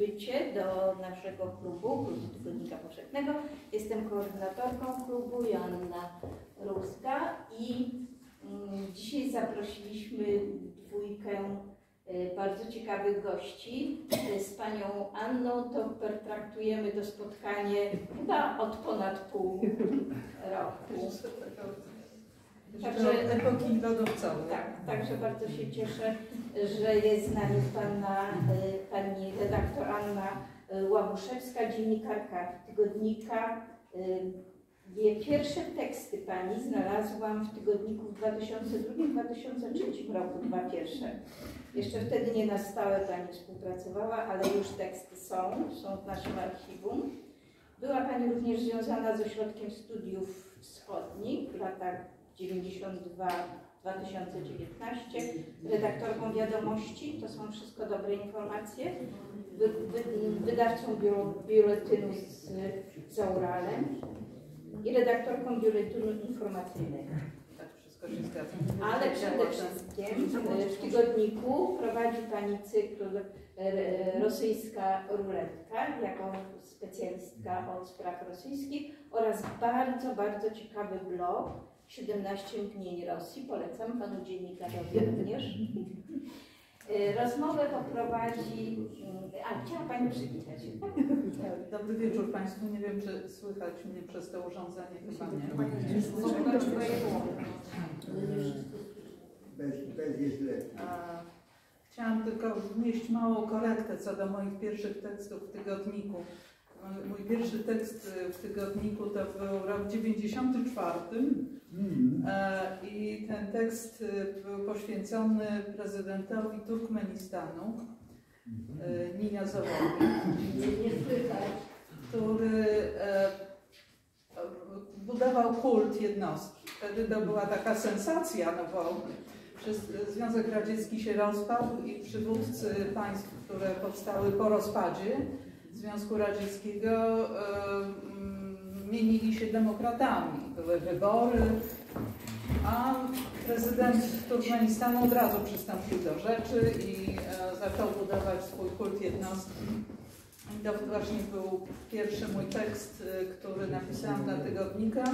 Bycie do naszego klubu, klubu Tygodnika Powszechnego. Jestem koordynatorką klubu Joanna Ruska i mm, dzisiaj zaprosiliśmy dwójkę e, bardzo ciekawych gości. E, Z panią Anną to pertraktujemy to spotkanie chyba od ponad pół roku. Także epoki lodowcowej. Tak, także bardzo się cieszę, że jest z nami pana, e, pani redaktor Anna e, Łabuszewska, dziennikarka tygodnika. E, pierwsze teksty pani znalazłam w tygodniku w 2002-2003 roku, dwa pierwsze. Jeszcze wtedy nie na stałe pani współpracowała, ale już teksty są, są w naszym archiwum. Była pani również związana z Ośrodkiem Studiów Wschodnich w latach 92 2019, redaktorką wiadomości, to są wszystko dobre informacje, wy, wy, wydawcą biuro, biuletynu z Zauralem i redaktorką biuletynu informacyjnego. Tak. Ale przede wszystkim e, w tygodniku prowadzi Pani cykl e, Rosyjska Ruletka jako specjalistka od spraw rosyjskich oraz bardzo, bardzo ciekawy blog 17 mgnień Rosji. Polecam Panu dziennikarowi również. E, Rozmowę poprowadzi... mm, A, chciała Pani przywitać. Tak, Dobry wieczór Państwu. Nie wiem, czy słychać mnie przez to urządzenie. Chyba nie. Bez, bez jest lepiej. A, Chciałam tylko wnieść małą korektę co do moich pierwszych tekstów w tygodniku. Mój- pierwszy tekst y, w tygodniku to był rok 94 Mm. e, i ten tekst y, był poświęcony prezydentowi Turkmenistanu, Nijazowowi. Nie słychać. który e, budował kult jednostki. Wtedy to była taka sensacja, no bo Związek Radziecki się rozpadł i przywódcy państw, które powstały po rozpadzie Związku Radzieckiego e, mienili się demokratami. Były wybory, a prezydent Turkmenistanu od razu przystąpił do rzeczy i e, zaczął budować swój kult jednostki. I to właśnie był pierwszy mój tekst, y, który napisałam dla tygodnika.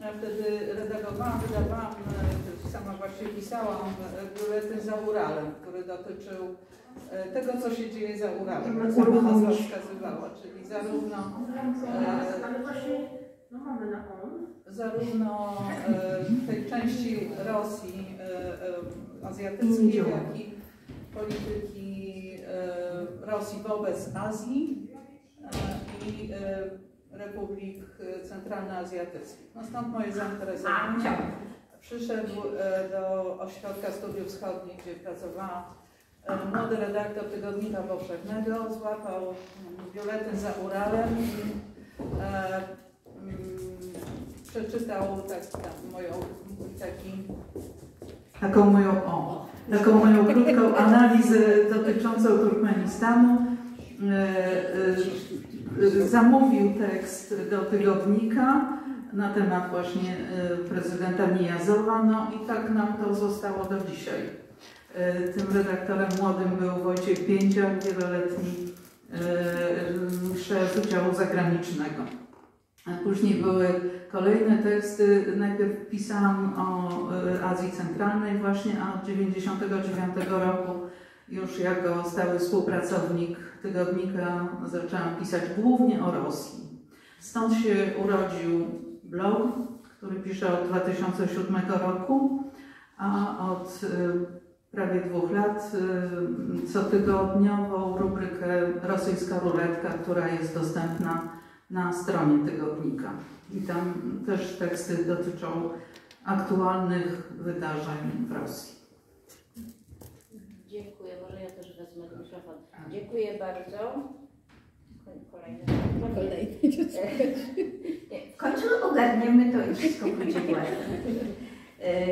Ja wtedy redagowałam, wydawałam, y, sama właśnie pisałam biuletyn za Uralem, który dotyczył tego, co się dzieje za Uralem. Jak sama nazwa wskazywała, czyli zarówno, e, Ale właśnie, no mamy na on. zarówno e, tej części Rosji e, e, azjatyckiej, jak i polityki e, Rosji wobec Azji e, i e, Republik Centralnoazjatyckich. No stąd moje zainteresowanie. Przyszedł e, do Ośrodka Studiów Wschodnich, gdzie pracowała e, młody redaktor Tygodnika Powszechnego, złapał biuletyn za Uralem i e, mm, przeczytał tak, tam moją taki taką moją, o, taką moją krótką analizę dotyczącą Turkmenistanu. E, e, Zamówił tekst do tygodnika na temat właśnie e, prezydenta Nijazowa, no i tak nam to zostało do dzisiaj. E, Tym redaktorem młodym był Wojciech Pięciak, wieloletni e, szef działu zagranicznego. Później były kolejne teksty. Najpierw pisałam o e, Azji Centralnej właśnie, a od 1999 roku już jako stały współpracownik tygodnika zaczęłam pisać głównie o Rosji. Stąd się urodził blog, który piszę od 2007 roku, a od prawie dwóch lat e, cotygodniową rubrykę Rosyjska Ruletka, która jest dostępna na stronie tygodnika. I tam też teksty dotyczą aktualnych wydarzeń w Rosji. Dziękuję, może ja też wezmę mikrofon. Dziękuję bardzo. Kolejny. Kolejny. Końcu ogarniemy to i wszystko pójdzie ładnie. E,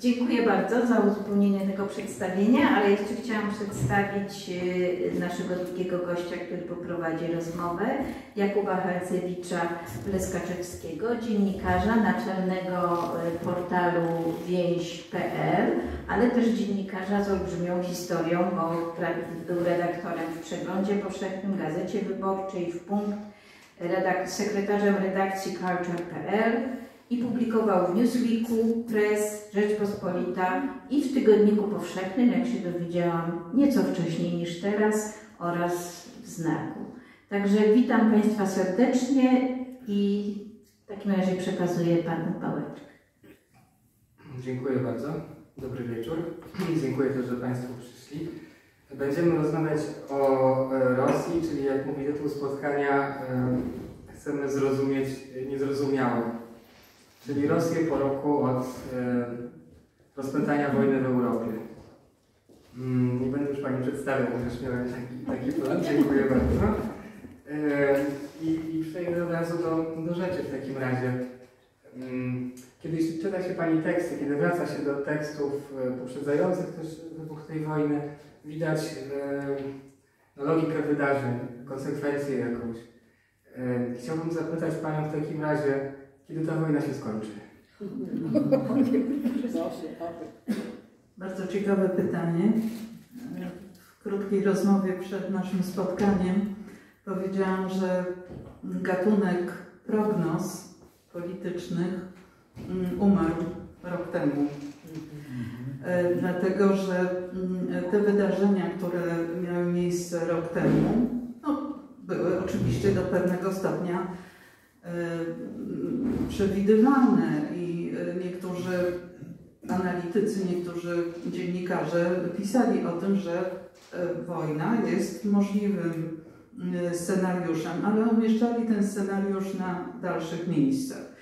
Dziękuję bardzo za uzupełnienie tego przedstawienia, ale jeszcze chciałam przedstawić e, naszego drugiego gościa, który poprowadzi rozmowę, Jakuba Halcewicza Leskaczewskiego, dziennikarza naczelnego e, portalu więź.pl, ale też dziennikarza z olbrzymią historią, bo był redaktorem w Przeglądzie Powszechnym, Gazecie Wyborczej, w Punkt, redak- sekretarzem redakcji Culture.pl, i publikował w Newsweeku, Press, Rzeczpospolita i w Tygodniku Powszechnym, jak się dowiedziałam, nieco wcześniej niż teraz oraz w Znaku. Także witam Państwa serdecznie i w takim razie przekazuję Panu pałeczkę. Dziękuję bardzo. Dobry wieczór. Dziękuję też, że Państwo przyszli. Będziemy rozmawiać o e, Rosji, czyli jak mówi tytuł spotkania, e, chcemy zrozumieć niezrozumiałe. Czyli Rosję po roku od e, rozpętania wojny w Europie. Mm, Nie będę już Pani przedstawiał, chociaż miałem taki, taki plan. Dziękuję bardzo. E, I, i przejdę od razu do, do rzeczy w takim razie. Mm, Kiedy czyta się Pani teksty, kiedy wraca się do tekstów e, poprzedzających też wybuch tej wojny, widać no, logikę wydarzeń, konsekwencję jakąś. Chciałbym zapytać Panią w takim razie, kiedy ta wojna się skończy? Bardzo ciekawe pytanie. W krótkiej rozmowie przed naszym spotkaniem powiedziałam, że gatunek prognoz politycznych mm, umarł rok temu. E, Dlatego, że mm, te wydarzenia, które miały miejsce rok temu, no, były oczywiście do pewnego stopnia e, przewidywalne i e, niektórzy analitycy, niektórzy dziennikarze pisali o tym, że e, wojna jest możliwym scenariuszem, ale umieszczali ten scenariusz na dalszych miejscach.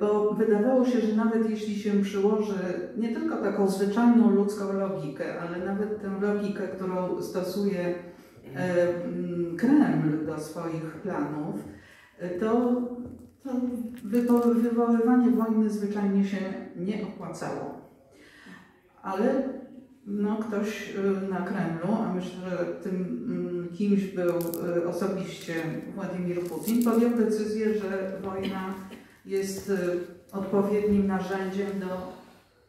Bo wydawało się, że nawet jeśli się przyłoży nie tylko taką zwyczajną ludzką logikę, ale nawet tę logikę, którą stosuje Kreml do swoich planów, to to wywo- wywoływanie wojny zwyczajnie się nie opłacało. Ale no, ktoś y, na Kremlu, a myślę, że tym mm, kimś był y, osobiście Władimir Putin, podjął decyzję, że wojna jest y, odpowiednim narzędziem do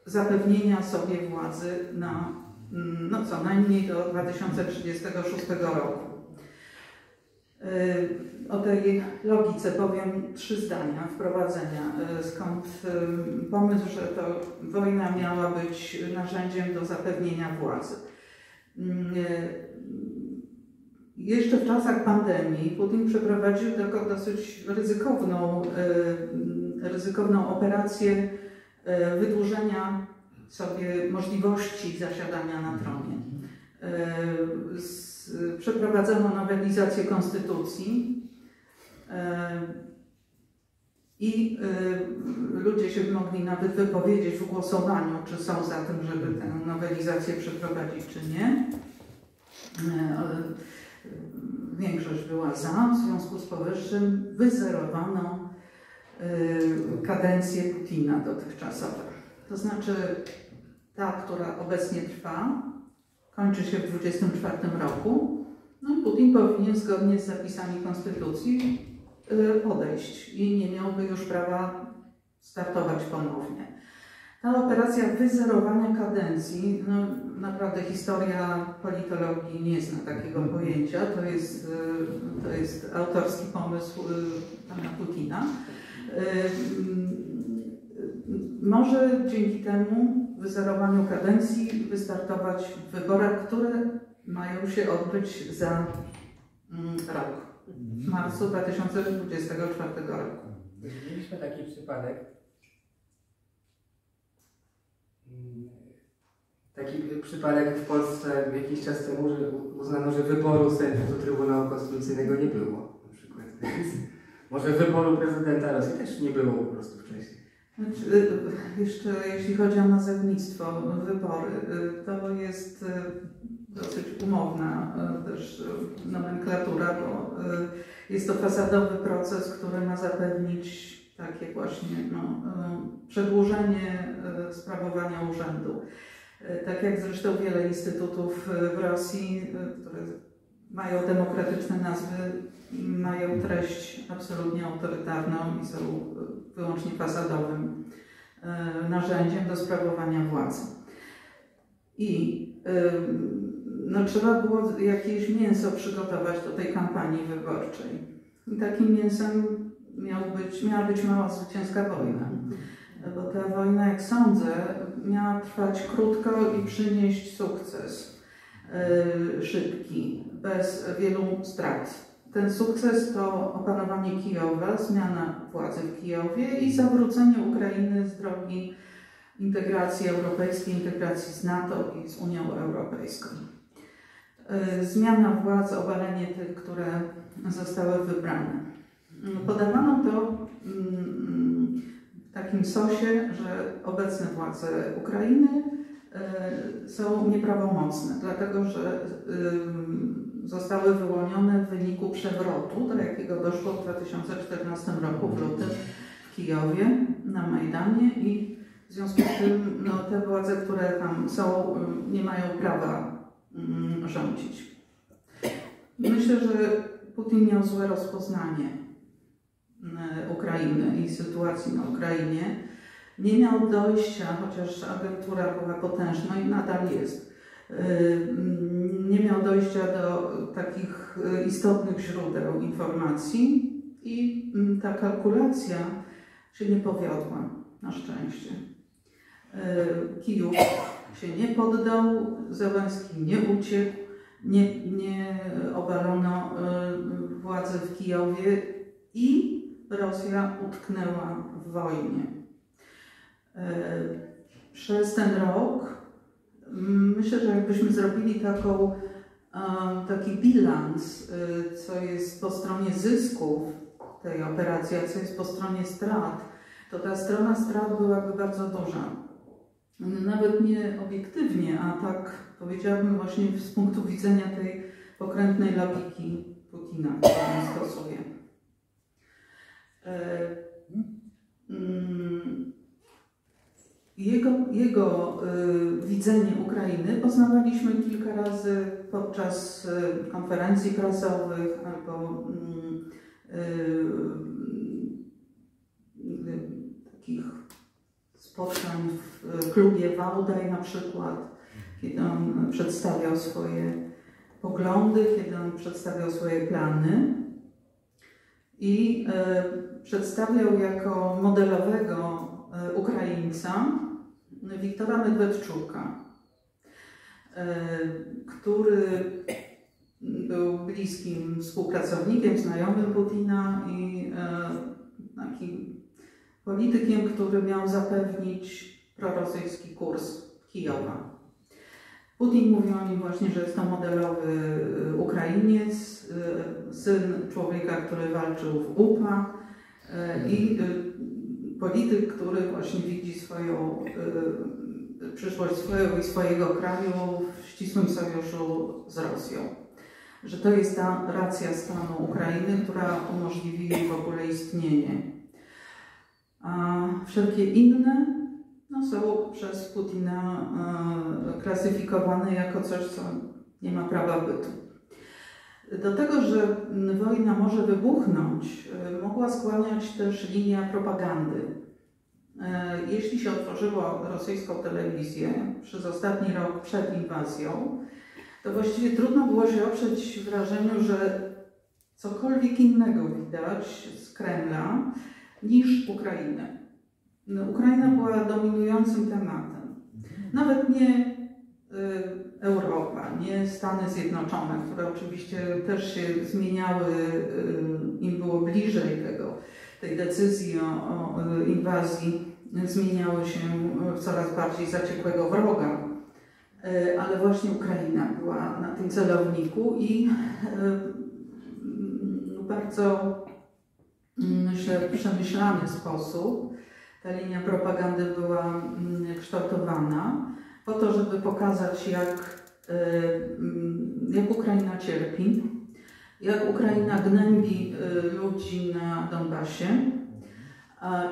zapewnienia sobie władzy na mm, no, co najmniej do 2036 roku. Y, O tej logice powiem trzy zdania wprowadzenia, y, skąd y, pomysł, że to wojna miała być narzędziem do zapewnienia władzy. Jeszcze w czasach pandemii Putin przeprowadził taką dosyć ryzykowną, ryzykowną operację wydłużenia sobie możliwości zasiadania na tronie. Y, Przeprowadzono nowelizację konstytucji e, i y, ludzie się mogli nawet wypowiedzieć w głosowaniu, czy są za tym, żeby tę nowelizację przeprowadzić, czy nie. Y, Większość była za, w związku z powyższym wyzerowano y, kadencję Putina dotychczasowe. To znaczy ta, która obecnie trwa, kończy się w 2024 roku. No i Putin powinien zgodnie z zapisami konstytucji y, odejść i nie miałby już prawa startować ponownie. Ta operacja wyzerowania kadencji, no naprawdę historia politologii nie zna takiego pojęcia, to jest, y, to jest autorski pomysł y, pana Putina. Może dzięki temu wyzerowaniu kadencji wystartować w wyborach, które mają się odbyć za mm, rok, w marcu 2024 roku. Mieliśmy taki przypadek. Mm, Taki przypadek w Polsce jakiś czas temu, że uznano, że wyboru sędziów do Trybunału Konstytucyjnego nie było. Na przykład. Więc Może wyboru prezydenta Rosji też nie było po prostu wcześniej. Znaczy, y, jeszcze jeśli chodzi o nazewnictwo, wybory, y, to jest y, dosyć umowna y, też y, nomenklatura, bo y, jest to fasadowy proces, który ma zapewnić takie właśnie no, y, przedłużenie sprawowania urzędu. Tak jak zresztą wiele instytutów w Rosji, które mają demokratyczne nazwy, mają treść absolutnie autorytarną i są wyłącznie fasadowym e, narzędziem do sprawowania władzy. I ym, no, trzeba było jakieś mięso przygotować do tej kampanii wyborczej. I takim mięsem miał być, miała być mała zwycięska wojna. Bo ta wojna, jak sądzę, miała trwać krótko i przynieść sukces yy, szybki, bez wielu strat. Ten sukces to opanowanie Kijowa, zmiana władzy w Kijowie i zawrócenie Ukrainy z drogi integracji europejskiej, integracji z NATO i z Unią Europejską. Yy, Zmiana władz, obalenie tych, które zostały wybrane. Yy, Podawano to mm, w takim sosie, że obecne władze Ukrainy yy, są nieprawomocne, dlatego że zostały wyłonione w wyniku przewrotu, do jakiego doszło w 2014 roku w lutym w Kijowie na Majdanie i w związku z tym no, te władze, które tam są, y, nie mają prawa mm, rządzić. Myślę, że Putin miał złe rozpoznanie y, Ukrainy i sytuacji na Ukrainie. Nie miał dojścia, chociaż agentura była potężna i nadal jest, y, mm, nie miał dojścia do takich y, istotnych źródeł informacji i mm, ta kalkulacja się nie powiodła, na szczęście. Y, Kijów się nie poddał, Zełenski nie uciekł, nie, nie obalono władzy w Kijowie i Rosja utknęła w wojnie. Przez ten rok myślę, że jakbyśmy zrobili taką, taki bilans, y, co jest po stronie zysków tej operacji, a co jest po stronie strat, to ta strona strat byłaby bardzo duża. Nawet nie obiektywnie, a tak powiedziałabym właśnie z punktu widzenia tej pokrętnej logiki Putina, którą stosuje. Mm, Jego, jego y, widzenie Ukrainy poznawaliśmy kilka razy podczas y, konferencji prasowych albo mm, y, y, takich spotkań w klubie Wałdaj na przykład, kiedy on przedstawiał swoje poglądy, kiedy on przedstawiał swoje plany i e, przedstawiał jako modelowego e, Ukraińca Wiktora Medwedczuka, e, który był bliskim współpracownikiem, znajomym Putina i e, takim politykiem, który miał zapewnić prorosyjski kurs Kijowa. Putin mówił o nim właśnie, że jest to modelowy y, Ukrainiec, syn człowieka, który walczył w UPA i polityk, który właśnie widzi swoją y, przyszłość i swojego kraju w ścisłym sojuszu z Rosją. Że to jest ta racja stanu Ukrainy, która umożliwi jej w ogóle istnienie. A wszelkie inne no, są przez Putina e, klasyfikowane jako coś, co nie ma prawa bytu. Do tego, że wojna może wybuchnąć, e, mogła skłaniać też linia propagandy. E, Jeśli się otworzyło rosyjską telewizję przez ostatni rok przed inwazją, to właściwie trudno było się oprzeć wrażeniu, że cokolwiek innego widać z Kremla niż Ukrainę. No, Ukraina była dominującym tematem. Nawet nie y, Europa, nie Stany Zjednoczone, które oczywiście też się zmieniały, y, im było bliżej tego, tej decyzji o, o inwazji, zmieniały się w coraz bardziej zaciekłego wroga. Y, Ale właśnie Ukraina była na tym celowniku i w bardzo, myślę, przemyślany sposób ta linia propagandy była kształtowana po to, żeby pokazać, jak, jak Ukraina cierpi, jak Ukraina gnębi ludzi na Donbasie,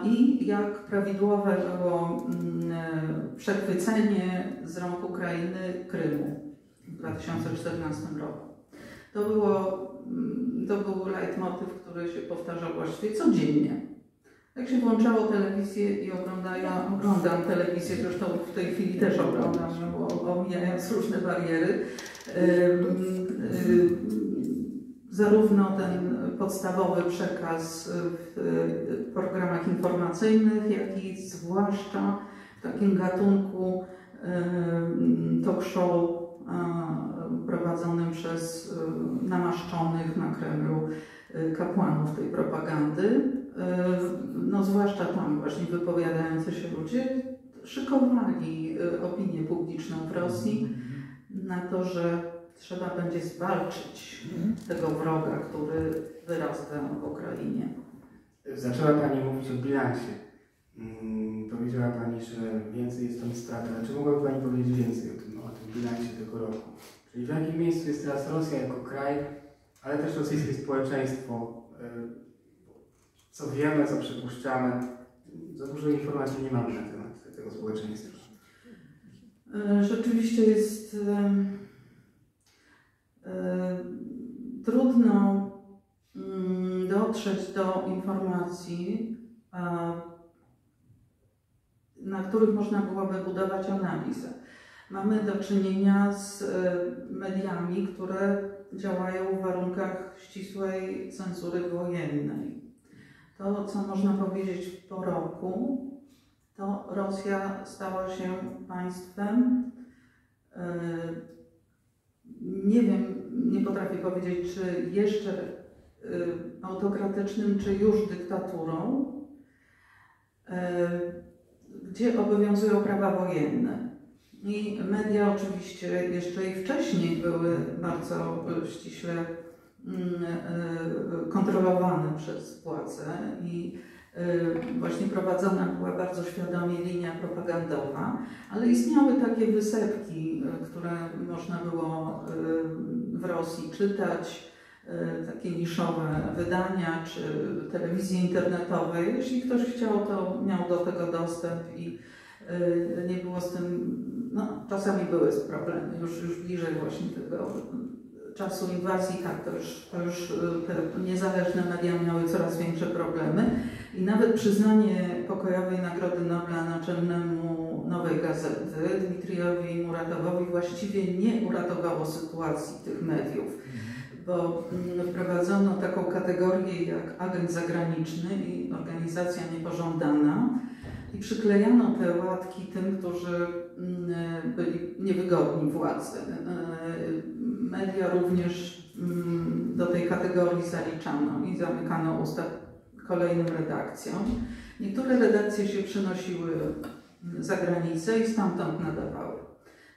I jak prawidłowe było mm, e, przechwycenie z rąk Ukrainy Krymu w 2014 roku. To, było, mm, to był leitmotyw, który się powtarzał właściwie codziennie. Jak się włączało telewizję i oglądają, oglądam telewizję, zresztą w tej chwili też oglądam, bo omijając różne bariery, ym, ym, zarówno ten podstawowy przekaz w programach informacyjnych, jak i zwłaszcza w takim gatunku talk show prowadzonym przez namaszczonych na Kremlu y, kapłanów tej propagandy, no zwłaszcza tam właśnie wypowiadający się ludzie, szykowali opinię publiczną w Rosji na to, że trzeba będzie zwalczyć tego wroga, który wyrasta w Ukrainie. Zaczęła Pani mówić o bilansie. Mm, Powiedziała Pani, że więcej jest tam strat. Ale czy mogłaby Pani powiedzieć więcej o tym, o tym bilansie tego roku? Czyli w jakim miejscu jest teraz Rosja jako kraj, ale też rosyjskie społeczeństwo? y, Co wiemy, co przypuszczamy? Za dużo informacji nie mamy na temat tego społeczeństwa. E, Rzeczywiście jest e, trudno mm, dotrzeć do informacji, na których można byłoby budować analizę. Mamy do czynienia z e, mediami, które działają w warunkach ścisłej cenzury wojennej. To, co można powiedzieć po roku, to Rosja stała się państwem, e, nie wiem, nie potrafię powiedzieć, czy jeszcze e, autokratycznym, czy już dyktaturą, e, gdzie obowiązują prawa wojenne. I media oczywiście jeszcze i wcześniej były bardzo ściśle mm, kontrolowane przez władze i Y, właśnie prowadzona była bardzo świadomie linia propagandowa, ale istniały takie wysepki, y, które można było y, w Rosji czytać, takie niszowe wydania czy telewizje internetowe. Jeśli ktoś chciał, to miał do tego dostęp i nie było z tym, no czasami były problemy, już, już bliżej właśnie tego czasu inwazji, tak, to już, to już te niezależne media miały coraz większe problemy. I nawet przyznanie pokojowej Nagrody Nobla naczelnemu Nowej Gazety, Dmitrijowi Muratowowi, właściwie nie uratowało sytuacji tych mediów, bo mm, wprowadzono taką kategorię jak agent zagraniczny i organizacja niepożądana i przyklejano te łatki tym, którzy mm, byli niewygodni władzy. Media również mm, do tej kategorii zaliczano i zamykano usta kolejnym redakcjom. Niektóre redakcje się przenosiły za granicę i stamtąd nadawały.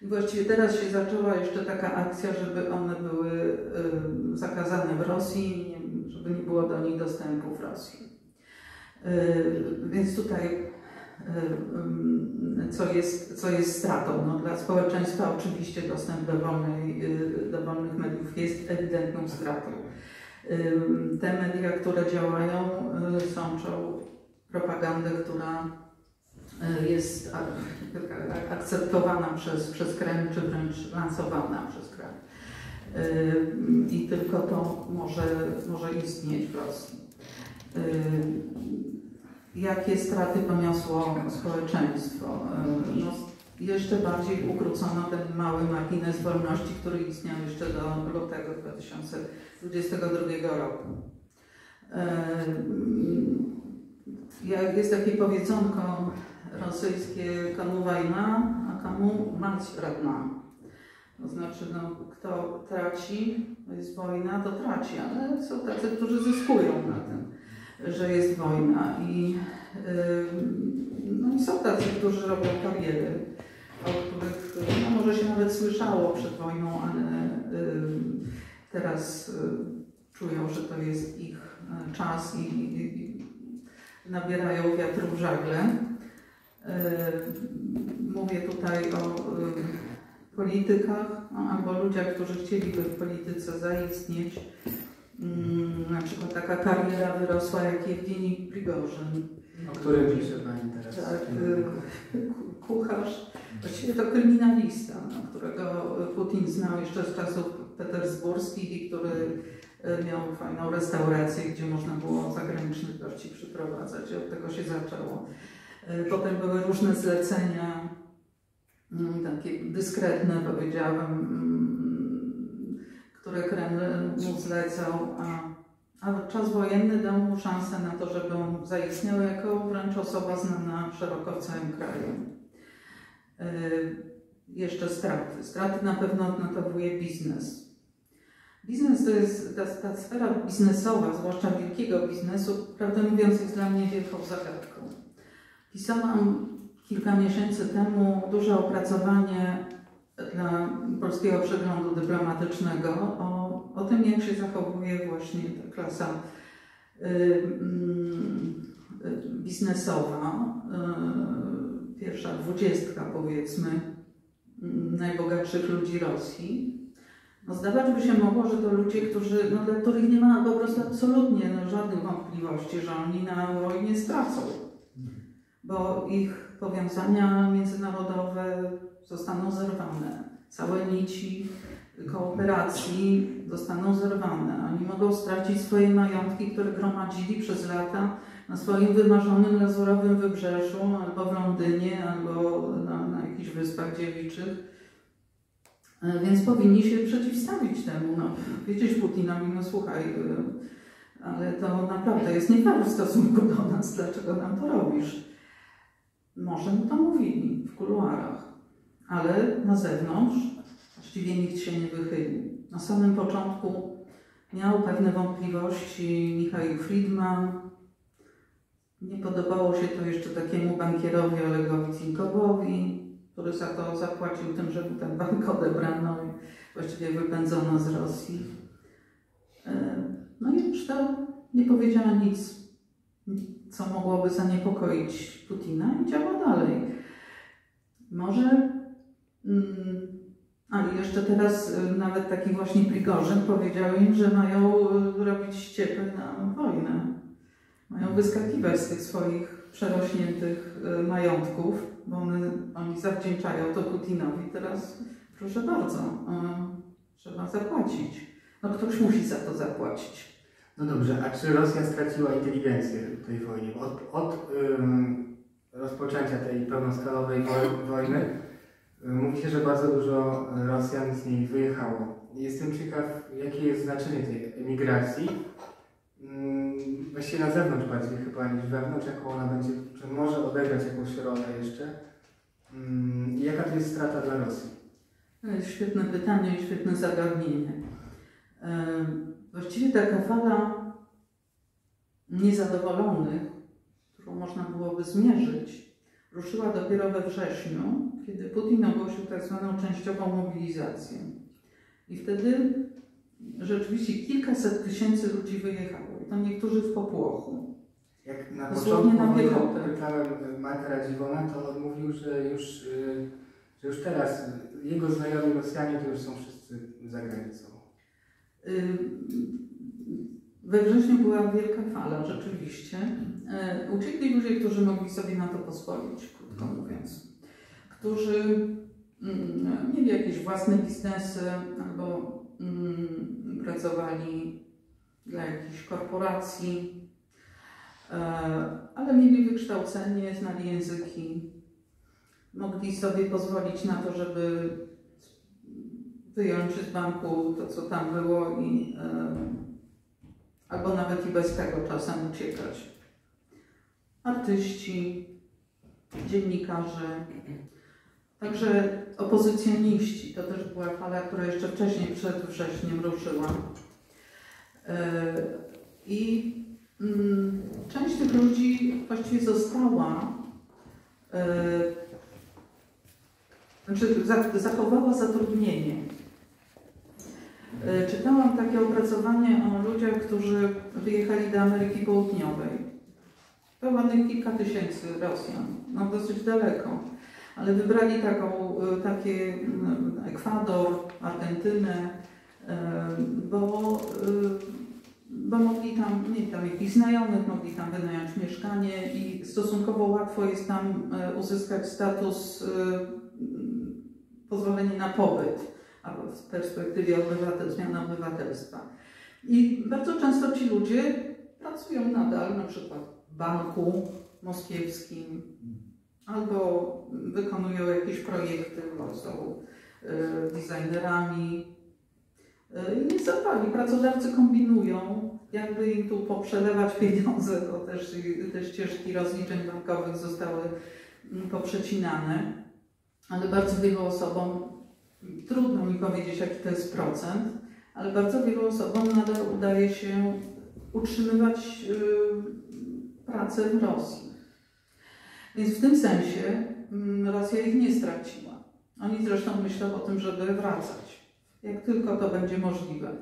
I właściwie teraz się zaczęła jeszcze taka akcja, żeby one były y, zakazane w Rosji, żeby nie było do nich dostępu w Rosji. Y, więc tutaj y, co jest, co jest stratą? No, dla społeczeństwa oczywiście dostęp do, wolnej, do wolnych mediów jest ewidentną stratą. Te media, które działają, sączą propagandę, która jest akceptowana przez, przez Kreml, czy wręcz lansowana przez Kreml. I tylko to może, może istnieć w Rosji. Jakie straty poniosło społeczeństwo? No, jeszcze bardziej ukrócono ten mały margines wolności, który istniał jeszcze do lutego 2022 roku. Jest takie powiedzonko rosyjskie, komu wojna, a komu mać radna. To znaczy, no, kto traci, jest wojna, to traci, ale są tacy, którzy zyskują na tym, że jest wojna. I, no, i są tacy, którzy robią kariery o których no, może się nawet słyszało przed wojną, ale y, teraz y, czują, że to jest ich y, czas i, i, i nabierają wiatru w żagle. Mówię tutaj o politykach no, albo ludziach, którzy chcieliby w polityce zaistnieć. Mm, na przykład taka kariera wyrosła jak Jewgeni Prigorzyn, O którym pisze Pani teraz? Tak, y, kucharz, właściwie to kryminalista, no, którego Putin znał jeszcze z czasów petersburskich i który miał fajną restaurację, gdzie można było zagranicznych gości przyprowadzać. I od tego się zaczęło. Y, Potem były różne zlecenia, mm, takie dyskretne powiedziałem, mm, które Kreml mu zlecał, a a czas wojenny dał mu szansę na to, żeby on zaistniał jako wręcz osoba znana szeroko w całym kraju. Yy, jeszcze straty. Straty na pewno odnotowuje biznes. Biznes to jest ta, ta sfera biznesowa, zwłaszcza wielkiego biznesu, prawdę mówiąc, jest dla mnie wielką zagadką. Pisałam kilka miesięcy temu duże opracowanie dla Polskiego Przeglądu Dyplomatycznego o, o tym, jak się zachowuje właśnie ta klasa y, y, biznesowa, y, pierwsza dwudziestka powiedzmy, mm, najbogatszych ludzi Rosji. No zdawać by się mogło, że to ludzie, którzy, no, dla których nie ma po prostu absolutnie no, żadnych wątpliwości, że oni na wojnie stracą, bo ich powiązania międzynarodowe zostaną zerwane. Całe nici kooperacji zostaną zerwane. Oni mogą stracić swoje majątki, które gromadzili przez lata na swoim wymarzonym lazurowym wybrzeżu, albo w Londynie, albo na, na jakichś wyspach dziewiczych. Więc powinni się przeciwstawić temu. No, wiedzieć Putinowi, no słuchaj, e, ale to naprawdę jest nie w stosunku do nas, dlaczego nam to robisz? Może mu to mówili w kuluarach, ale na zewnątrz właściwie nikt się nie wychylił. Na samym początku miał pewne wątpliwości Michał Friedman. Nie podobało się to jeszcze takiemu bankierowi Olegowi Cinkowowi, który za to zapłacił tym, że mu ten bank odebrano i właściwie wypędzono z Rosji. E, No i reszta nie powiedziała nic, co mogłoby zaniepokoić Putina i działa dalej. Może mm, a jeszcze teraz y, nawet taki właśnie Prigorzyn powiedział im, że mają y, robić ściepy na wojnę. Mają wyskakiwać z tych swoich przerośniętych y, majątków, bo one, oni zawdzięczają to Putinowi. Teraz proszę bardzo, trzeba zapłacić. No ktoś musi za to zapłacić. No dobrze, a czy Rosja straciła inteligencję w tej wojnie? Od, od ym, rozpoczęcia tej pełnoskalowej wo- wojny mówi się, że bardzo dużo Rosjan z niej wyjechało. Jestem ciekaw, jakie jest znaczenie tej emigracji. Ym, Właściwie na zewnątrz bardziej chyba niż wewnątrz, jaką ona będzie, czy może odegrać jakąś rolę jeszcze. Ym, I jaka to jest strata dla Rosji? To jest świetne pytanie i świetne zagadnienie. Właściwie taka fala niezadowolonych, którą można byłoby zmierzyć, ruszyła dopiero we wrześniu, kiedy Putin ogłosił tak zwaną częściową mobilizację. I wtedy rzeczywiście kilkaset tysięcy ludzi wyjechało. I to niektórzy w popłochu. Jak na Dosłownie początku na piechotę. pytałem y, Marka Radziwona, to on mówił, że już, y, że już teraz y, jego znajomi Rosjanie to już są wszyscy za granicą. Ym, We wrześniu była wielka fala, rzeczywiście. E, Uciekli ludzie, którzy mogli sobie na to pozwolić, krótko mówiąc. Którzy mm, mieli jakieś własne biznesy albo mm, pracowali dla jakichś korporacji, e, ale mieli wykształcenie, znali języki, mogli sobie pozwolić na to, żeby wyjąć z banku to, co tam było i e, albo nawet i bez tego czasem uciekać. Artyści, dziennikarze, także opozycjoniści. To też była fala, która jeszcze wcześniej, przed wrześniem ruszyła. E, I mm, część tych ludzi właściwie została, e, znaczy za- zachowała zatrudnienie. E, Czytałam takie opracowanie o ludziach, którzy wyjechali do Ameryki Południowej. To ładnych kilka tysięcy Rosjan, no dosyć daleko. Ale wybrali taką, e, takie mm, Ekwador, Argentynę, e, bo bo mogli tam, mieli tam jakichś znajomych, mogli tam wynająć mieszkanie i stosunkowo łatwo jest tam uzyskać status, pozwolenie na pobyt, albo w perspektywie obywatel, zmiany obywatelstwa. I bardzo często ci ludzie pracują nadal, na przykład w banku moskiewskim, albo wykonują jakieś projekty, bo są e, designerami. E, I nie zapali. Pracodawcy kombinują, jakby im tu poprzelewać pieniądze, to też te ścieżki rozliczeń bankowych zostały mm, poprzecinane. Ale bardzo wielu osobom, trudno mi powiedzieć jaki to jest procent, ale bardzo wielu osobom nadal udaje się utrzymywać y, pracę w Rosji. Więc w tym sensie mm, Rosja ich nie straciła. Oni zresztą myślą o tym, żeby wracać, jak tylko to będzie możliwe.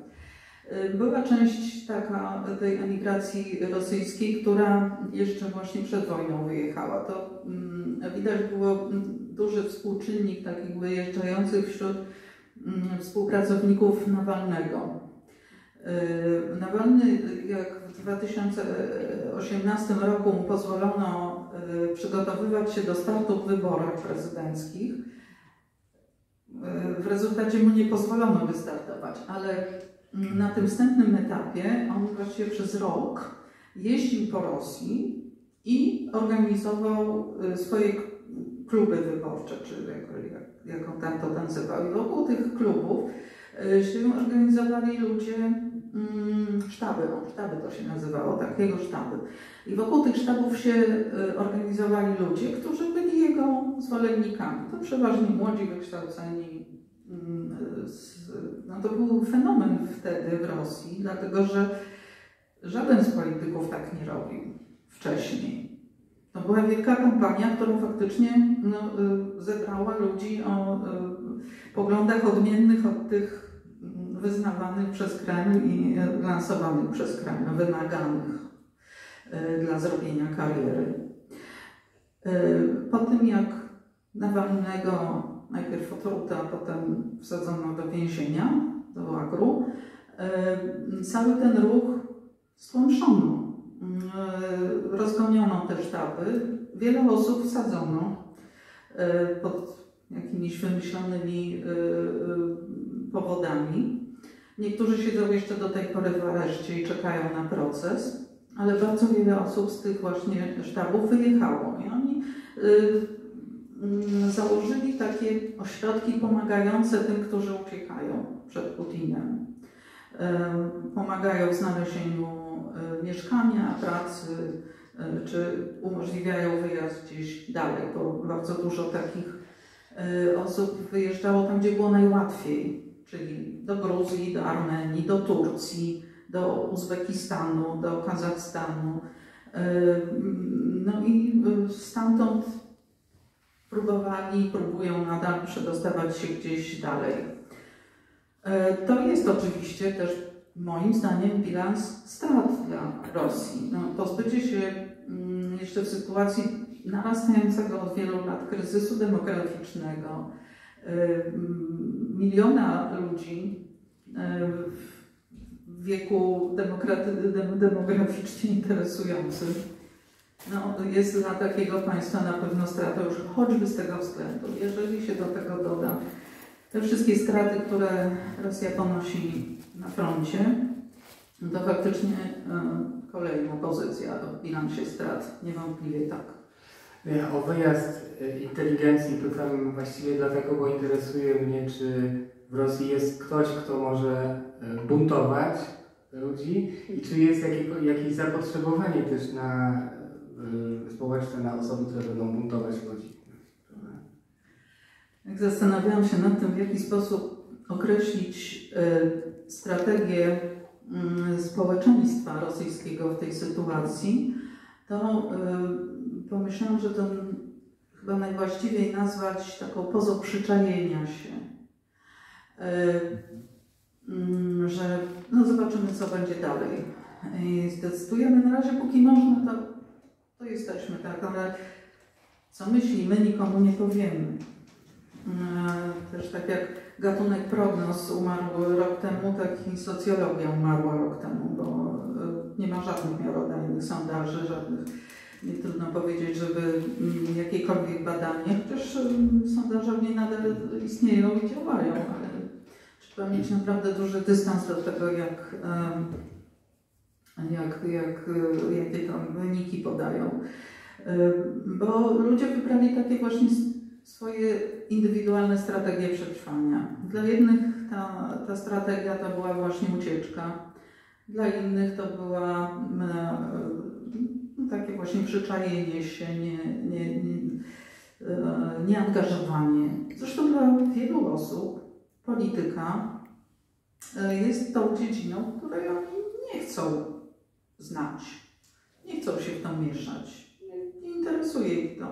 Y, Była część taka tej emigracji rosyjskiej, która jeszcze właśnie przed wojną wyjechała. To mm, widać było mm, duży współczynnik takich wyjeżdżających wśród mm, współpracowników Nawalnego. Y, Nawalny, jak w 2018 roku mu pozwolono y, przygotowywać się do startu w wyborach prezydenckich, y, w rezultacie mu nie pozwolono wystartować, ale mm, na tym wstępnym etapie on właściwie przez rok jeździł po Rosji i organizował swoje kluby wyborcze, czy jak, jak, jak on tam to nazywał. I wokół tych klubów y, się organizowali ludzie, mm, sztaby, o, sztaby to się nazywało, takiego sztaby. I wokół tych sztabów się y, organizowali ludzie, którzy byli jego zwolennikami. To przeważnie młodzi, wykształceni. mm, No to był fenomen wtedy w Rosji, dlatego że żaden z polityków tak nie robił wcześniej. To była wielka kampania, którą faktycznie no, y, zebrała ludzi o y, poglądach odmiennych od tych mm, wyznawanych przez Kreml i y, lansowanych przez Kreml, wymaganych dla zrobienia kariery. Po tym jak Nawalnego najpierw otruta, potem wsadzono do więzienia, do łagru, cały ten ruch stłamszono. Y, Rozgoniono te sztaby. Wiele osób wsadzono y, pod jakimiś wymyślonymi y, powodami. Niektórzy siedzą jeszcze do tej pory w areszcie i czekają na proces, ale bardzo wiele osób z tych właśnie sztabów wyjechało i oni mm, założyli takie ośrodki pomagające tym, którzy uciekają przed Putinem. Pomagają w znalezieniu mieszkania, pracy, y, czy umożliwiają wyjazd gdzieś dalej, bo bardzo dużo takich y, osób wyjeżdżało tam, gdzie było najłatwiej, czyli do Gruzji, do Armenii, do Turcji, do Uzbekistanu, do Kazachstanu. No i stamtąd próbowali, próbują nadal przedostawać się gdzieś dalej. E, To jest oczywiście też moim zdaniem bilans strat dla Rosji. No, pozbycie się mm, jeszcze w sytuacji narastającego od wielu lat kryzysu demograficznego, y, mm, miliona ludzi y, w wieku demograficznie interesującym, no, jest dla takiego państwa na pewno stratą już choćby z tego względu. Jeżeli się do tego doda te wszystkie straty, które Rosja ponosi na froncie, to faktycznie y, kolejna pozycja w bilansie strat, niewątpliwie tak. O wyjazd e, inteligencji pytam właściwie dlatego, bo interesuje mnie, czy w Rosji jest ktoś, kto może e, buntować ludzi i czy jest jakiego, jakieś zapotrzebowanie też na e, społeczne, na osoby, które będą buntować ludzi. Jak zastanawiałam się nad tym, w jaki sposób określić y, strategię y, społeczeństwa rosyjskiego w tej sytuacji, to y, pomyślałam, że to chyba najwłaściwiej nazwać taką pozą przyczajenia się. Y, mm, że no zobaczymy, co będzie dalej. I zdecydujemy na razie, póki można, to, to jesteśmy tak, ale co myślimy, nikomu nie powiemy. Też tak jak gatunek prognoz umarł rok temu, tak i socjologia umarła rok temu, bo ma żadnych miarodajnych sondaży, żadnych. Nie trudno powiedzieć, żeby mm, jakiekolwiek badanie, chociaż mm, sondaże nie nadal istnieją i działają, ale trzeba mieć naprawdę duży dystans do tego, jak, jak, jak, e, jakie tam wyniki podają. E, Bo ludzie wybrali takie właśnie swoje indywidualne strategie przetrwania. Dla jednych ta, ta strategia to była właśnie ucieczka, dla innych to była e, no, takie właśnie przyczajenie się, nie, nie, nie, e, nieangażowanie. Zresztą dla wielu osób polityka e, jest tą dziedziną, której oni nie chcą znać, nie chcą się w to mieszać, nie interesuje ich to.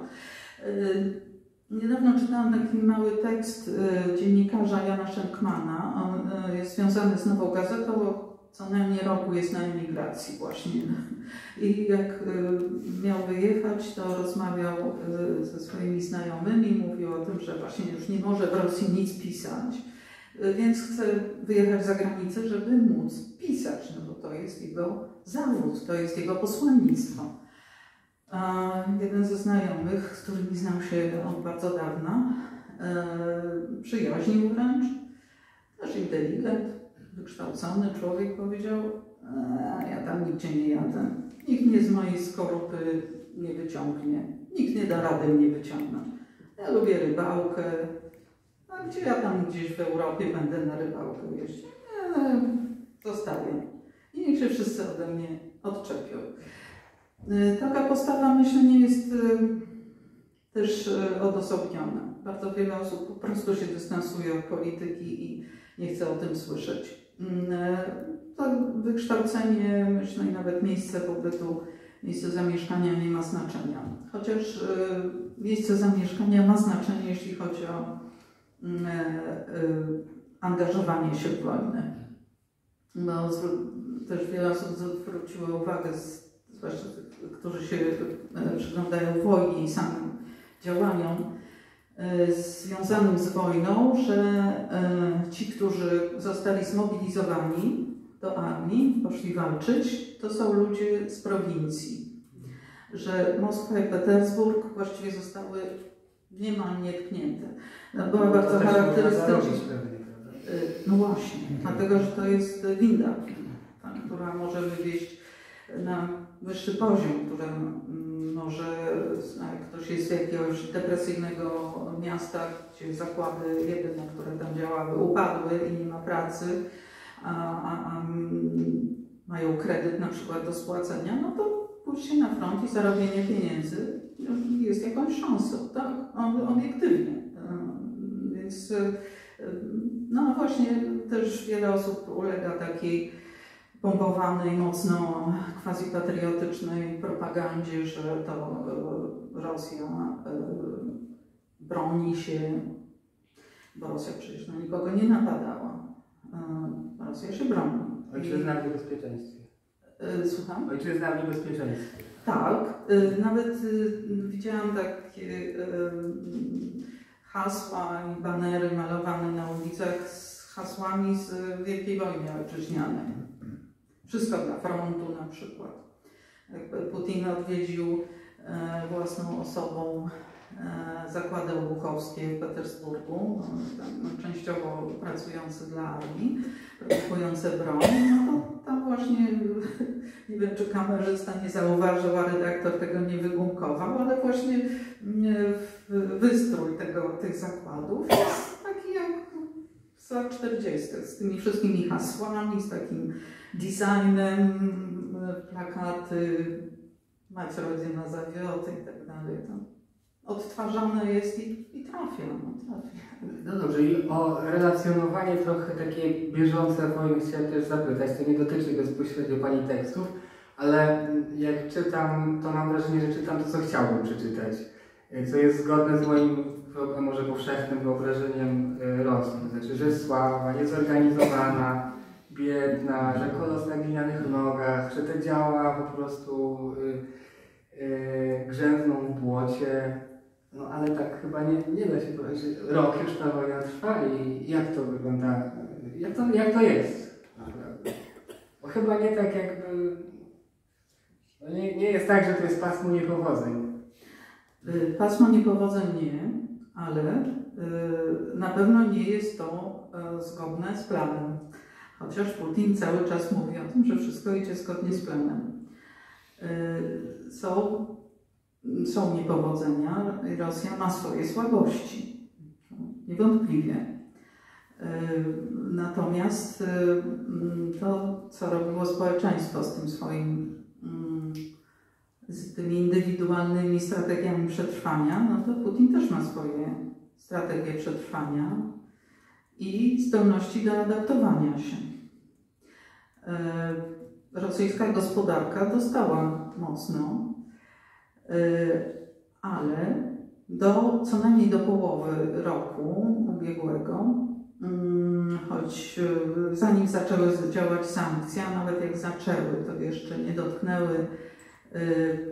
Niedawno czytałam taki mały tekst e, dziennikarza Jana Schenkmana. On e, jest związany z Nową Gazetą, bo co najmniej roku jest na emigracji właśnie. I jak e, miał wyjechać, to rozmawiał ze swoimi znajomymi, mówił o tym, że właśnie już nie może w Rosji nic pisać, więc chce wyjechać za granicę, żeby móc pisać, no bo to jest jego zawód, to jest jego posłannictwo. A jeden ze znajomych, z którymi znał się od bardzo dawna, e, przyjaźnił wręcz, też inteligent, wykształcony człowiek powiedział, a ja tam nigdzie nie jadę. Nikt mnie z mojej skorupy nie wyciągnie. Nikt nie da rady mnie wyciągnąć. Ja lubię rybałkę. A gdzie ja tam gdzieś w Europie będę na rybałkę jeździć? Nie, zostawię. I niech się wszyscy ode mnie odczepią. Y, Taka postawa myślę nie jest y, też y, odosobniona. Bardzo wiele osób po prostu się dystansuje od polityki i nie chce o tym słyszeć. Mm, To wykształcenie, myślę, i nawet miejsce pobytu, miejsce zamieszkania nie ma znaczenia. Chociaż miejsce zamieszkania ma znaczenie, jeśli chodzi o mm, y, angażowanie się w wojnę. Bo też wiele osób zwróciło uwagę, zwłaszcza tych, którzy się e, przyglądają wojnie i samym działaniom e, związanym z wojną, że e, ci, którzy zostali zmobilizowani do armii, poszli walczyć, to są ludzie z prowincji. Że Moskwa i Petersburg właściwie zostały niemal nietknięte. No, Była bardzo też można charakterystyczna. No właśnie, dlatego że to jest winda, która może wywieźć na wyższy poziom, która mm, może, ktoś jest z jakiegoś depresyjnego miasta, gdzie zakłady jedyne, które tam działały, upadły i nie ma pracy, a, a, a mm, mają kredyt na przykład do spłacenia, no to pójście na front i zarobienie pieniędzy jest jakąś szansą, tak, ob- obiektywnie. Y, Więc y, no właśnie też wiele osób ulega takiej pompowanej, mocno quasi-patriotycznej propagandzie, że to e, Rosja e, broni się, bo Rosja przecież na nikogo nie napadała. E, Rosja się broni. Ojczyzna w niebezpieczeństwie. Słucham? Ojczyzna w niebezpieczeństwie. Tak, nawet widziałam takie hasła i banery malowane na ulicach z hasłami z Wielkiej Wojny Ojczyźnianej. Wszystko dla frontu na przykład. Putin odwiedził e, własną osobą e, zakłady obuchowskie w Petersburgu, no, częściowo pracujące dla armii, produkujące broń, no to tam właśnie nie wiem, czy kamerzysta nie zauważył, a redaktor tego nie wygumkował, ale właśnie mm, wystrój tego, tych zakładów jest z lat 40. z tymi wszystkimi hasłami, z takim designem, mm, plakaty, mać rodzina zawioty i tak dalej. To odtwarzane jest i, i trafia, no trafia. No dobrze, i o relacjonowanie trochę takie bieżące wojny chciałem też zapytać. To nie dotyczy bezpośrednio Pani tekstów, ale jak czytam, to mam wrażenie, że czytam to, co chciałbym przeczytać. Co jest zgodne z moim może powszechnym wyobrażeniem y, Rosji. Znaczy, że słaba, niezorganizowana, biedna, że kolos na glinianych nogach, że te działa po prostu y, y, grzęzną w błocie. No ale tak chyba nie, nie da się powiedzieć, rok już ta wojna trwa i jak to wygląda, jak to, jak to jest. Bo chyba nie tak jakby No nie, nie jest tak, że to jest pasmo niepowodzeń. Y, Pasmo niepowodzeń nie, ale y, na pewno nie jest to y, zgodne z planem. Chociaż Putin cały czas mówi o tym, że wszystko idzie zgodnie z planem. Y, Są, są niepowodzenia, Rosja ma swoje słabości. Niewątpliwie. Y, Natomiast mm, to, co robiło społeczeństwo z tym swoim z tymi indywidualnymi strategiami przetrwania, no to Putin też ma swoje strategie przetrwania i zdolności do adaptowania się. E, Rosyjska gospodarka dostała mocno, e, ale do, co najmniej do połowy roku ubiegłego, mm, choć e, zanim zaczęły działać sankcje, a nawet jak zaczęły, to jeszcze nie dotknęły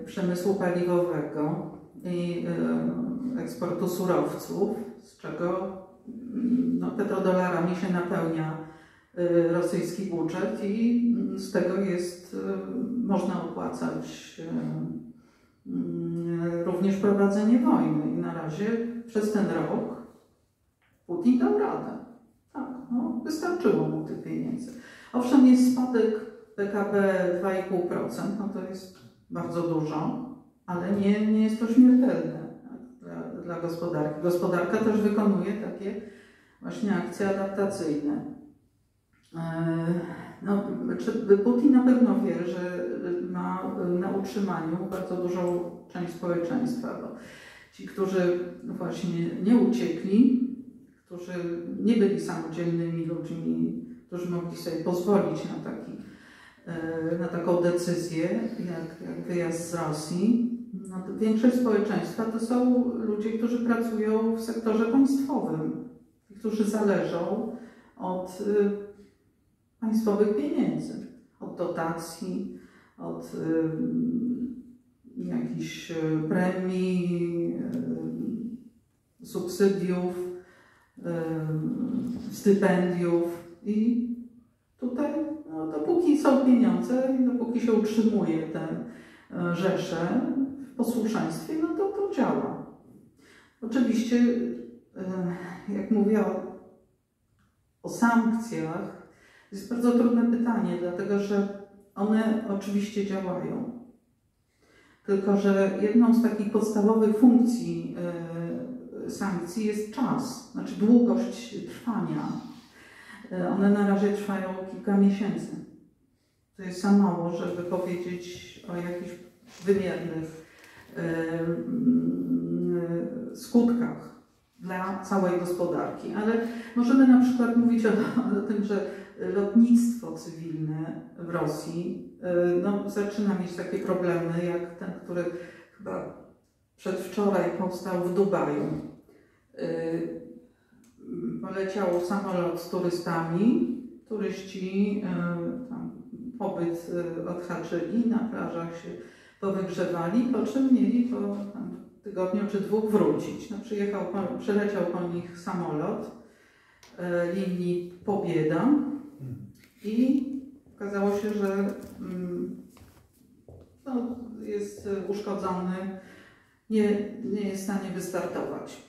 przemysłu paliwowego i y, eksportu surowców, z czego mm, no, petrodolarami się napełnia y, rosyjski budżet i mm, z tego jest, y, można opłacać y, y, również prowadzenie wojny. I na razie przez ten rok Putin dał radę. Tak, no, wystarczyło mu tych pieniędzy. Owszem, jest spadek PKB 2,5%, no to jest bardzo dużo, ale nie, nie jest to śmiertelne dla, dla gospodarki. Gospodarka też wykonuje takie właśnie akcje adaptacyjne. E, No, Putin na pewno wie, że ma na utrzymaniu bardzo dużą część społeczeństwa, bo ci, którzy właśnie nie uciekli, którzy nie byli samodzielnymi ludźmi, którzy mogli sobie pozwolić na taki na taką decyzję, jak, jak wyjazd z Rosji. No, większość społeczeństwa to są ludzie, którzy pracują w sektorze państwowym, którzy zależą od y, państwowych pieniędzy, od dotacji, od y, jakichś premii, subsydiów, stypendiów i tutaj no, dopóki są pieniądze i dopóki się utrzymuje te e, rzesze w posłuszeństwie, no to to działa. Oczywiście, e, jak mówię o, o sankcjach, jest bardzo trudne pytanie, dlatego że one oczywiście działają. Tylko, że jedną z takich podstawowych funkcji e, sankcji jest czas, znaczy długość trwania. E, One na razie trwają kilka miesięcy. To jest za mało, żeby powiedzieć o jakichś wymiernych e, mm, skutkach dla całej gospodarki. Ale możemy na przykład mówić o, o tym, że lotnictwo cywilne w Rosji e, no, zaczyna mieć takie problemy, jak ten, który chyba przedwczoraj powstał w Dubaju. Poleciał samolot z turystami. Turyści e, tam pobyt e, odhaczyli, na plażach się powygrzewali, po czym mieli po tam, tygodniu czy dwóch wrócić. No, przyjechał, przyleciał po nich samolot e, linii Pobieda i okazało się, że mm, no, jest uszkodzony, nie, nie jest w stanie wystartować.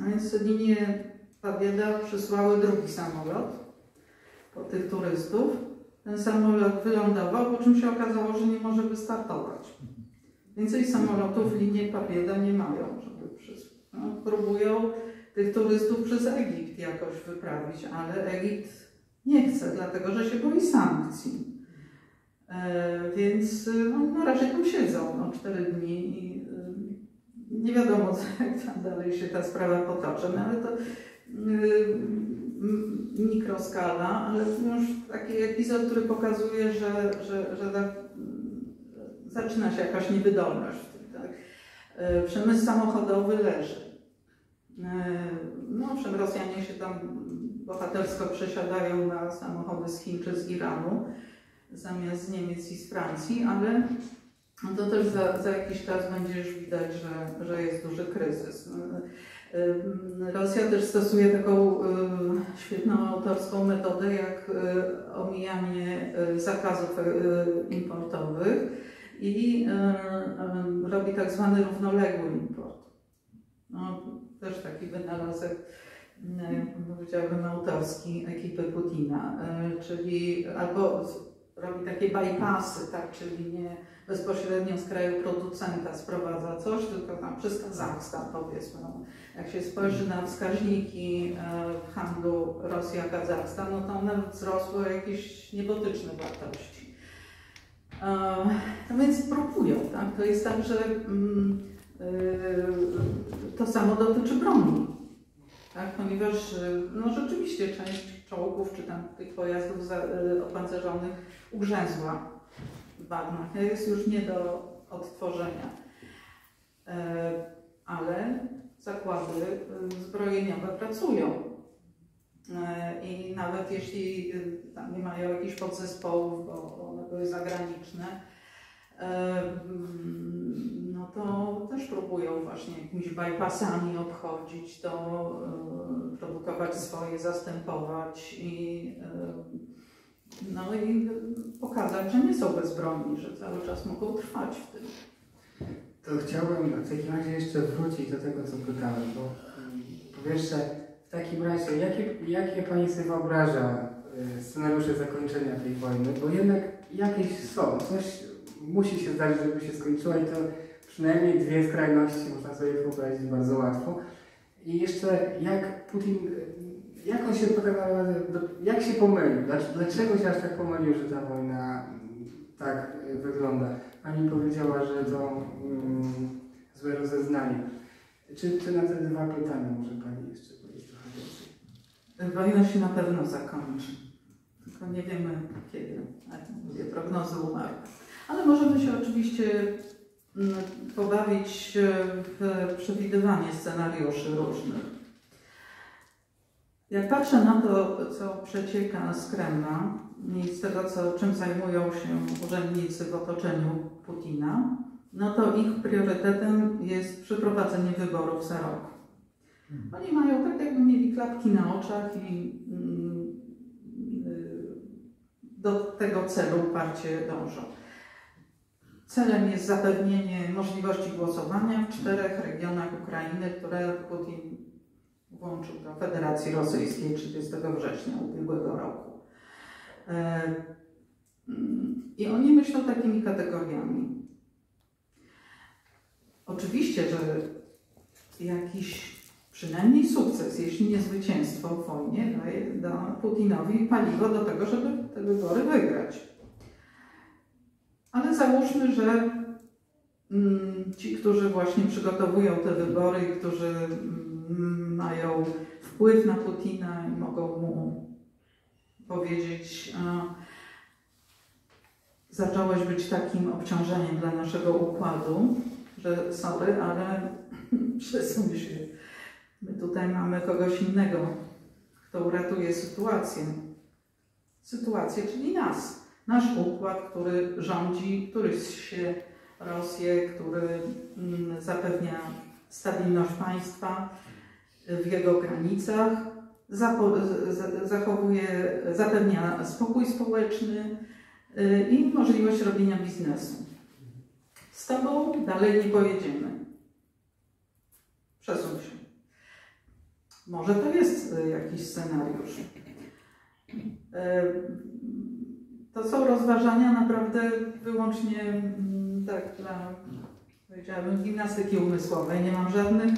A więc linie Pobieda przysłały drugi samolot po tych turystów. Ten samolot wylądował, po czym się okazało, że nie może wystartować. Więcej samolotów linie Pobieda nie mają, żeby przys- no, próbują tych turystów przez Egipt jakoś wyprawić, ale Egipt nie chce, dlatego że się boi sankcji. E, więc no, na razie tam siedzą no, 4 dni i y, nie wiadomo, jak tam dalej się ta sprawa potoczy, no, ale to mikroskala, ale już taki epizod, który pokazuje, że, że, że tak, mm, zaczyna się jakaś niewydolność. Tak? E, Przemysł samochodowy leży. No, owszem, Rosjanie się tam bohatersko przesiadają na samochody z Chin czy z Iranu zamiast z Niemiec i z Francji, ale no to też za, za jakiś czas będzie już widać, że, że jest duży kryzys. Rosja też stosuje taką świetną autorską metodę jak y, omijanie y, zakazów y, importowych i e, e, robi tak zwany równoległy import. No, też taki wynalazek, e, powiedziałabym, autorski ekipy Putina, e, czyli albo robi takie bypassy, tak, czyli nie bezpośrednio z kraju producenta sprowadza coś, tylko tam przez Kazachstan powiedzmy. No, Jak się spojrzy na wskaźniki e, w handlu Rosja-Kazachstan, no to one wzrosły o jakieś niebotyczne wartości. E, No więc próbują, tak? To jest tak, że mm, y, to samo dotyczy broni. Tak? Ponieważ no rzeczywiście część czołgów czy tam tych pojazdów opancerzonych ugrzęzła w bagnach. Jest już nie do odtworzenia. E, Ale zakłady y, zbrojeniowe pracują. E, I nawet jeśli tam nie mają jakichś podzespołów, bo one były zagraniczne, e, mm, no to też próbują właśnie jakimiś bypassami obchodzić to, e, produkować swoje, zastępować i, e, no i pokazać, że nie są bezbronni, że cały czas mogą trwać w tym. To chciałbym w takim razie jeszcze wrócić do tego, co pytałem, bo mm, po pierwsze, w takim razie, jakie, jakie Pani sobie wyobraża y, scenariusze zakończenia tej wojny? Bo jednak jakieś są, coś musi się zdarzyć, żeby się skończyła i to przynajmniej dwie skrajności można sobie wyobrazić bardzo łatwo. I jeszcze jak Putin, jak on się potem, jak się pomylił? Dlaczego, się aż tak pomylił, że ta wojna mm, tak y, wygląda? Pani powiedziała, że to mm, złe rozeznanie. Czy, czy na te dwa pytania może Pani jeszcze powiedzieć trochę więcej? Wojna się na pewno zakończy, tylko nie wiemy kiedy. Jak mówię, prognozy umarły. Ale możemy się oczywiście mm, pobawić e, w przewidywanie scenariuszy różnych. Jak patrzę na to, co przecieka z Kremla i z tego, co, czym zajmują się urzędnicy w otoczeniu Putina, no to ich priorytetem jest przeprowadzenie wyborów za rok. Oni mają tak, jakby mieli klapki na oczach i mm, y, do tego celu uparcie dążą. Celem jest zapewnienie możliwości głosowania w czterech regionach Ukrainy, które Putin włączył do Federacji Rosyjskiej 30 września ubiegłego roku. E, mm, I oni myślą takimi kategoriami. Oczywiście, że jakiś przynajmniej sukces, jeśli nie zwycięstwo w wojnie, daje da Putinowi paliwo do tego, żeby te wybory wygrać. Ale załóżmy, że mm, ci, którzy właśnie przygotowują te wybory którzy mm, mają wpływ na Putina i mogą mu powiedzieć, a, zacząłeś być takim obciążeniem dla naszego układu, że sorry, ale przesuń się. My tutaj mamy kogoś innego, kto uratuje sytuację. Sytuację, czyli nas. Nasz układ, który rządzi, który się Rosję, który mm, zapewnia stabilność państwa w jego granicach, zachowuje, zapewnia spokój społeczny y, i możliwość robienia biznesu. Z tobą dalej nie pojedziemy. Przesuń się. Może to jest y, jakiś scenariusz. Y, To są rozważania naprawdę wyłącznie mm, tak dla, powiedziałabym, gimnastyki umysłowej. Nie mam żadnych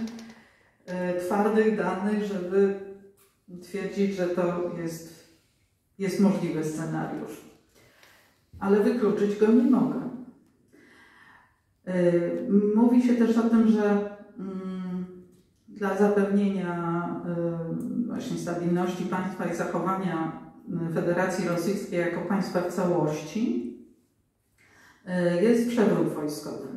twardych danych, żeby twierdzić, że to jest, jest możliwy scenariusz. Ale wykluczyć go nie mogę. Y, Mówi się też o tym, że mm, dla zapewnienia y, właśnie stabilności państwa i zachowania y, Federacji Rosyjskiej jako państwa w całości jest przewrót wojskowy.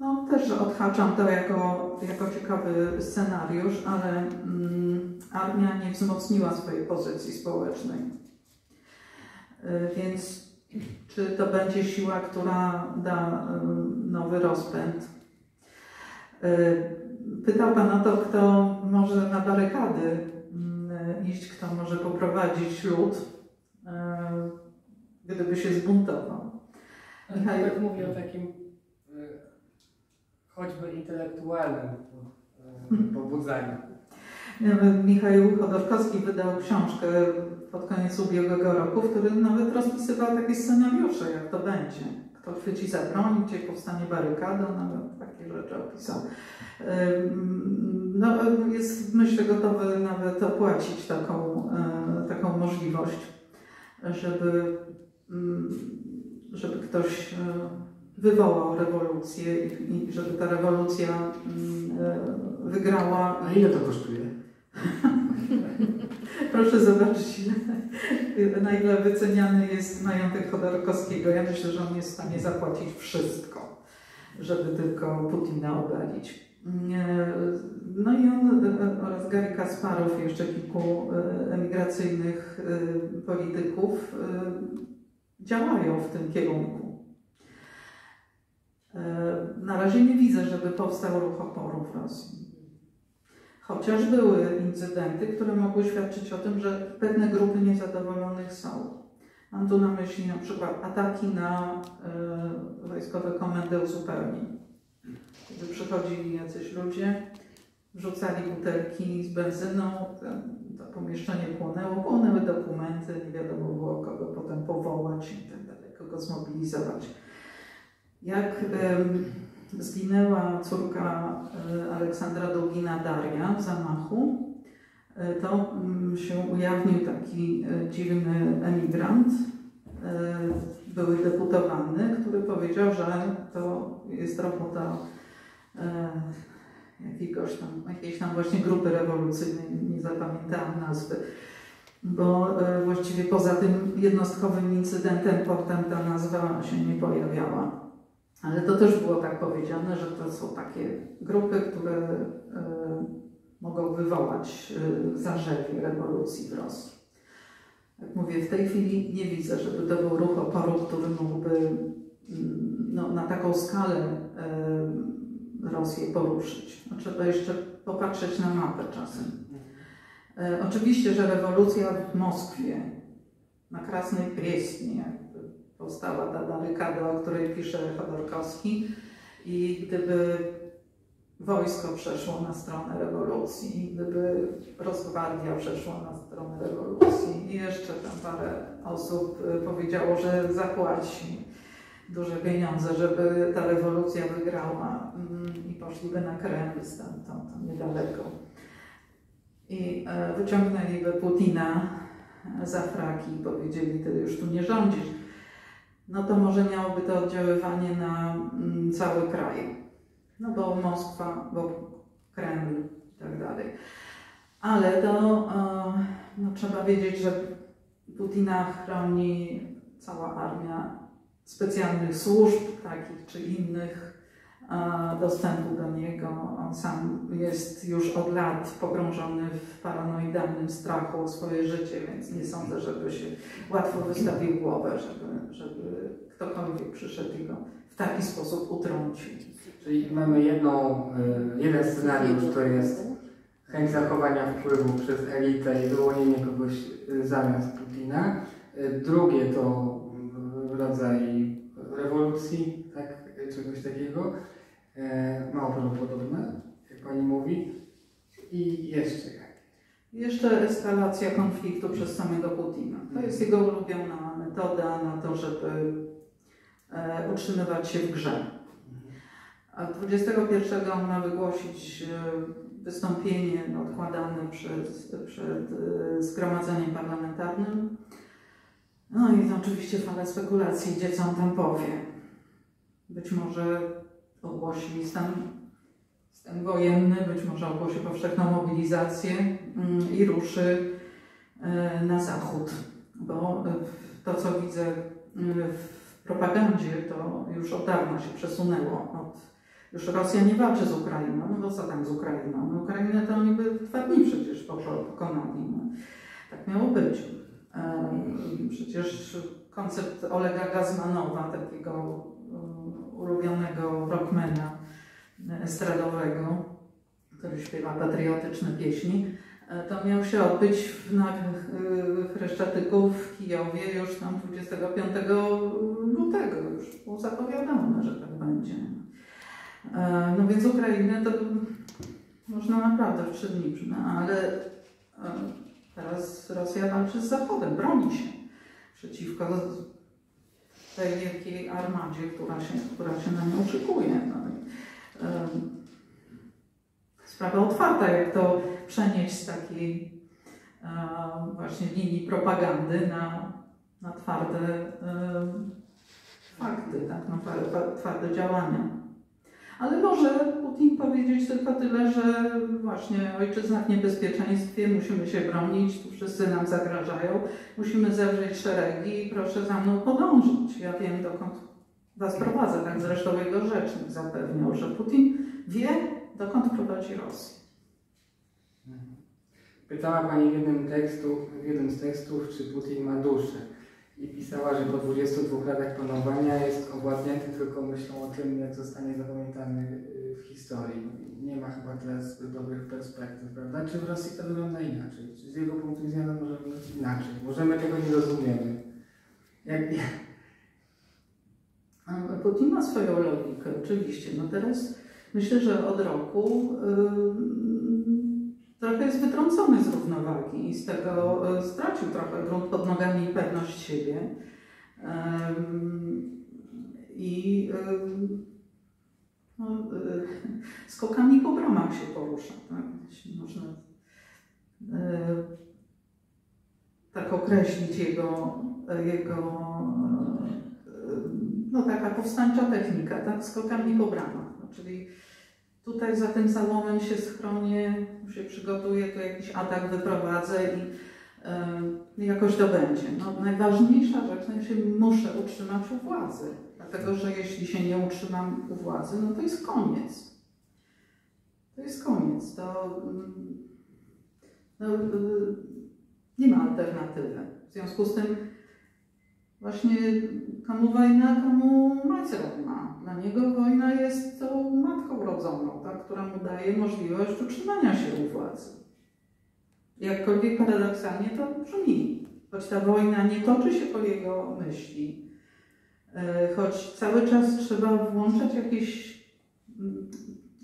No, też odhaczam to jako, jako ciekawy scenariusz, ale mm, armia nie wzmocniła swojej pozycji społecznej. Y, Więc czy to będzie siła, która da y, nowy rozpęd? Y, Pytał Pan o to, kto może na barykady mm, iść, kto może poprowadzić lud. Gdyby się zbuntował. Michał- Tak mówi o takim choćby intelektualnym e, pobudzaniu. Nawet Michał Chodorkowski wydał książkę pod koniec ubiegłego roku, w którym nawet rozpisywał takie scenariusze, jak to będzie. Kto chwyci za broń, gdzie powstanie barykada, nawet takie rzeczy opisał. Ym, No, jest myślę gotowy nawet opłacić taką, e, taką możliwość, żeby, mm, żeby ktoś e, wywołał rewolucję i żeby ta rewolucja mm, e, wygrała. A ile to kosztuje? Proszę zobaczyć, ile, na ile wyceniany jest majątek Chodorkowskiego. Ja myślę, że on jest w stanie zapłacić wszystko, żeby tylko Putina obalić. E, No i on e, oraz Gary Kasparow jeszcze kilku emigracyjnych polityków działają w tym kierunku. E, Na razie nie widzę, żeby powstał ruch oporu w Rosji. Chociaż były incydenty, które mogły świadczyć o tym, że pewne grupy niezadowolonych są. Mam tu na myśli na przykład ataki na y, wojskowe komendy uzupełnień. Kiedy przychodzili jacyś ludzie, wrzucali butelki z benzyną, to pomieszczenie płonęło, płonęły dokumenty, nie wiadomo było kogo potem powołać i tak kogo zmobilizować. Jak zginęła córka e, Aleksandra Długina Daria w zamachu, e, to mm, się ujawnił taki e, dziwny emigrant, były deputowany, który powiedział, że to jest robota jakiegoś tam, jakiejś tam właśnie grupy rewolucyjnej, nie zapamiętałam nazwy, bo właściwie poza tym jednostkowym incydentem potem ta nazwa się nie pojawiała. Ale to też było tak powiedziane, że to są takie grupy, które e, mogą wywołać e, zarzewie rewolucji w Rosji. Jak mówię, w tej chwili nie widzę, żeby to był ruch oporu, który mógłby mm, no, na taką skalę e, Rosję poruszyć. No, trzeba jeszcze popatrzeć na mapę czasem. Oczywiście, że rewolucja w Moskwie, na Krasnej Priesni, jakby powstała ta barykada, o której pisze Chodorkowski i gdyby wojsko przeszło na stronę rewolucji, gdyby Rosgwardia przeszła na stronę rewolucji i jeszcze tam parę osób y, powiedziało, że zapłaci duże pieniądze, żeby ta rewolucja wygrała mm, i poszliby na Kreml stamtąd, niedaleko. I e, wyciągnęliby Putina za fraki i powiedzieli, ty już tu nie rządzisz. No to może miałoby to oddziaływanie na mm, cały kraj. No bo Moskwa, bo Kreml i tak dalej. Ale to e, no, trzeba wiedzieć, że Putina chroni cała armia specjalnych służb, takich czy innych, dostępu do niego. On sam jest już od lat pogrążony w paranoidalnym strachu o swoje życie, więc nie sądzę, żeby się łatwo wystawił głowę, żeby, żeby ktokolwiek przyszedł i go w taki sposób utrącił. Czyli mamy jedną, e, jeden scenariusz, to jest chęć zachowania wpływu przez elitę i wyłonienie kogoś e, zamiast Putina. E, Drugie to rodzaj rewolucji, tak, czegoś takiego. E, Mało prawdopodobne, jak pani mówi. I jeszcze jak? Jeszcze eskalacja konfliktu przez samego Putina. To jest jego ulubiona metoda na to, żeby e, utrzymywać się w grze. A 21 on ma wygłosić e, wystąpienie odkładane przed, przed zgromadzeniem parlamentarnym. No i oczywiście fala spekulacji, gdzie co on tam powie. Być może ogłosi stan, stan wojenny, być może ogłosi powszechną mobilizację mm, i ruszy e, na zachód. Bo e, to, co widzę mm, w propagandzie, to już od dawna się przesunęło. Od, już Rosja nie walczy z Ukrainą, no bo co tam z Ukrainą? No Ukrainę to oni by w dwa dni przecież poko- pokonali. No. Tak miało być. E, Przecież koncept Olega Gazmanowa, takiego ulubionego rockmana estradowego, który śpiewa patriotyczne pieśni, E, To miał się odbyć na Chreszczatyku w Kijowie już tam 25 lutego. Już było zapowiadane, że tak będzie. E, No więc Ukrainę to można naprawdę w trzy dni, no, ale e, teraz Rosja walczy z Zachodem, broni się przeciwko tej wielkiej armadzie, która się, która się na nią szykuje. No, sprawa otwarta, jak to przenieść z takiej e, właśnie linii propagandy na, na twarde fakty, tak, na twarde działania. Ale może Putin powiedzieć tylko tyle, że właśnie ojczyzna w niebezpieczeństwie, musimy się bronić, tu wszyscy nam zagrażają, musimy zewrzeć szeregi i proszę za mną podążyć. Ja wiem, dokąd was prowadzę, tak zresztą jego rzecznik zapewniał, że Putin wie, dokąd prowadzi Rosję. Pytała Pani w jednym, tekstu, w jednym z tekstów, czy Putin ma duszę. I pisała, że po 22 latach panowania jest owładnięty tylko myślą o tym, jak zostanie zapamiętany y, w historii. Nie ma chyba teraz dobrych perspektyw, prawda? Czy w Rosji to wygląda inaczej? Czy z jego punktu widzenia to może wyglądać inaczej? Możemy tego nie rozumiemy. Jak, Putin ma swoją logikę, oczywiście. No teraz myślę, że od roku ym, trochę jest wytrącony z równowagi i z tego y, stracił trochę grunt pod nogami i pewność siebie. I ym, no, y, skokami po bramach się porusza, tak? Można tak określić jego, jego no taka powstańcza technika, tak, skokami po bramach. No, czyli tutaj za tym załomem się schronię, się przygotuję, tu jakiś atak wyprowadzę i y, jakoś to będzie. No, najważniejsza rzecz, no, się muszę utrzymać u władzy, dlatego że jeśli się nie utrzymam u władzy, no to jest koniec. To jest koniec. To mm, no, y, nie ma alternatywy. W związku z tym Właśnie komu wojna, komu rodna. Dla niego wojna jest tą matką rodzoną, tak, która mu daje możliwość utrzymania się u władzy. Jakkolwiek paradoksalnie to brzmi, choć ta wojna nie toczy się po jego myśli, e, choć cały czas trzeba włączać jakieś mm,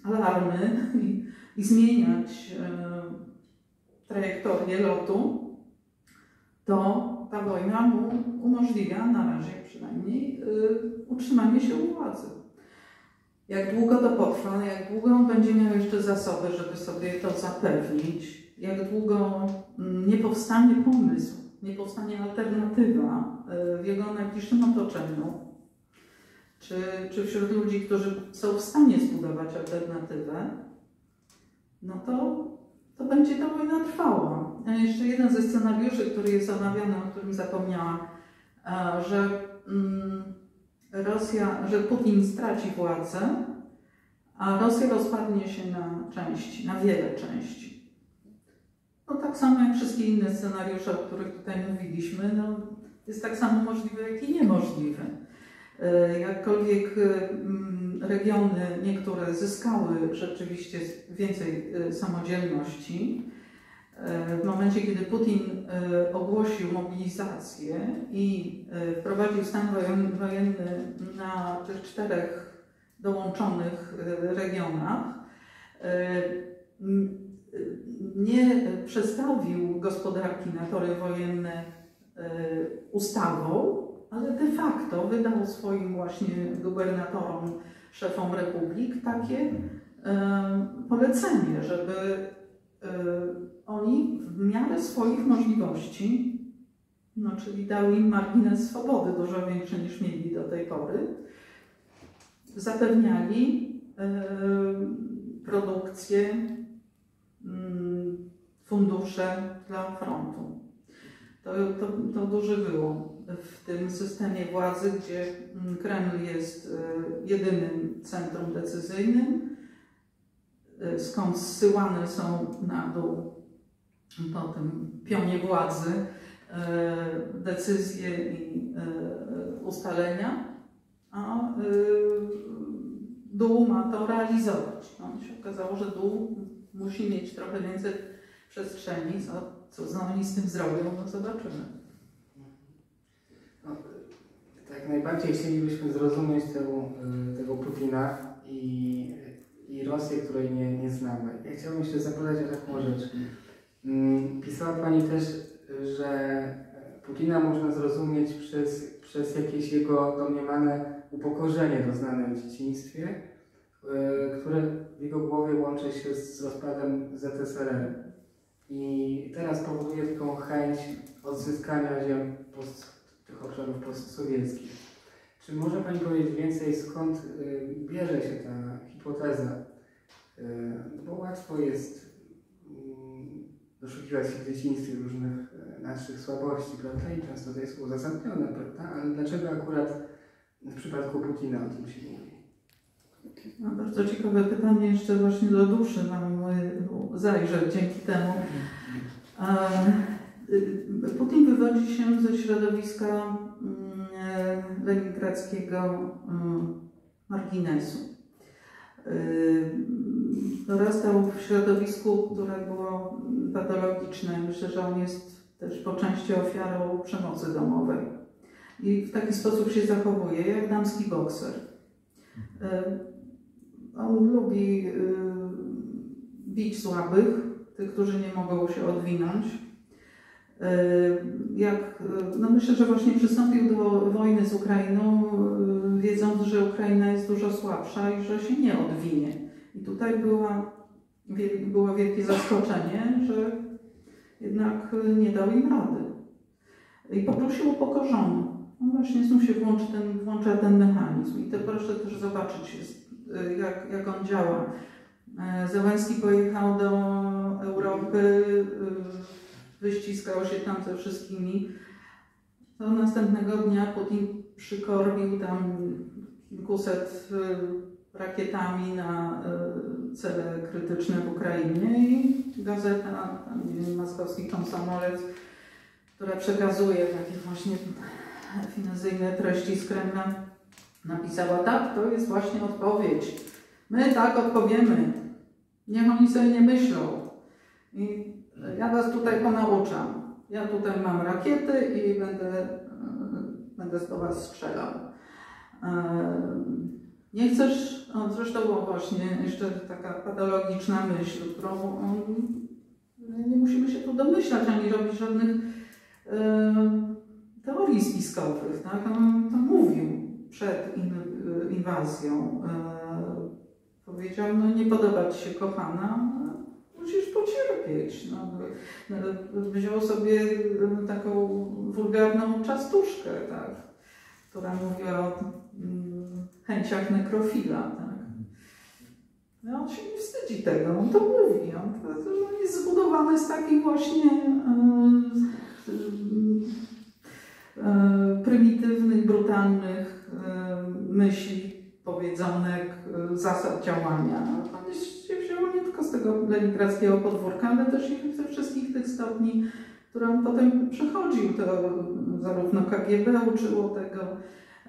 alarmy i, i zmieniać e, trajektorię lotu, to ta wojna mu umożliwia, na razie przynajmniej, y, utrzymanie się u władzy. Jak długo to potrwa, jak długo on będzie miał jeszcze zasoby, żeby sobie to zapewnić, jak długo mm, nie powstanie pomysł, nie powstanie alternatywa y, w jego najbliższym otoczeniu, czy, czy wśród ludzi, którzy są w stanie zbudować alternatywę, no to, to będzie ta wojna trwała. A jeszcze jeden ze scenariuszy, który jest omawiany, o którym zapomniałam, e, że mm, Rosja, że Putin straci władzę, a Rosja rozpadnie się na części, na wiele części. No tak samo jak wszystkie inne scenariusze, o których tutaj mówiliśmy, no, jest tak samo możliwe, jak i niemożliwe. E, Jakkolwiek e, mm, regiony niektóre zyskały rzeczywiście więcej e, samodzielności, e, w momencie, kiedy Putin e, ogłosił mobilizację i e, wprowadził stan wojen- wojenny na tych czterech dołączonych e, regionach, e, e, nie przestawił gospodarki na tory wojenne e, ustawą, ale de facto wydał swoim właśnie gubernatorom, szefom republik takie e, polecenie, żeby e, oni w miarę swoich możliwości, no czyli dał im margines swobody dużo większy niż mieli do tej pory, zapewniali e, produkcję, mm, fundusze dla frontu. To, to, to duży wyłom w tym systemie władzy, gdzie mm, Kreml jest e, jedynym centrum decyzyjnym, e, skąd zsyłane są na dół po tym pionie władzy e, decyzje i e, ustalenia, a e, dół ma to realizować. No, się okazało, że dół musi mieć trochę więcej przestrzeni, co, co oni z tym zrobią, no zobaczymy. No, tak najbardziej chcielibyśmy zrozumieć tego, tego Putina i, i Rosję, której nie, nie znamy. Ja chciałbym się zapytać o taką rzecz. Mm, Pisała Pani też, że Putina można zrozumieć przez, przez jakieś jego domniemane upokorzenie doznane w dzieciństwie, y, które w jego głowie łączy się z rozpadem ZSRR. I teraz powoduje taką chęć odzyskania ziem post, tych obszarów postsowieckich. Czy może Pani powiedzieć więcej, skąd y, bierze się ta hipoteza? Y, bo łatwo jest doszukiwać się w dzieciństwie różnych y, naszych słabości, prawda? I często to jest uzasadnione, prawda? Ale dlaczego akurat w przypadku Putina o tym się mówi? No, bardzo ciekawe pytanie, jeszcze właśnie do duszy mam zajrzeć dzięki temu. Y, Putin wywodzi się ze środowiska mm, e, leningradzkiego mm, marginesu. Dorastał w środowisku, które było patologiczne. Myślę, że on jest też po części ofiarą przemocy domowej. I w taki sposób się zachowuje, jak damski bokser. Y, On lubi y, bić słabych, tych, którzy nie mogą się odwinąć. Y, Jak, y, no myślę, że właśnie przystąpił do wojny z Ukrainą, y, wiedząc, że Ukraina jest dużo słabsza i że się nie odwinie. I tutaj była, było wielkie zaskoczenie, że jednak nie dał im rady. I poprosił upokorzono. No właśnie znów się włączy ten, włącza ten mechanizm. I to proszę też zobaczyć, jak, jak on działa. Zełenski pojechał do Europy, wyściskał się tam ze wszystkimi. To następnego dnia Putin przykorbił tam kilkuset y, rakietami na y, cele krytyczne w Ukrainie i gazeta, tam, nie wiem, Komsomolec, która przekazuje takie właśnie finezyjne treści z Kremla, napisała tak, to jest właśnie odpowiedź. My tak odpowiemy. Niech oni sobie nie myślą. I ja was tutaj ponauczam. Ja tutaj mam rakiety i będę, e, będę do was strzelał. E, Nie chcesz, zresztą była właśnie jeszcze taka patologiczna myśl, którą on, nie musimy się tu domyślać ani robić żadnych e, teorii spiskowych. Tak? On to mówił przed in, inwazją. Powiedział, no nie podoba ci się kochana, musisz pocierpieć. No, no, wziął sobie taką wulgarną czastuszkę, tak? która mówiła o mm, chęciach nekrofila. Tak? No, on się nie wstydzi tego, on to mówi. On, to, on jest zbudowany z takich właśnie e, e, prymitywnych, brutalnych e, myśli, powiedzonek, e, zasad działania. On się wziął nie tylko z tego leningradzkiego podwórka, ale też i ze wszystkich tych stopni, które on potem przechodził. To zarówno KGB uczyło tego,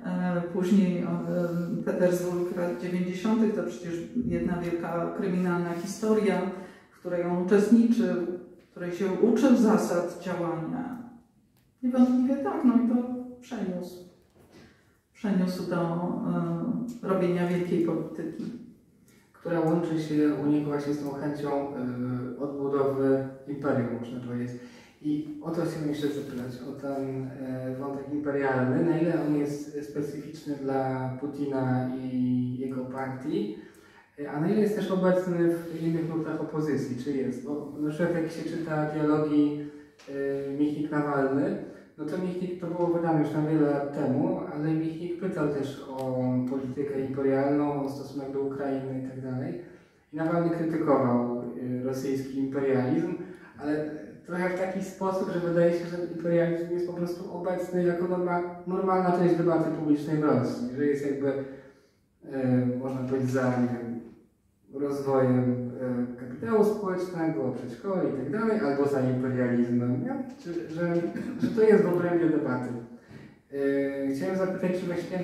e, później Petersburg lat 90. to przecież jedna wielka kryminalna historia, w której on uczestniczył, w której się uczył zasad działania. Niewątpliwie tak, no i to przeniósł. Przeniósł do e, robienia wielkiej polityki. która łączy się u niego właśnie z tą chęcią y, odbudowy imperium, można powiedzieć. I o to chciałem jeszcze zapytać, o ten y, wątek imperialny, na ile on jest specyficzny dla Putina i jego partii, y, a na ile jest też obecny w innych nurtach opozycji, czy jest? Bo na przykład jak się czyta dialogi y, Michnik-Nawalny, no to Michnik to było wydane już na wiele lat temu, ale Michnik pytał też o politykę imperialną, o stosunek do Ukrainy i tak. I Nawalny krytykował y, rosyjski imperializm, ale trochę w taki sposób, że wydaje się, że imperializm jest po prostu obecny jako norma, normalna część debaty publicznej w Rosji, że jest jakby, y, można powiedzieć, za nie wiem, rozwojem y, kapitału społecznego, przedszkoli i tak albo za imperializmem, nie? Czy, że, że to jest w obrębie debaty. Yy, chciałem zapytać, czy właśnie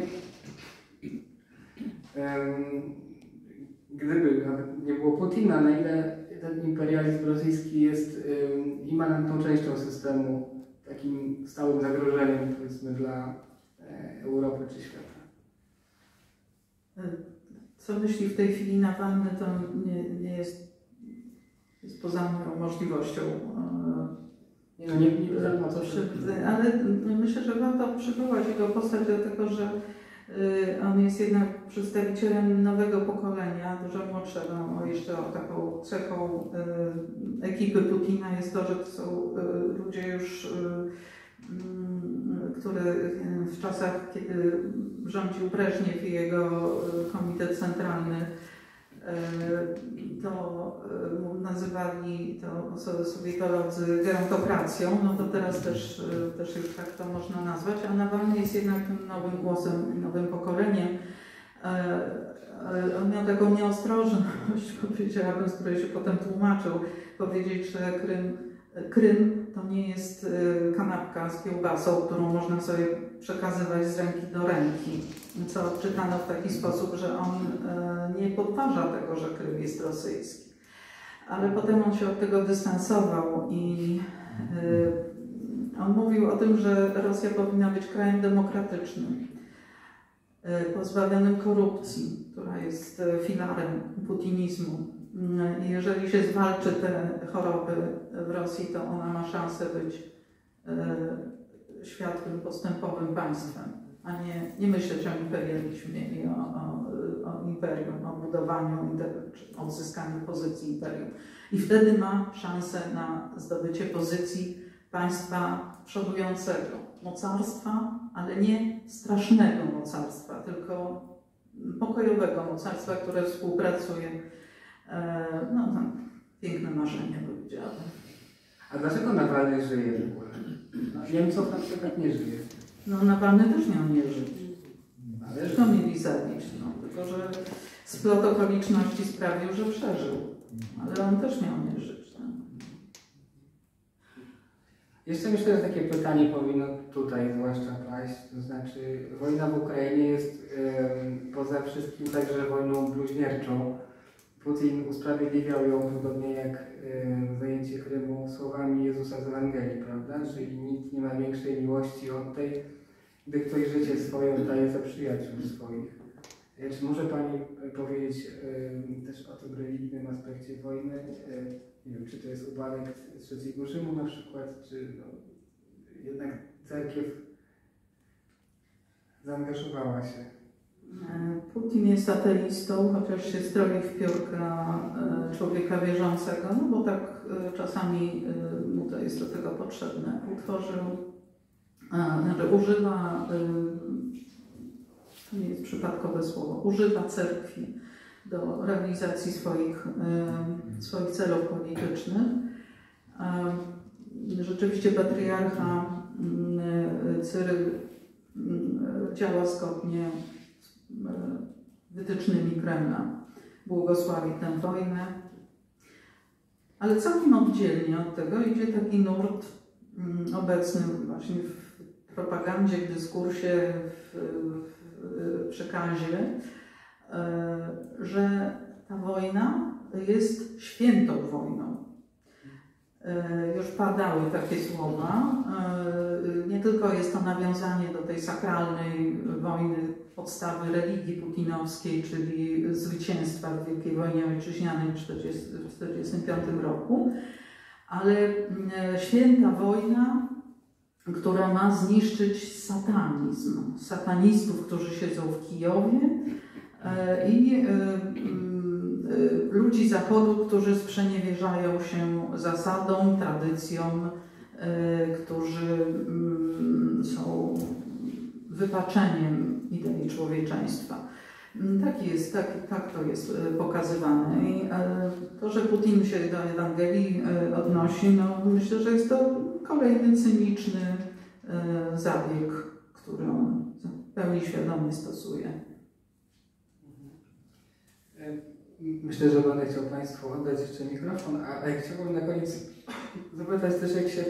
gdyby nie było Putina, na ile ten imperializm rosyjski jest ym, immanentną częścią systemu, takim stałym zagrożeniem powiedzmy dla e, Europy czy świata. Co myśli w tej chwili Nawalny, to nie, nie jest, jest poza moją możliwością. e, Nie, no, nie, nie pytam o co się... Ale myślę, że warto przywołać jego postać, dlatego że y, on jest jednak przedstawicielem nowego pokolenia, dużo młodszego. Jeszcze taką cechą y, ekipy Putina jest to, że to są y, ludzie już, który w czasach, kiedy rządził Breżniew i jego y, komitet centralny, y, to nazywali to so- sowietolodzy gerontokracją, no to teraz też, też już tak to można nazwać, a Nawalny jest jednak tym nowym głosem nowym pokoleniem. E, e, On miał taką nieostrożność, powiedziałabym, z której się potem tłumaczył, powiedzieć, że Krym, Krym to nie jest y, kanapka z kiełbasą, którą można sobie przekazywać z ręki do ręki, co odczytano w taki sposób, że on e, nie podważa tego, że Krym jest rosyjski. Ale potem on się od tego dystansował i y, on mówił o tym, że Rosja powinna być krajem demokratycznym, y, pozbawionym korupcji, która jest y, filarem putinizmu. I jeżeli się zwalczy te choroby w Rosji, to ona ma szansę być y, światłym, postępowym państwem, a nie, nie myśleć o imperializmie i o, o, o imperium, o budowaniu, czy odzyskaniu pozycji imperium. I wtedy ma szansę na zdobycie pozycji państwa przodującego, mocarstwa, ale nie strasznego mocarstwa, tylko pokojowego mocarstwa, które współpracuje. E, No, tam piękne marzenie, powiedziałabym. A dlaczego Nawalny żyje w ogóle? No, Niemców na przykład nie żyje. No, Nawalny też miał nie żyć. Ale To mieli zabić, no, tylko że splot okoliczności sprawił, że przeżył. Ale on też miał nie żyć. Tak? Jeszcze myślę, że takie pytanie powinno tutaj zwłaszcza paść, to znaczy wojna w Ukrainie jest em, poza wszystkim także wojną bluźnierczą. Putin usprawiedliwiał ją podobnie jak em, zajęcie Krymu słowami Jezusa z Ewangelii, prawda? Czyli nikt nie ma większej miłości od tej, gdy ktoś życie swoje daje za przyjaciół swoich. E, Czy może Pani e, powiedzieć też o tym religijnym aspekcie wojny? E, nie wiem, czy to jest upadek trzeciego Rzymu na przykład, czy no, jednak cerkiew zaangażowała się. E, Putin jest ateistą, chociaż się stroi w piórka e, człowieka wierzącego, no bo tak e, czasami mu to jest do tego potrzebne. Utworzył, znaczy używa, to nie jest przypadkowe słowo, używa cerkwi do realizacji swoich, swoich celów politycznych. Rzeczywiście patriarcha mm, Cyryl mm, działa zgodnie wytycznymi Kremla. Błogosławi tę wojnę. Ale całkiem oddzielnie od tego idzie taki nurt mm, obecny właśnie w propagandzie, w dyskursie, w, w, w przekazie, e, że ta wojna jest świętą wojną. E, Już padały takie słowa. E, Nie tylko jest to nawiązanie do tej sakralnej wojny, podstawy religii putinowskiej, czyli zwycięstwa w Wielkiej Wojnie Ojczyźnianej w 1945 roku, ale święta wojna, która ma zniszczyć satanizm, satanistów, którzy siedzą w Kijowie e, i ludzi Zachodu, którzy sprzeniewierzają się zasadom, tradycjom, e, którzy mm, są wypaczeniem idei człowieczeństwa. Mm, Tak jest, tak, tak to jest e, pokazywane. I e, to, że Putin się do Ewangelii e, odnosi, no myślę, że jest to kolejny cyniczny e, zabieg, który on w pełni świadomie stosuje. E, Myślę, że będę chciał Państwu oddać jeszcze mikrofon, a a chciałbym na koniec zapytać też, jak się,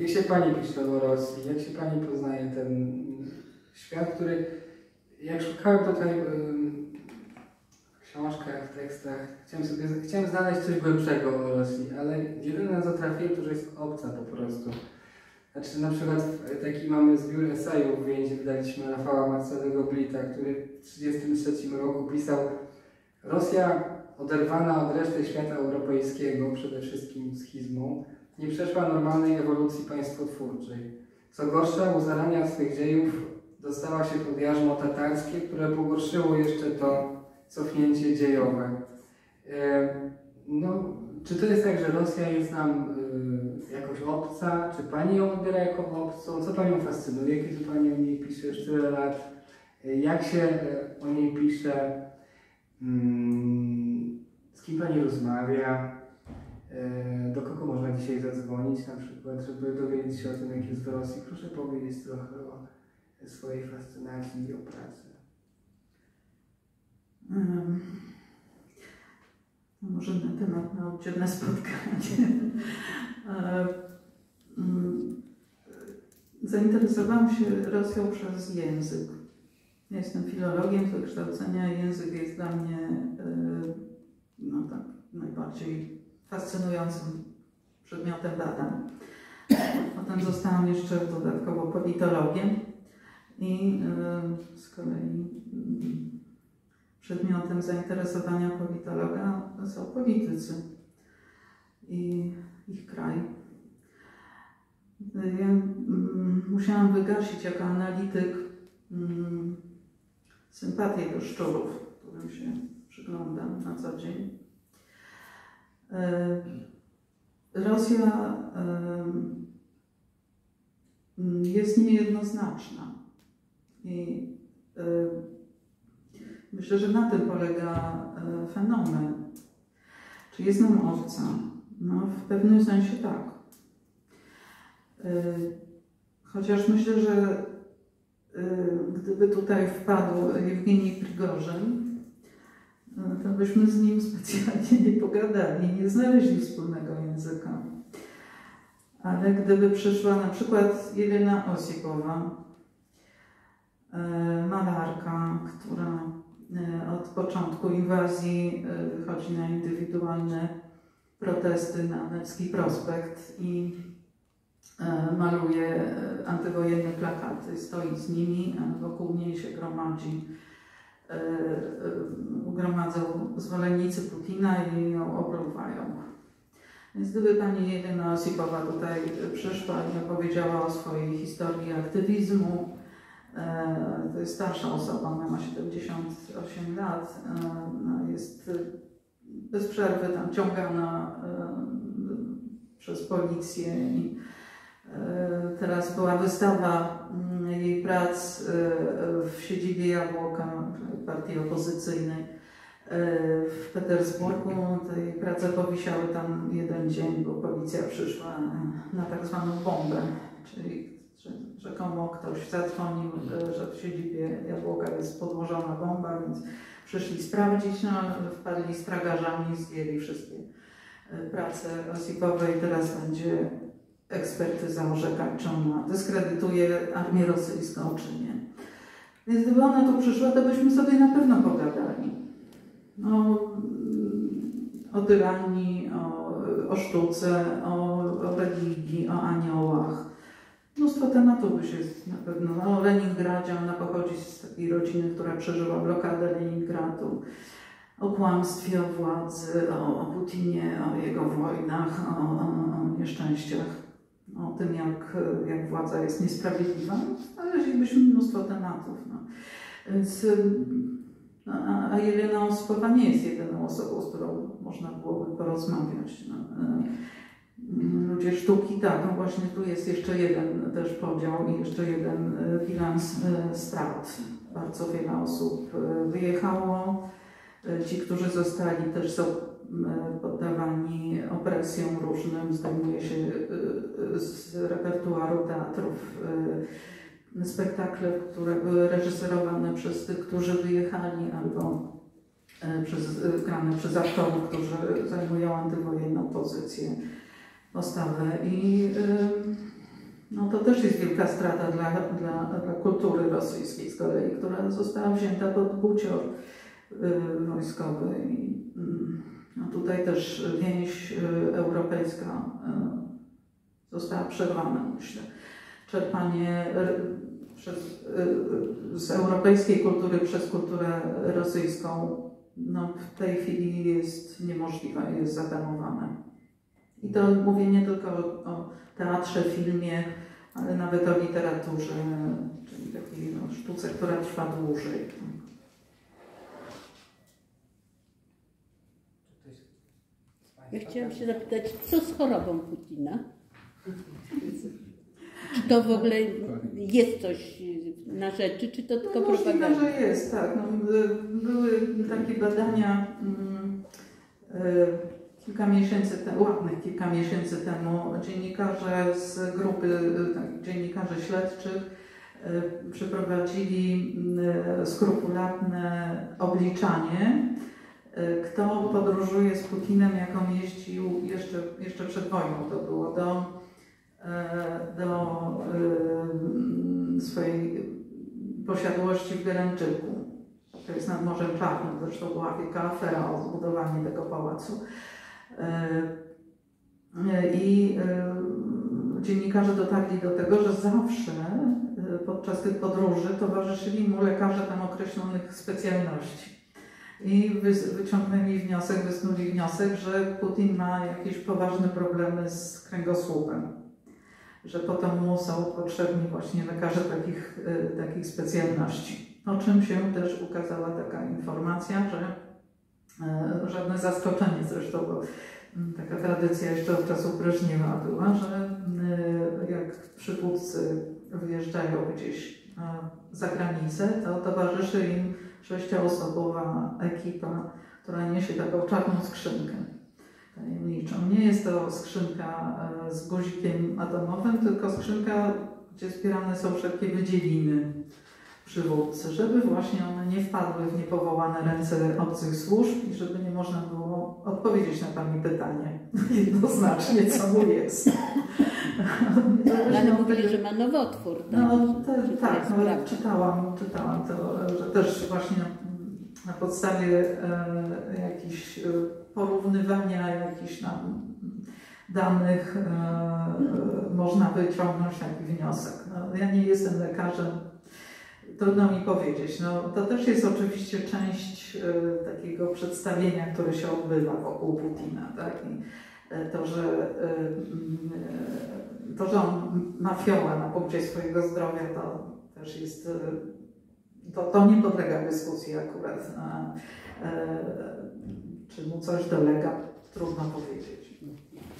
jak się Pani pisze o Rosji, jak się Pani poznaje ten świat, który, jak szukałem tutaj em, książkach, tekstach. Chciałem sobie chciałem znaleźć coś głębszego o Rosji, ale jedyne co trafiłem to, że jest obca po prostu. Znaczy na przykład taki mamy zbiór esejów w Więzie, wydaliśmy Rafała Marcelego Blita, który w 1933 roku pisał Rosja oderwana od reszty świata europejskiego, przede wszystkim schizmą, nie przeszła normalnej ewolucji państwotwórczej. Co gorsza, u zarania swych dziejów dostała się pod jarzmo tatarskie, które pogorszyło jeszcze to cofnięcie dziejowe. E, No, czy to jest tak, że Rosja jest nam y, jakoś obca? Czy Pani ją odbiera jako obcą? Co Panią fascynuje, kiedy Pani o niej pisze już tyle lat? Y, Jak się o niej pisze? Mm, Z kim Pani rozmawia? Y, Do kogo można dzisiaj zadzwonić na przykład, żeby dowiedzieć się o tym, jak jest w Rosji? Proszę powiedzieć trochę o swojej fascynacji i o pracy. No może na temat na oddzielne spotkanie. E, mm, Zainteresowałam się Rosją przez język. Ja jestem filologiem z wykształcenia. Język jest dla mnie e, no tak, najbardziej fascynującym przedmiotem badań. Potem zostałam jeszcze dodatkowo politologiem i e, z kolei mm, przedmiotem zainteresowania politologa są politycy i ich kraj. Ja mm, musiałam wygasić jako analityk mm, sympatię do szczurów, którym się przyglądam na co dzień. E, Rosja em, jest niejednoznaczna i e, Myślę, że na tym polega e, fenomen. Czy jest nam obca? No, w pewnym sensie tak. E, Chociaż myślę, że e, gdyby tutaj wpadł Jewgenij Prigorzyn, e, to byśmy z nim specjalnie nie pogadali, nie znaleźli wspólnego języka. Ale gdyby przyszła na przykład Jelena Osipowa, e, malarka, która od początku inwazji wychodzi na indywidualne protesty na Nevski Prospekt i maluje e, antywojenne plakaty, stoi z nimi, wokół niej się gromadzi e, e, gromadzą zwolennicy Putina i ją opluwają. Więc gdyby pani Jelena Osipowa tutaj przyszła i opowiedziała o swojej historii aktywizmu, e, to jest starsza osoba, ona ma 78 lat, e, no, jest bez przerwy tam ciągana e, przez policję i e, teraz była wystawa mm, jej prac e, w siedzibie Jabłoka, partii opozycyjnej e, w Petersburgu. Te jej prace powisiały tam jeden dzień, bo policja przyszła na tak zwaną bombę, czyli rzekomo ktoś zadzwonił, e, że w siedzibie Jabłoka jest podłożona bomba, więc przyszli sprawdzić, no wpadli z tragarzami, zdjęli wszystkie e, prace Osipowe i teraz będzie ekspertyza orzeka, czy ona dyskredytuje armię rosyjską, czy nie. Więc gdyby ona tu przyszła, to byśmy sobie na pewno pogadali. No, o tyranii, o, o sztuce, o, o religii, o aniołach. Mnóstwo tematów by się na pewno. No, o Leningradzie, ona pochodzi z takiej rodziny, która przeżyła blokadę Leningradu. O kłamstwie, o władzy, o, o Putinie, o jego wojnach, o, o, o nieszczęściach, o tym, jak, jak władza jest niesprawiedliwa. Znaleźlibyśmy mnóstwo tematów. No. Więc, no, a, a Jelena Ospowa nie jest jedyną osobą, z którą można byłoby porozmawiać. No. Ludzie sztuki, tak, no właśnie tu jest jeszcze jeden też podział i jeszcze jeden y, bilans y, strat. Bardzo wiele osób y, wyjechało. Ci, którzy zostali, też są poddawani opresjom różnym. Zdejmuje się z repertuaru teatrów y, spektakle, które były reżyserowane przez tych, którzy wyjechali albo y, przez, y, grane przez aktorów, którzy zajmują antywojenną pozycję postawę i no to też jest wielka strata dla, dla, dla kultury rosyjskiej z kolei, która została wzięta pod bucior wojskowy. I, mm, no tutaj też więź europejska została przerwana, myślę. Czerpanie y, przez, y, z europejskiej kultury przez kulturę rosyjską no, w tej chwili jest niemożliwe, jest zatamowane. I to mówię nie tylko o, o teatrze, filmie, ale nawet o literaturze, czyli takiej no, sztuce, która trwa dłużej. Ja chciałam się zapytać, co z chorobą Putina? Czy to w ogóle jest coś na rzeczy, czy to tylko No, propaganda? że jest, tak. No, były takie badania mm, y, kilka miesięcy temu, ładnych kilka miesięcy temu, dziennikarze z grupy y, tak, dziennikarzy śledczych y, przeprowadzili y, skrupulatne obliczanie, kto podróżuje z Putinem, jak on jeździł jeszcze, jeszcze przed wojną, to było do, do y, swojej posiadłości w Geleńczyku. To jest nad Morzem Czarnym, zresztą była wielka afera o zbudowanie tego pałacu. E, I e, dziennikarze dotarli do tego, że zawsze e, podczas tych podróży towarzyszyli mu lekarze tam określonych specjalności. I wy- wyciągnęli wniosek, wysnuli wniosek, że Putin ma jakieś poważne problemy z kręgosłupem że potem mu są potrzebni właśnie lekarze takich, y, takich specjalności. O czym się też ukazała taka informacja, że y, żadne zaskoczenie zresztą, bo mm, taka tradycja jeszcze od czasów Breżniewa była, że y, jak przywódcy wyjeżdżają gdzieś za granicę, to towarzyszy im sześcioosobowa ekipa, która niesie taką czarną skrzynkę tajemniczą. Nie jest to skrzynka e, z guzikiem atomowym, tylko skrzynka, gdzie zbierane są wszelkie wydzieliny przywódcy, żeby właśnie one nie wpadły w niepowołane ręce obcych służb i żeby nie można było odpowiedzieć na Pani pytanie jednoznacznie, co mu jest. No, Ale mówili, że ma nowotwór. tak? No te, Czy to tak, no, czytałam, czytałam to, że też właśnie na podstawie e, jakichś e, porównywania jakichś tam danych e, e, można wyciągnąć taki wniosek. No, ja nie jestem lekarzem, trudno mi powiedzieć. No, to też jest oczywiście część e, takiego przedstawienia, które się odbywa wokół Putina. Tak? I e, to, że, mm, to, że on ma fiołę na punkcie swojego zdrowia, to też jest, to, to nie podlega dyskusji akurat. A, e, czy mu coś dolega, trudno powiedzieć.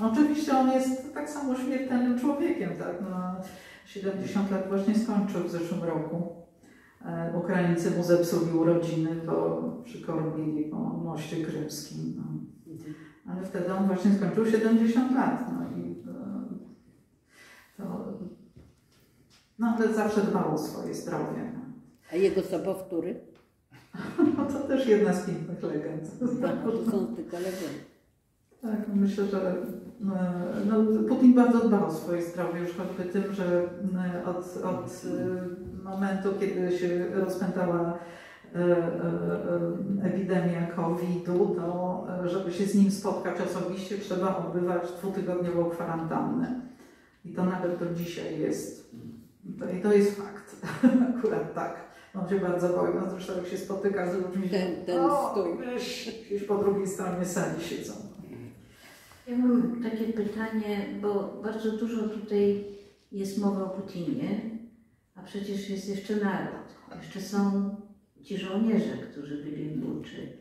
Oczywiście on jest tak samo śmiertelnym człowiekiem, tak? No, 70 lat właśnie skończył w zeszłym roku. E, Ukraińcy mu zepsuli urodziny, bo przykormili po moście krymskim. No. Ale wtedy on właśnie skończył 70 lat. No, i, e, to, no ale zawsze dbał o swoje zdrowie. No. A jego sobowtóry? No, to też jedna z pięknych legend. Legendy. Tak, myślę, że e, no, Putin bardzo dba o swoje zdrowie, już choćby tym, że e, od, od e, momentu, kiedy się rozpętała epidemia COVID-u, to żeby się z nim spotkać osobiście, trzeba odbywać dwutygodniową kwarantannę. I to nawet do dzisiaj jest. I to jest fakt. Akurat tak. On się bardzo boi. No zresztą jak się spotyka z ludźmi, Ten- ten o, stół. gdzieś, gdzieś po drugiej stronie sali siedzą. Ja mam takie pytanie, bo bardzo dużo tutaj jest mowy o Putinie, a przecież jest jeszcze naród. Jeszcze są ci żołnierze, którzy byli w Buczy.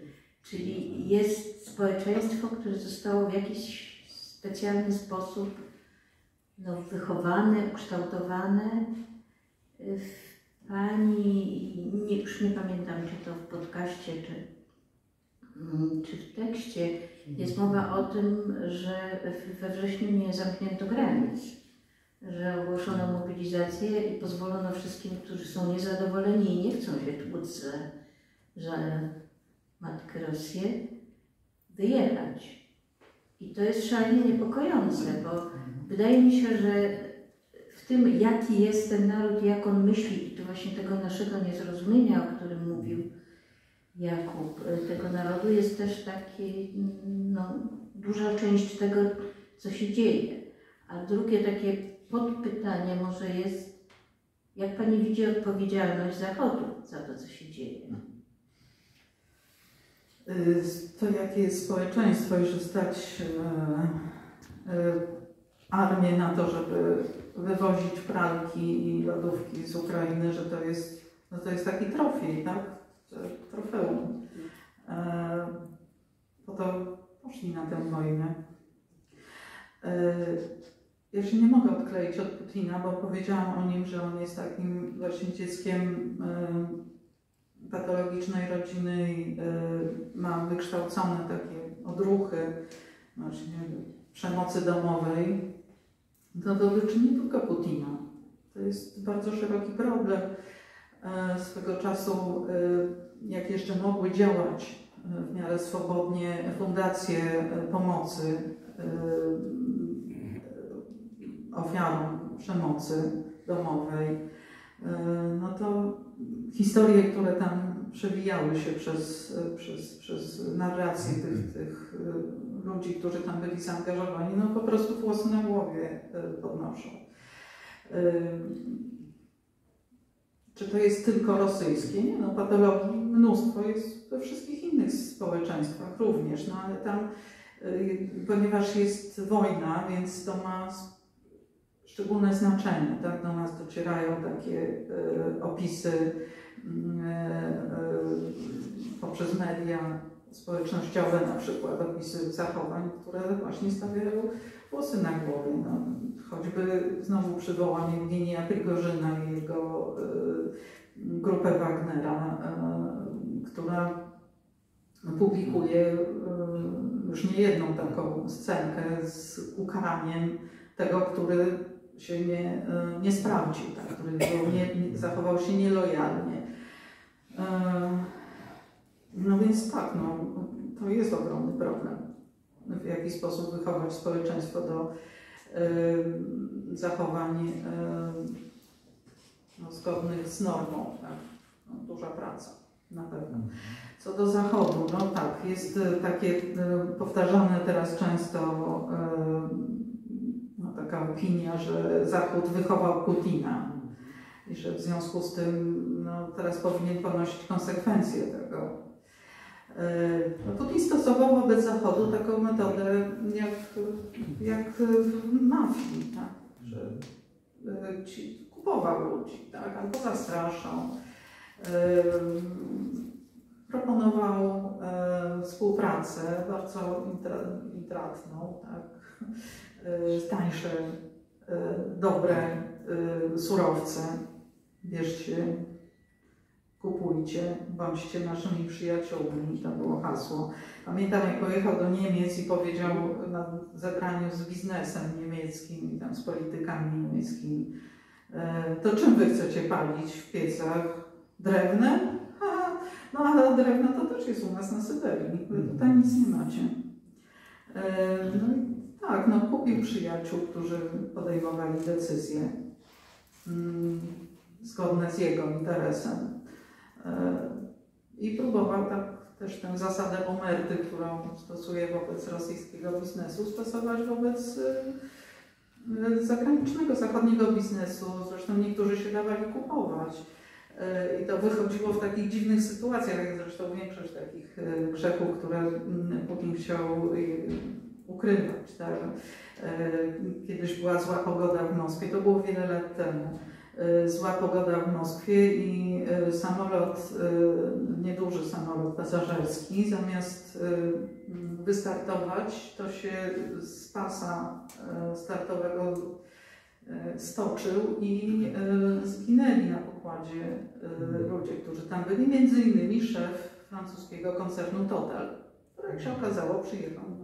Czyli jest społeczeństwo, które zostało w jakiś specjalny sposób no, wychowane, ukształtowane. W Pani, nie, już nie pamiętam, czy to w podcaście, czy, mm, czy w tekście, jest mowa o tym, że we wrześniu nie zamknięto granic, że ogłoszono mobilizację i pozwolono wszystkim, którzy są niezadowoleni i nie chcą się tłuc za, za matkę Rosję, wyjechać. I to jest szalenie niepokojące, bo wydaje mi się, że tym, jaki jest ten naród, jak on myśli, i tu właśnie tego naszego niezrozumienia, o którym mówił Jakub, y, tego narodu jest też taki, mm, no, duża część tego, co się dzieje. A drugie takie podpytanie może jest, jak Pani widzi odpowiedzialność Zachodu za to, co się dzieje? Y, To jakie jest społeczeństwo i że stać e, armię na to, żeby wywozić pralki i lodówki z Ukrainy, że to jest, no to jest taki trofej, tak? Trofeum. E, Po to poszli na tę wojnę. E, Ja się nie mogę odkleić od Putina, bo powiedziałam o nim, że on jest takim właśnie dzieckiem e, patologicznej rodziny i e, ma wykształcone takie odruchy właśnie przemocy domowej, to dotyczy nie tylko Putina. To jest bardzo szeroki problem. E, Swego czasu, e, jak jeszcze mogły działać e, w miarę swobodnie fundacje pomocy ofiarom przemocy domowej, no to historie, które tam przewijały się przez, przez, przez narrację tych, tych y, ludzi, którzy tam byli zaangażowani, no po prostu włosy na głowie y, podnoszą. Y, Czy to jest tylko rosyjskie? Nie, no patologii mnóstwo jest we wszystkich innych społeczeństwach również, no ale tam, y, ponieważ jest wojna, więc to ma szczególne znaczenie, tak? Do nas docierają takie opisy mm, poprzez media społecznościowe, na przykład opisy zachowań, które właśnie stawiają włosy na głowie. No, choćby znowu przywołam Jewgenia Prigorzyna i jego y, grupę Wagnera, y, która publikuje y, już nie jedną taką scenkę z ukaraniem tego, który się nie, y, nie sprawdził, tak, który nie, nie, zachował się nielojalnie. No więc tak, no, to jest ogromny problem. W jaki sposób wychować społeczeństwo do y, zachowań y, no, zgodnych z normą. Tak? No, duża praca, na pewno. Co do Zachodu, no tak, jest y, takie y, powtarzane teraz często y, no, taka opinia, że Zachód wychował Putina i że w związku z tym no, teraz powinien ponosić konsekwencje tego. E, Putin stosował wobec Zachodu taką metodę jak, jak w mafii, tak? że e, ci kupował ludzi, tak? albo zastraszał. E, Proponował współpracę bardzo intra- intratną, tak? Tańsze, dobre surowce. Bierzcie kupujcie, bądźcie naszymi przyjaciółmi, to było hasło. Pamiętam, jak pojechał do Niemiec i powiedział na zebraniu z biznesem niemieckim i tam z politykami niemieckimi, e, to czym wy chcecie palić w piecach? Drewnem? No ale drewno to też jest u nas na Syberii, wy tutaj nic nie macie. E, No i tak, no kupił przyjaciół, którzy podejmowali decyzje mm, zgodne z jego interesem. I próbował tak też tę zasadę omerty, którą stosuje wobec rosyjskiego biznesu, stosować wobec e, zagranicznego, zachodniego biznesu. Zresztą niektórzy się dawali kupować. E, I to wychodziło w takich dziwnych sytuacjach, jak zresztą większość takich e, grzechów, które mm, Putin chciał ukrywać. Tak? Kiedyś była zła pogoda w Moskwie, to było wiele lat temu y, zła pogoda w Moskwie i y, samolot, y, nieduży samolot pasażerski, zamiast y, wystartować, to się z pasa y, startowego y, stoczył i y, zginęli na pokładzie y, ludzie, którzy tam byli, między innymi szef francuskiego koncernu Total, który jak się okazało przyjechał. Na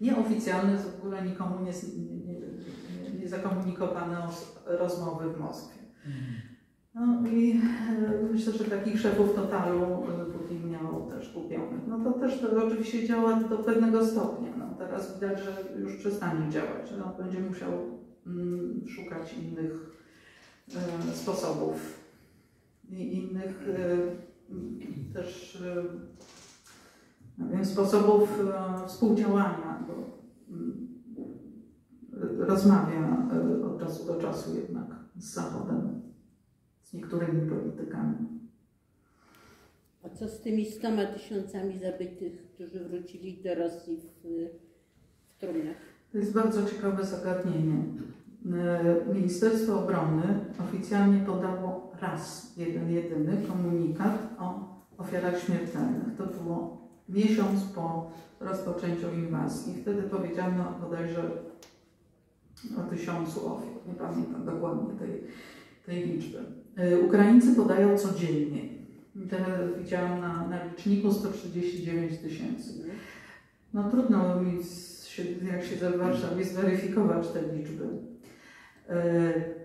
nieoficjalne, w ogóle nikomu nie, nie, nie, nie, zakomunikowane rozmowy w Moskwie. No i e, myślę, że takich szefów totalu e, Putin miał też kupionych. No to też to oczywiście działa do pewnego stopnia. No, teraz widać, że już przestanie działać, on będzie musiał mm, szukać innych e, sposobów i innych też no wiem, sposobów współdziałania, bo mm, rozmawia od czasu do czasu jednak z Zachodem, z niektórymi politykami. A co z tymi 100 tysiącami zabytych, którzy wrócili do Rosji w, w trumnach? To jest bardzo ciekawe zagadnienie. E, Ministerstwo Obrony oficjalnie podało raz, jeden, jedyny komunikat o ofiarach śmiertelnych. To było miesiąc po rozpoczęciu inwazji. Wtedy powiedziano bodajże o tysiącu ofiar. Nie pamiętam dokładnie tej, tej liczby. E, Ukraińcy podają codziennie. Teraz widziałam na, na liczniku 139 tysięcy. No trudno mi, się, jak siedzę w Warszawie, zweryfikować te liczby. E,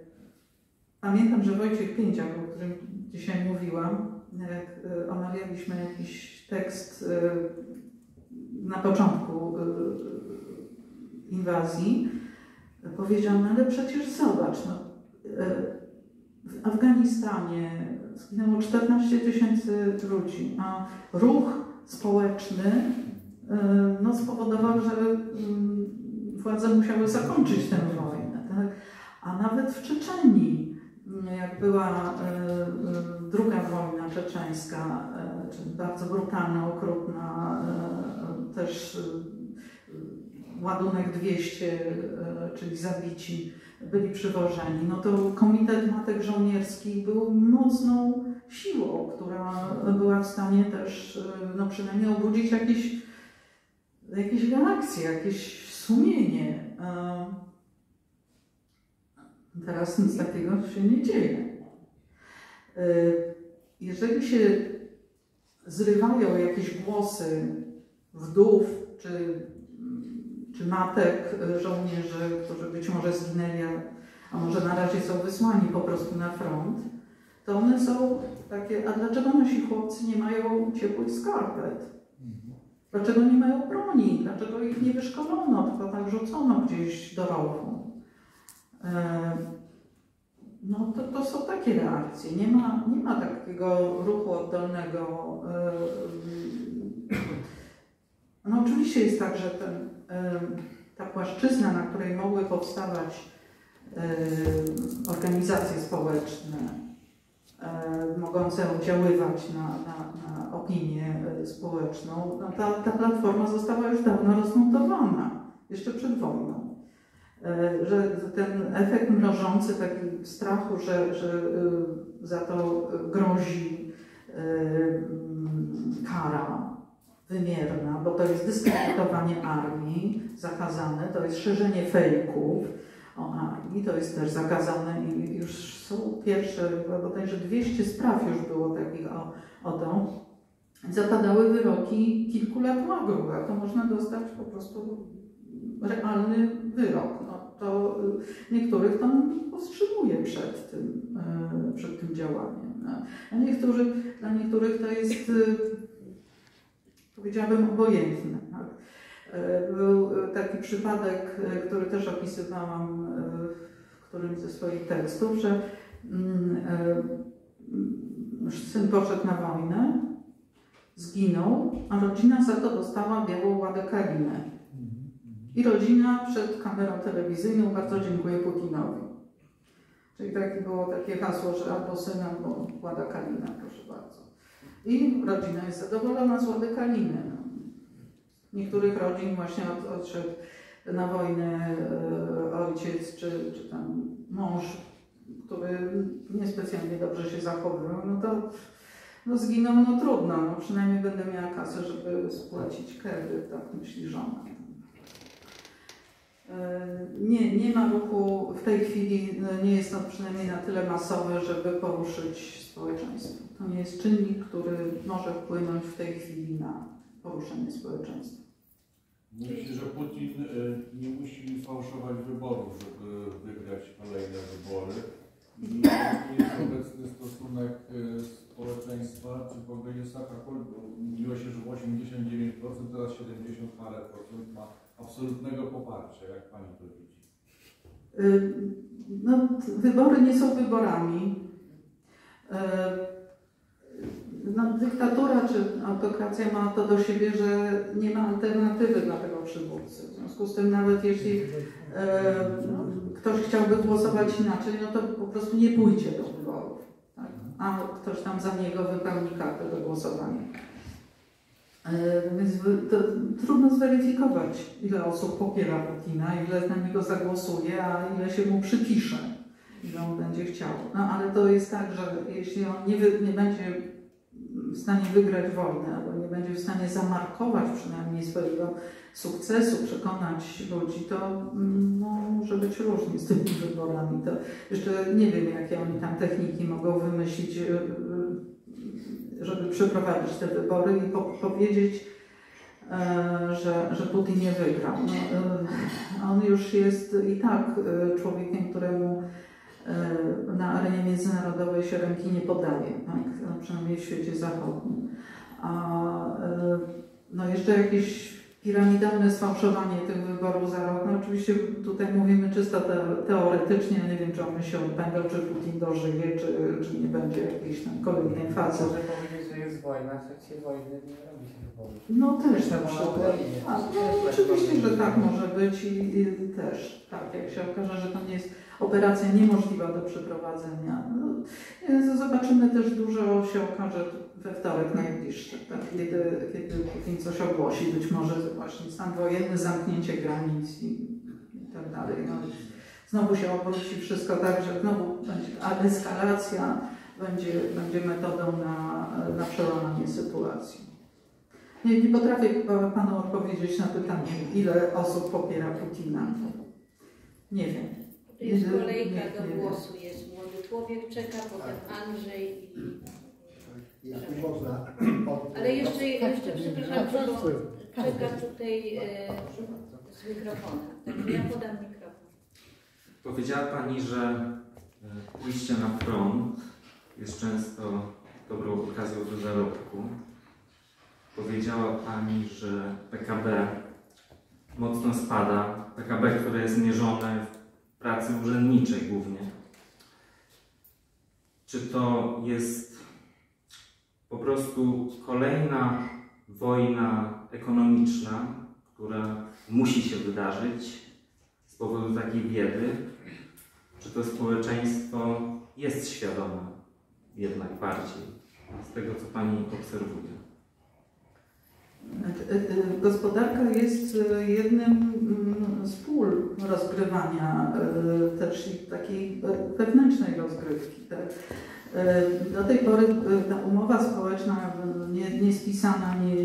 Pamiętam, że Wojciech Pięciak, o którym dzisiaj mówiłam, jak e, omawialiśmy jakiś tekst na początku e, inwazji, powiedział, no ale przecież zobacz, no, e, w Afganistanie zginęło 14 tysięcy ludzi, a ruch społeczny e, no, spowodował, że mm, władze musiały zakończyć tę wojnę. Tak? A nawet w Czeczenii, mm, jak była e, druga wojna czeczeńska, bardzo brutalna, okrutna, też ładunek 200, e, czyli zabici, byli przywożeni, no to Komitet Matek Żołnierskich był mocną siłą, która była w stanie też e, no przynajmniej obudzić jakieś, jakieś reakcje, jakieś sumienie. E, Teraz nic takiego się nie dzieje. Jeżeli się zrywają jakieś głosy wdów czy, czy matek e, żołnierzy, którzy być może zginęli, a- może na razie są wysłani po prostu na front, to one są takie, a dlaczego nasi chłopcy nie mają ciepłych skarpet? Dlaczego nie mają broni? Dlaczego ich nie wyszkolono, tylko tak rzucono gdzieś do rowu? E, No to, to są takie reakcje. Nie ma, nie ma takiego ruchu oddolnego. No oczywiście jest tak, że ten, ta płaszczyzna, na której mogły powstawać organizacje społeczne, mogące oddziaływać na, na, na opinię e, społeczną, no ta, ta platforma została już dawno rozmontowana, jeszcze przed wojną. E, Że ten efekt mrożący, taki strachu, że, że za to grozi kara wymierna, bo to jest dyskredytowanie armii, zakazane, to jest szerzenie fejków o armii, to jest też zakazane i już są pierwsze, bodajże 200 spraw już było takich o, o to. Zapadały wyroki kilku lat łagru, a to można dostać po prostu realny wyrok. No, to y, niektórych tam powstrzymuje przed tym, y, przed tym działaniem. No. A niektórzy, dla niektórych to jest, y, powiedziałabym, obojętne. Tak? Był y, taki przypadek, y, który też opisywałam w którymś ze swoich tekstów, że mm, syn poszedł na wojnę, zginął, a rodzina za to dostała białą ładę kalinę. I rodzina przed kamerą telewizyjną bardzo dziękuję Putinowi. Czyli takie było takie hasło, że albo syn, albo Łada Kalina, proszę bardzo. I rodzina jest zadowolona z Łady Kaliny. No. Niektórych rodzin właśnie od, odszedł na wojnę e, ojciec czy, czy tam mąż, który niespecjalnie dobrze się zachowywał, no to no zginął, no trudno, no przynajmniej będę miała kasę, żeby spłacić kredyt, tak myśli żona. E, Nie, nie ma ruchu w tej chwili, no, nie jest to przynajmniej na tyle masowe, żeby poruszyć społeczeństwo. To nie jest czynnik, który może wpłynąć w tej chwili na poruszenie społeczeństwa. Myślę, że Putin y, nie musi fałszować wyborów, żeby wygrać kolejne wybory. I jaki jest obecny stosunek y, społeczeństwa, czy w ogóle jest bo mówiło się, że 89%, teraz 70 parę procent ma absolutnego poparcia. Jak Pani to widzi? Y, No, wybory nie są wyborami. Y, no, dyktatura czy autokracja ma to do siebie, że nie ma alternatywy dla tego przywódcy. W związku z tym nawet jeśli e, ktoś chciałby głosować inaczej, no to po prostu nie pójdzie do wyborów. Tak? A ktoś tam za niego wypełni kartę do głosowania. E, Więc trudno zweryfikować, ile osób popiera Putina, ile na niego zagłosuje, a ile się mu przypisze, ile on będzie chciał. No ale to jest tak, że jeśli on nie, wy, nie będzie w stanie wygrać wojny, albo nie będzie w stanie zamarkować przynajmniej swojego sukcesu, przekonać ludzi, to mm, no, może być różnie z tymi wyborami. To jeszcze nie wiem, jakie oni tam techniki mogą wymyślić, y, y, żeby przeprowadzić te wybory i po, powiedzieć, e, że, że Putin nie wygrał. No, e, on już jest i tak człowiekiem, któremu na arenie międzynarodowej się ręki nie podaje, tak? no, przynajmniej w świecie zachodnim. A e, no jeszcze jakieś piramidalne sfałszowanie tych wyborów za rok, no oczywiście tutaj mówimy czysto te, teoretycznie, nie wiem czy one się odbędą, czy Putin dożyje, czy, czy nie będzie jakiejś tam kolejnej fazy. Może powiedzieć, że jest wojna, w trakcie wojny nie robi się wyborów. No też na przykład. A, no, oczywiście, że tak może być i, i też, tak, jak się okaże, że to nie jest operacja niemożliwa do przeprowadzenia. No, zobaczymy też dużo się okaże we wtorek najbliższy, tak, kiedy, kiedy Putin coś ogłosi, być może właśnie stan wojenny, zamknięcie granic i, i tak dalej. No, znowu się obróci wszystko tak, że znowu będzie eskalacja, będzie, będzie metodą na, na przełamanie sytuacji. Nie, nie potrafię pa- panu odpowiedzieć na pytanie, ile osób popiera Putina. Nie wiem. Jest kolejka do głosu. Jest młody człowiek, czeka, potem Andrzej i... Jeśli można. od- Ale jeszcze, jeszcze przepraszam, bo czeka tutaj e, z mikrofonem. Także ja podam mikrofon. Powiedziała Pani, że e, pójście na front jest często dobrą okazją do zarobku. Powiedziała Pani, że PKB mocno spada. PKB, które jest mierzone w pracy urzędniczej głównie. Czy to jest po prostu kolejna wojna ekonomiczna, która musi się wydarzyć z powodu takiej biedy? Czy to społeczeństwo jest świadome jednak bardziej z tego, co Pani obserwuje? E, e, Gospodarka jest jednym z pól rozgrywania e, też takiej wewnętrznej rozgrywki. tak. E, Do tej pory e, ta umowa społeczna nie, nie spisana, nie,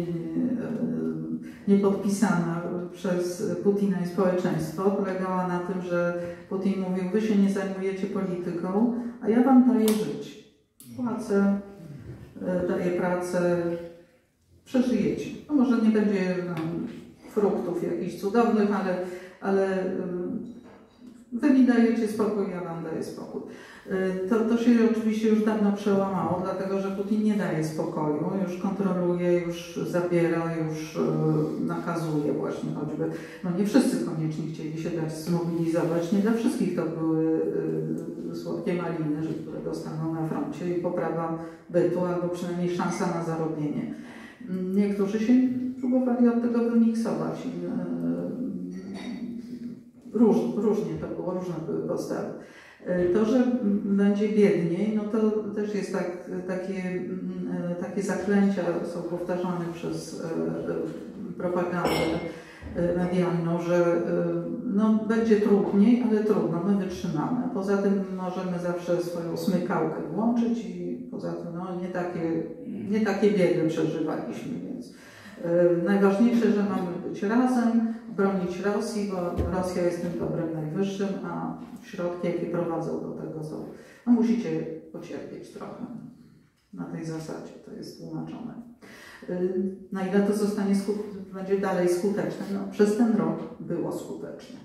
nie, podpisana przez Putina i społeczeństwo polegała na tym, że Putin mówił, wy się nie zajmujecie polityką, a ja wam daję życie. Płacę, daję pracę, przeżyjecie. No może nie będzie no, fruktów jakichś cudownych, ale, ale wy mi dajecie spokój, ja wam daję spokój. Y, To, to się oczywiście już dawno przełamało, dlatego że Putin nie daje spokoju, już kontroluje, już zabiera, już y, nakazuje właśnie choćby. No nie wszyscy koniecznie chcieli się dać zmobilizować, nie dla wszystkich to były y, słodkie maliny, że które dostaną na froncie i poprawa bytu albo przynajmniej szansa na zarobienie. Niektórzy się próbowali od tego wymiksować. Róż, różnie to było, różne były postawy. E, To, że będzie biedniej, no to też jest tak, takie, mm, takie zaklęcia są powtarzane przez e, propagandę e, medialną, że no, będzie trudniej, ale trudno, my wytrzymamy. Poza tym możemy zawsze swoją smykałkę włączyć i poza tym no, nie, takie, nie takie biedy przeżywaliśmy, więc najważniejsze, że mamy być razem, bronić Rosji, bo Rosja jest tym dobrem najwyższym, a środki, jakie prowadzą do tego są, no musicie pocierpieć trochę na tej zasadzie, to jest tłumaczone. Y, Na ile to zostanie będzie dalej skuteczne? No, przez ten rok było skuteczne.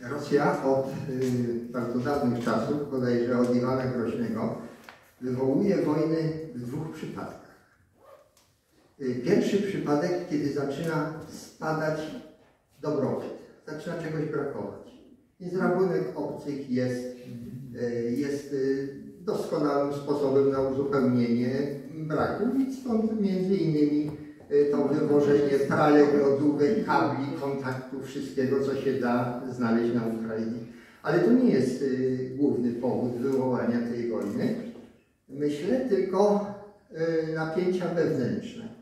Rosja od y, bardzo dawnych czasów, bodajże od Iwana Groźnego, wywołuje wojny w dwóch przypadkach. Y, Pierwszy przypadek, kiedy zaczyna spadać dobrobyt, zaczyna czegoś brakować. Więc rabunek obcych jest y, jest y, doskonałym sposobem na uzupełnienie braków i stąd między innymi to wywożenie pralek, lodówek, kabli, kontaktów, wszystkiego co się da znaleźć na Ukrainie. Ale to nie jest główny powód wywołania tej wojny. Myślę tylko napięcia wewnętrzne.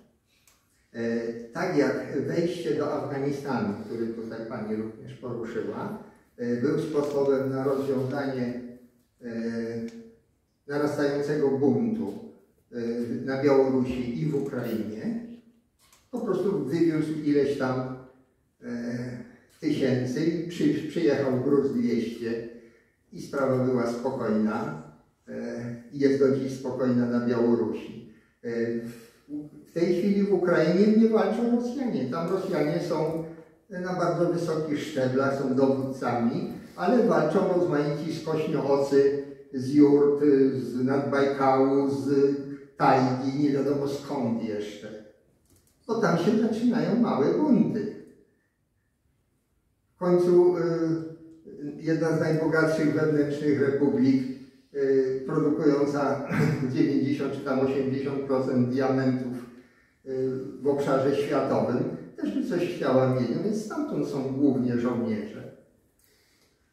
E, Tak jak wejście do Afganistanu, który tutaj Pani również poruszyła, e, był sposobem na rozwiązanie e, narastającego buntu na Białorusi i w Ukrainie, po prostu wywiózł ileś tam tysięcy przyjechał gruz 200 i sprawa była spokojna i jest do dziś spokojna na Białorusi. W- tej chwili w Ukrainie nie walczą Rosjanie. Tam Rosjanie są na bardzo wysokich szczeblach, są dowódcami, ale walczą rozmaici skośniochocy z jurt, z nadbajkału, z tajgi, nie wiadomo skąd jeszcze. Bo tam się zaczynają małe bunty. W końcu y, jedna z najbogatszych wewnętrznych republik, produkująca 90 czy tam 80% diamentów y, w obszarze światowym, też by coś chciała mieć, no więc stamtąd są głównie żołnierze.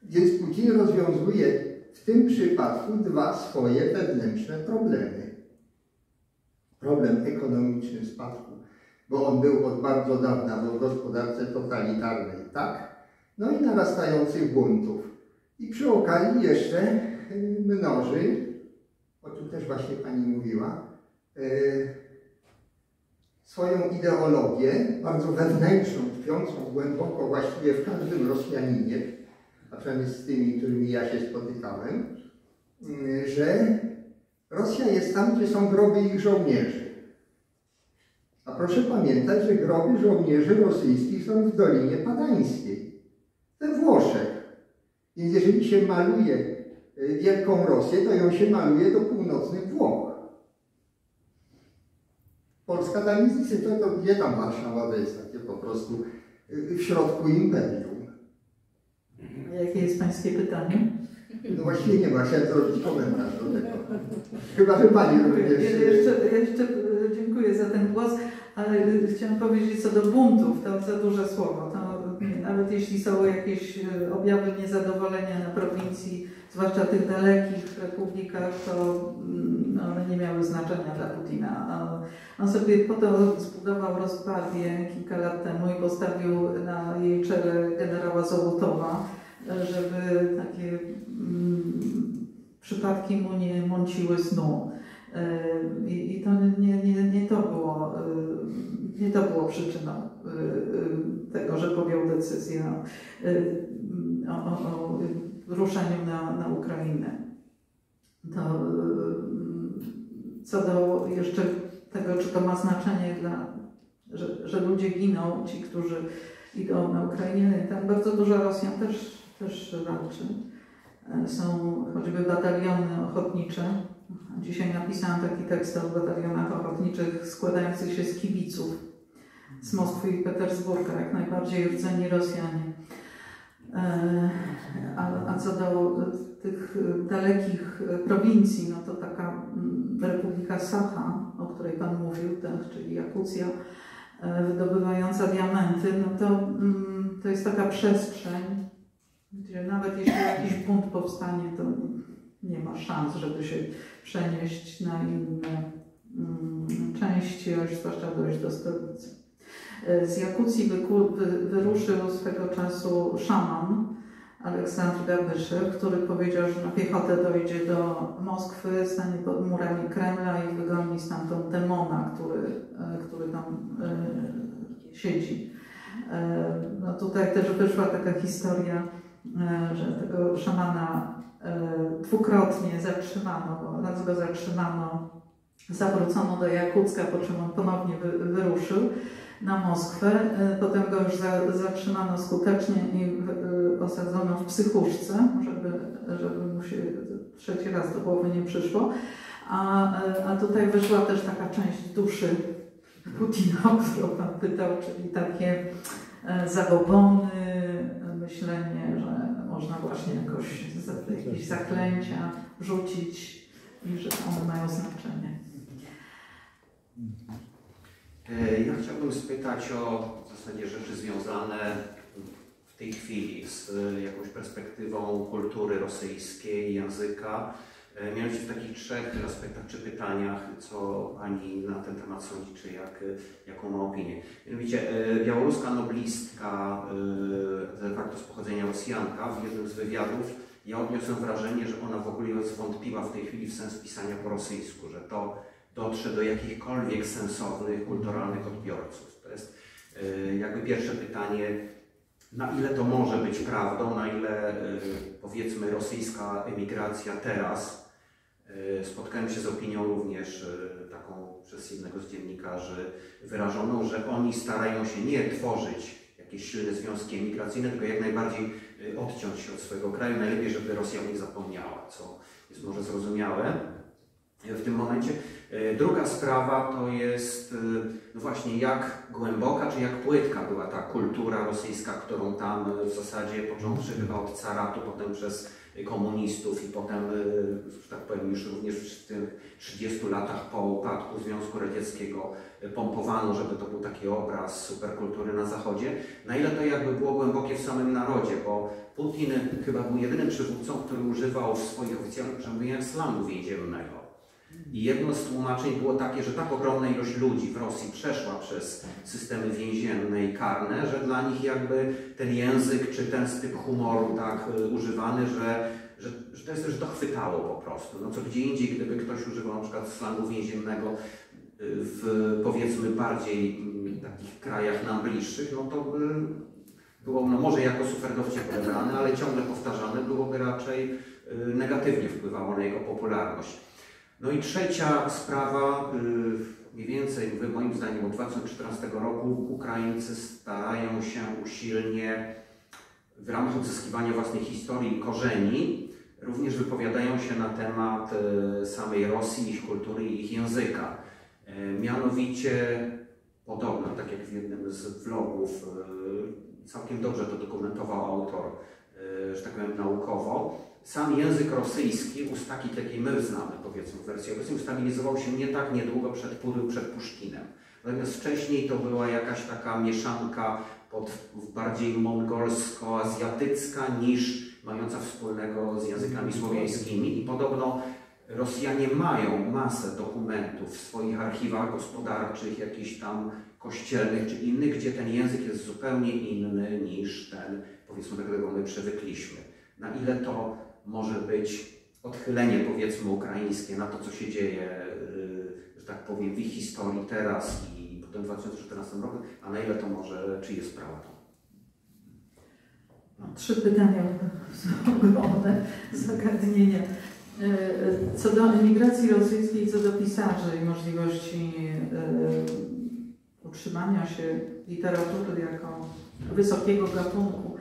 Więc Putin rozwiązuje w tym przypadku dwa swoje wewnętrzne problemy. Problem ekonomiczny spadku, bo on był od bardzo dawna w gospodarce totalitarnej, tak? No i narastających buntów. I przy okazji jeszcze y, mnoży, o czym też właśnie Pani mówiła, y, swoją ideologię, bardzo wewnętrzną, tkwiącą głęboko właściwie w każdym Rosjaninie, a przynajmniej z tymi, którymi ja się spotykałem, y, że Rosja jest tam, gdzie są groby ich żołnierzy. A proszę pamiętać, że groby żołnierzy rosyjskich są w Dolinie Padańskiej, we Włoszech. Więc jeżeli się maluje Wielką Rosję, to ją się maluje do północnych Włoch. Polska nic nie to, to gdzie tam Warszawa to jest takie po prostu y, w środku imperium. Jakie jest Pańskie pytanie? No właściwie nie ma, chciałem zrobić komentarz do tego. Chyba, że Pani również... Ja jeszcze, jeszcze dziękuję za ten głos, ale chciałam powiedzieć co do buntów, to za duże słowo. To nawet jeśli są jakieś e, objawy niezadowolenia na prowincji, zwłaszcza tych dalekich republikach, to mm, one nie miały znaczenia dla Putina. On sobie po to zbudował rozpardię kilka lat temu i postawił na jej czele generała Zołutowa, żeby takie mm, przypadki mu nie mąciły snu. I, I to nie, nie, nie, to było, nie to było przyczyną y, y, tego, że podjął decyzję y, o, o, o ruszeniu na, na Ukrainę. To, co do jeszcze tego, czy to ma znaczenie dla, że, że ludzie giną, ci, którzy idą na Ukrainę, tam bardzo dużo Rosjan też, też walczy. E, Są choćby bataliony ochotnicze. Dzisiaj napisałam taki tekst o batalionach ochotniczych składających się z kibiców z Moskwy i Petersburga, jak najbardziej rdzeni Rosjanie. E, A, a co do tych dalekich prowincji, no to taka mm, Republika Sacha, o której Pan mówił, tak, czyli Jakucja, e, wydobywająca diamenty, no to, mm, to jest taka przestrzeń, gdzie nawet jeśli jakiś bunt powstanie, to nie ma szans, żeby się przenieść na inne mm, części, aż zwłaszcza dojść do stolicy. E, Z Jakucji wyruszył swego czasu szaman Aleksandr Gabyszew, który powiedział, że na piechotę dojdzie do Moskwy, stanie pod murami Kremla i wygoni stamtąd demona, który, e, który tam e, siedzi. No tutaj też wyszła taka historia, że tego szamana dwukrotnie zatrzymano, raz go zatrzymano, zawrócono do Jakucka, po czym on ponownie wy, wyruszył na Moskwę. E, Potem go już za, zatrzymano skutecznie i e, osadzono w psychuszce, żeby, żeby mu się trzeci raz do głowy nie przyszło. A, e, a tutaj wyszła też taka część duszy Putina, o którą Pan pytał, czyli takie zabobony, e, myślenie, że można właśnie jakoś jakieś zaklęcia rzucić i że one mają znaczenie. E, Ja chciałbym spytać o w zasadzie rzeczy związane w tej chwili z e, jakąś perspektywą kultury rosyjskiej, języka. E, Mianowicie w takich trzech aspektach czy pytaniach, co Pani na ten temat sądzi, czy jak, jaką ma opinię. Mianowicie białoruska noblistka, de facto z pochodzenia Rosjanka, w jednym z wywiadów ja odniosłem wrażenie, że ona w ogóle zwątpiła w tej chwili w sens pisania po rosyjsku, że to dotrze do jakichkolwiek sensownych, kulturalnych odbiorców. To jest y, jakby pierwsze pytanie, na ile to może być prawdą, na ile y, powiedzmy rosyjska emigracja teraz, y, spotkałem się z opinią również taką przez jednego z dziennikarzy wyrażoną, że oni starają się nie tworzyć jakieś silne związki emigracyjne, tylko jak najbardziej odciąć się od swojego kraju, najlepiej, żeby Rosja o nich zapomniała, co jest może zrozumiałe w tym momencie. E, Druga sprawa to jest e, no właśnie jak głęboka czy jak płytka była ta kultura rosyjska, którą tam e, w zasadzie począwszy chyba od caratu, potem przez komunistów i potem, że tak powiem, już również w tych 30 latach po upadku Związku Radzieckiego pompowano, żeby to był taki obraz superkultury na Zachodzie. Na ile to jakby było głębokie w samym narodzie, bo Putin chyba był jedynym przywódcą, który używał w swoich oficjalnych przemówieniach slangu więziennego. I jedno z tłumaczeń było takie, że tak ogromna ilość ludzi w Rosji przeszła przez systemy więzienne i karne, że dla nich jakby ten język czy ten typ humoru tak y, używany, że, że, że to jest też dochwytało po prostu. No co gdzie indziej, gdyby ktoś używał na przykład slangu więziennego y, w powiedzmy bardziej mm, takich krajach nam bliższych, no to by było no może jako super dowcip odebrane, ale ciągle powtarzane byłoby raczej y, negatywnie wpływało na jego popularność. No i trzecia sprawa, y, mniej więcej moim zdaniem od 2014 roku Ukraińcy starają się usilnie w ramach odzyskiwania własnej historii i korzeni również wypowiadają się na temat y, samej Rosji, ich kultury i ich języka. Y, Mianowicie podobno, tak jak w jednym z vlogów, y, całkiem dobrze to dokumentował autor, że tak powiem naukowo, sam język rosyjski, ustaki takiej my znamy, powiedzmy, w wersji obecnej, ustabilizował się nie tak niedługo przed, Pury- przed Puszkinem. Natomiast wcześniej to była jakaś taka mieszanka pod, bardziej mongolsko-azjatycka niż mająca wspólnego z językami słowiańskimi. I podobno Rosjanie mają masę dokumentów w swoich archiwach gospodarczych, jakichś tam kościelnych czy innych, gdzie ten język jest zupełnie inny niż ten, powiedzmy, do którego my przywykliśmy. Na ile to może być odchylenie, powiedzmy, ukraińskie na to, co się dzieje, yy, że tak powiem, w ich historii teraz i potem w 2014 roku, a na ile to może, czy jest prawdą? No, Trzy pytania są ogromne zagadnienia. E, Co do emigracji rosyjskiej, co do pisarzy i możliwości e, utrzymania się literatury jako wysokiego gatunku.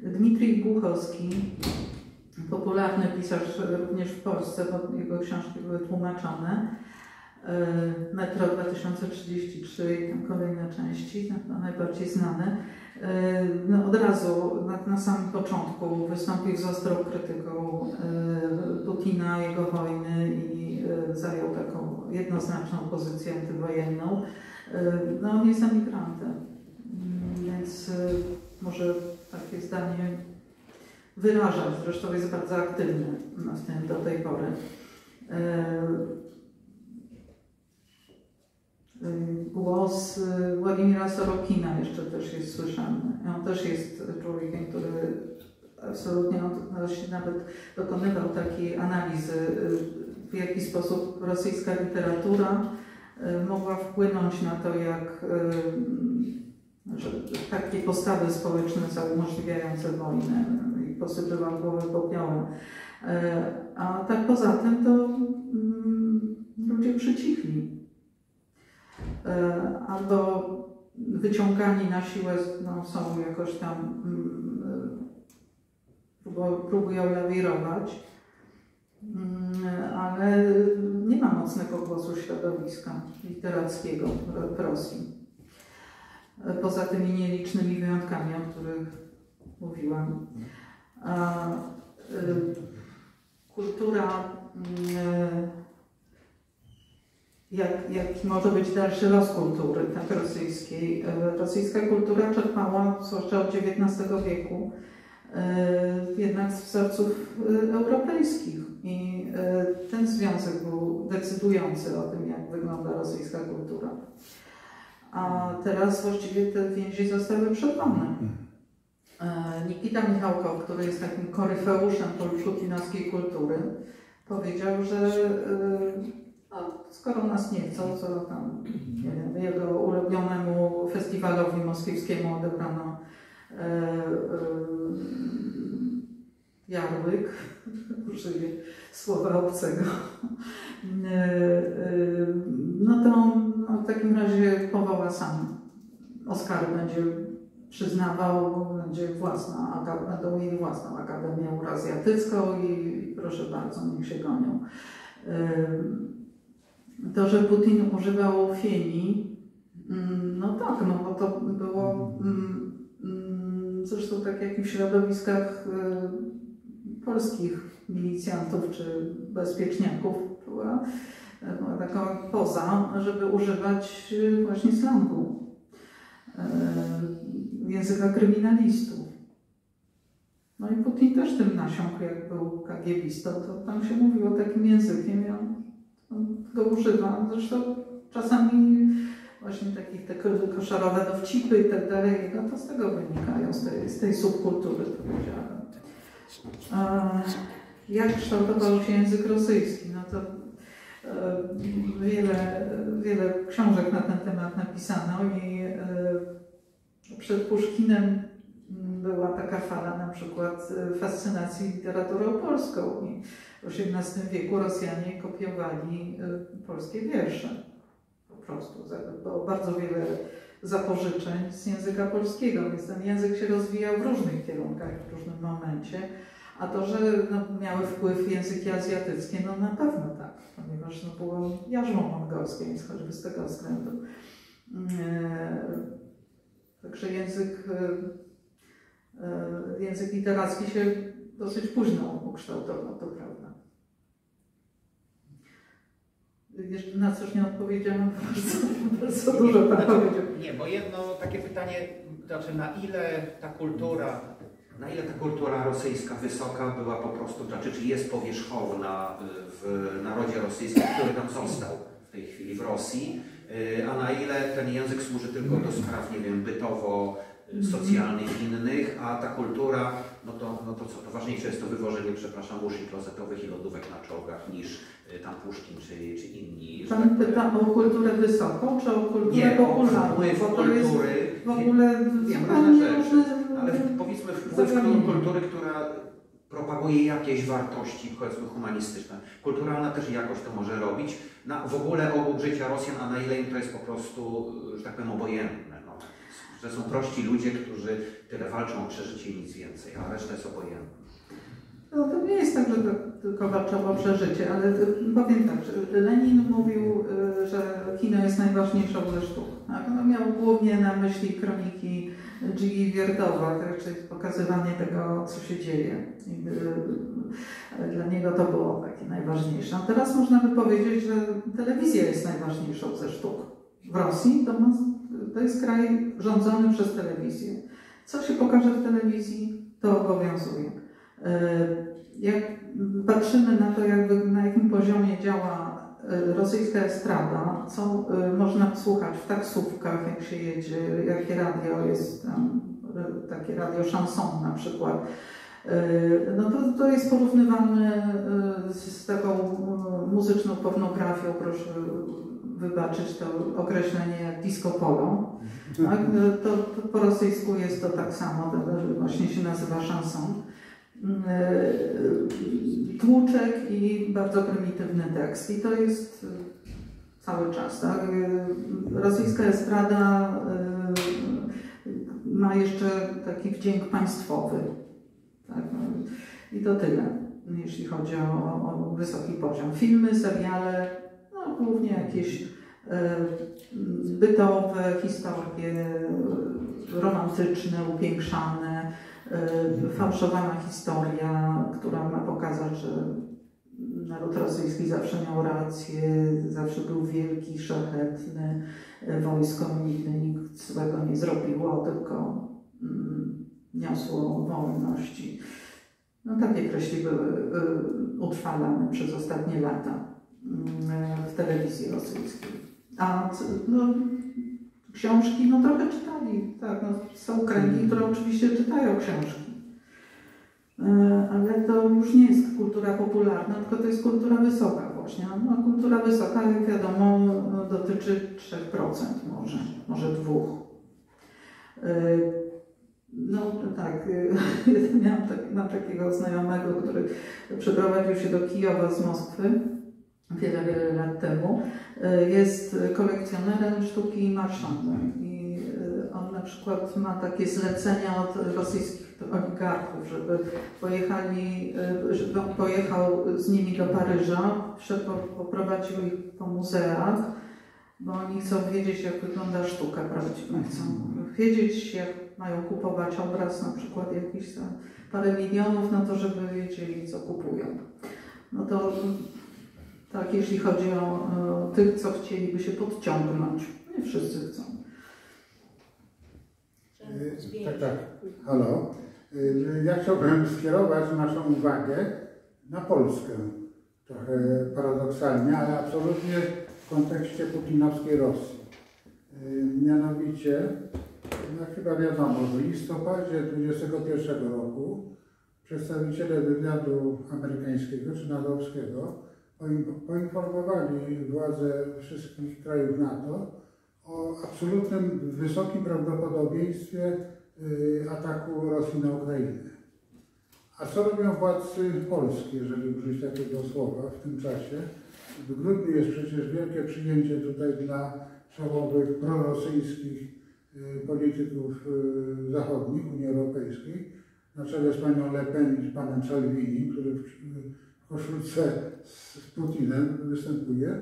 Dmitrij Głuchowski, popularny pisarz również w Polsce, bo jego książki były tłumaczone. E, Metro 2033 i tam kolejne części, no, najbardziej znane. E, No, od razu na, na samym początku wystąpił z ostrą krytyką e, Putina, jego wojny i zajął taką jednoznaczną pozycję antywojenną. No, on jest emigrantem, więc może takie zdanie wyrażać, zresztą jest bardzo aktywny do tej pory. E, Y, Głos y, Władimira Sorokina jeszcze też jest słyszany. On też jest człowiekiem, który absolutnie on właśnie nawet dokonywał takiej analizy, w jaki sposób rosyjska literatura mogła wpłynąć na to, jak że takie postawy społeczne są umożliwiające wojnę i posypywał głowę popiołem. E, A tak poza tym to mm, ludzie przycichli. E, albo wyciągani na siłę no, są jakoś tam mm, próbu- próbują lawirować, Mm, ale nie ma mocnego głosu środowiska literackiego w Rosji. Poza tymi nielicznymi wyjątkami, o których mówiłam. E, kultura, mm, jak, jaki może być dalszy los kultury, tak rosyjskiej. E, Rosyjska kultura czerpała, zwłaszcza od XIX wieku, jednak z wzorców europejskich. I ten związek był decydujący o tym, jak wygląda rosyjska kultura. A teraz właściwie te więzi zostały przerwane. E, Nikita Michałkow, który jest takim koryfeuszem polszutinowskiej kultury, powiedział, że e, no, skoro nas nie chcą, co tam nie wiem, jego ulubionemu festiwalowi moskiewskiemu odebrano e, jarłyk, użyję słowa obcego, e, e, no to no, w takim razie powoła sam Oskar będzie przyznawał, będzie własna, będą mieli własną Akademię Eurazjatycką i proszę bardzo, niech się gonią. Ym, To, że Putin używał Fieni, mm, no tak, no bo to było mm, mm, zresztą tak jak w środowiskach polskich milicjantów czy bezpieczniaków była, była taka poza, żeby używać y, właśnie slangu y, języka kryminalistów. No i Putin też tym nasiąkł, jak był kagiebistą, to tam się mówiło takim językiem i on, go używa. Zresztą czasami właśnie takich te ko- koszarowe dowcipy i tak dalej, no to z tego wynikają, z tej, z tej subkultury, powiedziałem. Jak kształtował się język rosyjski? No to e, wiele, wiele książek na ten temat napisano i e, przed Puszkinem była taka fala na przykład e, fascynacji literaturą polską i w XVIII wieku Rosjanie kopiowali polskie wiersze. Po prostu. Było bardzo wiele zapożyczeń z języka polskiego, więc ten język się rozwijał w różnych kierunkach w różnym momencie. A to, że no, miały wpływ języki azjatyckie, no na pewno tak, ponieważ no, było jarzmo mongolskie, więc choćby z tego względu. E, Także język, e, e, język literacki się dosyć późno ukształtował, to prawda. Jeszcze na coś nie odpowiedziałam, bardzo, bardzo dużo powiedział. Nie, bo jedno takie pytanie, znaczy na ile ta kultura, na ile ta kultura rosyjska wysoka była po prostu, znaczy czy jest powierzchowna y, w narodzie rosyjskim, który tam został w tej chwili w Rosji, y, a na ile ten język służy tylko do spraw, nie wiem, bytowo y, socjalnych, innych, a ta kultura, no to, no to co, to ważniejsze jest to wywożenie, przepraszam, łóżek klozetowych i lodówek na czołgach niż y, tam Puszkin czy, czy inni. tak Pan powiem. pyta o kulturę wysoką, czy o kulturę Nie, o popularną? to jest kultury. w ogóle Wiem, różne rzeczy, ale powiedzmy wpływ kultury, która propaguje jakieś wartości, powiedzmy humanistyczne. Kulturalna też jakoś to może robić. Na, w ogóle obok życia Rosjan, a na ile im to jest po prostu, że tak powiem, obojętne. Że są prości ludzie, którzy tyle walczą o przeżycie i nic więcej, a reszta jest obojętna. No to nie jest tak, że tylko walczowo przeżycie, ale y, powiem tak, że Lenin mówił, y, że kino jest najważniejszą ze sztuk. Tak? No miał głównie na myśli kroniki G. Wierdowa, czyli pokazywanie tego, co się dzieje. Y, Dla niego to było takie najważniejsze. A teraz można by powiedzieć, że telewizja jest najważniejszą ze sztuk. W Rosji to, ma, to jest kraj rządzony przez telewizję. Co się pokaże w telewizji, to obowiązuje. E, Jak patrzymy na to, jak, na jakim poziomie działa e, rosyjska estrada, co e, można słuchać w taksówkach, jak się jedzie, jakie radio jest tam, takie radio chanson na przykład, no to, to jest porównywalne z taką muzyczną pornografią, proszę wybaczyć to określenie jak disco polo. Tak? To, to po rosyjsku jest to tak samo, to właśnie się nazywa chanson. E, Tłuczek i bardzo prymitywny tekst. I to jest e, cały czas. Tak? Rosyjska estrada ma jeszcze taki wdzięk państwowy. Tak? I to tyle, jeśli chodzi o, o wysoki poziom. Filmy, seriale, no, głównie jakieś bytowe historie, romantyczne, upiększane, fałszowana historia, która ma pokazać, że naród rosyjski zawsze miał rację, zawsze był wielki, szlachetny, wojsko nigdy nic złego nie zrobiło, tylko mm, niosło wolności. No takie treści były utrwalane przez ostatnie lata w telewizji rosyjskiej. A no, książki, no trochę czytali, tak, no, są kręgi, które oczywiście czytają książki. Ale to już nie jest kultura popularna, tylko to jest kultura wysoka właśnie. No, kultura wysoka, jak wiadomo, dotyczy 3% może, może 2%. No tak, miałam tak, mam takiego znajomego, który przeprowadził się do Kijowa z Moskwy wiele, wiele lat temu. Jest kolekcjonerem sztuki marszandnej i on na przykład ma takie zlecenia od rosyjskich oligarchów, żeby pojechali, żeby pojechał z nimi do Paryża, poprowadził ich po muzeach, bo oni chcą wiedzieć, jak wygląda sztuka prawdziwa. Chcą wiedzieć, jak mają kupować obraz, na przykład jakiś parę milionów, no to żeby wiedzieli, co kupują. No to tak, jeśli chodzi o, o tych, co chcieliby się podciągnąć. Nie wszyscy chcą. Tak, tak. Halo. Ja chciałbym skierować naszą uwagę na Polskę. Trochę paradoksalnie, ale absolutnie w kontekście putinowskiej Rosji. Mianowicie, no chyba wiadomo, w listopadzie 2021 roku przedstawiciele wywiadu amerykańskiego czy nadowskiego poinformowali władze wszystkich krajów NATO o absolutnym wysokim prawdopodobieństwie ataku Rosji na Ukrainę. A co robią władcy Polski, jeżeli użyć takiego słowa w tym czasie? W grudniu jest przecież wielkie przyjęcie tutaj dla czołowych prorosyjskich polityków zachodnich Unii Europejskiej, na czele z panią Le Pen i panem Salvini, który koszulce z Putinem występuje.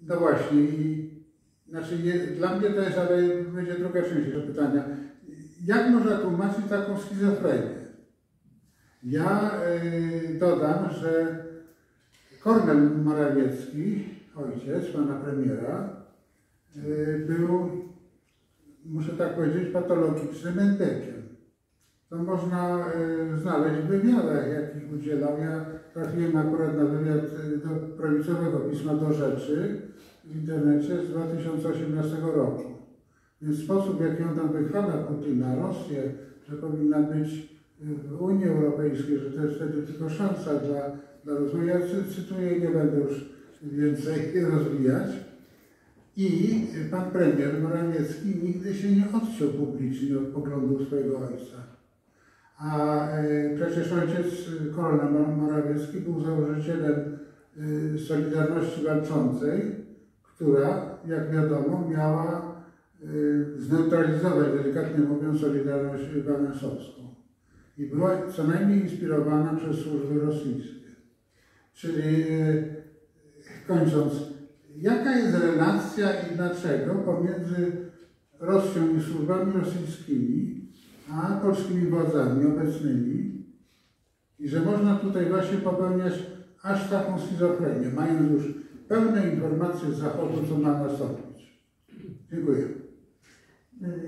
No właśnie, i, znaczy dla mnie to jest, ale będzie druga część tego pytania. Jak można tłumaczyć taką schizofrenię? Ja y, dodam, że Kornel Morawiecki, ojciec pana premiera, y, był, muszę tak powiedzieć, patologicznym mentekiem. To można y, znaleźć w wywiadach, jakich udzielał. Ja trafiłem akurat na wywiad do prawicowego pisma do rzeczy w internecie z 2018 roku. Więc sposób, w jaki on tam wychwala Putina, Rosję, że powinna być w Unii Europejskiej, że to jest wtedy tylko szansa dla, dla rozwoju. Ja cytuję, nie będę już więcej rozwijać. I pan premier Morawiecki nigdy się nie odciął publicznie od poglądów swojego ojca. A przecież ojciec Korona Morawiecki był założycielem Solidarności Walczącej, która, jak wiadomo, miała zneutralizować, delikatnie mówiąc, Solidarność Wałęsowską. I była co najmniej inspirowana przez służby rosyjskie. Czyli kończąc, jaka jest relacja i dlaczego pomiędzy Rosją i służbami rosyjskimi, a polskimi władzami obecnymi i że można tutaj właśnie popełniać aż taką schizofrenię, mając już pełne informacje z Zachodu, co ma nastąpić. Dziękuję.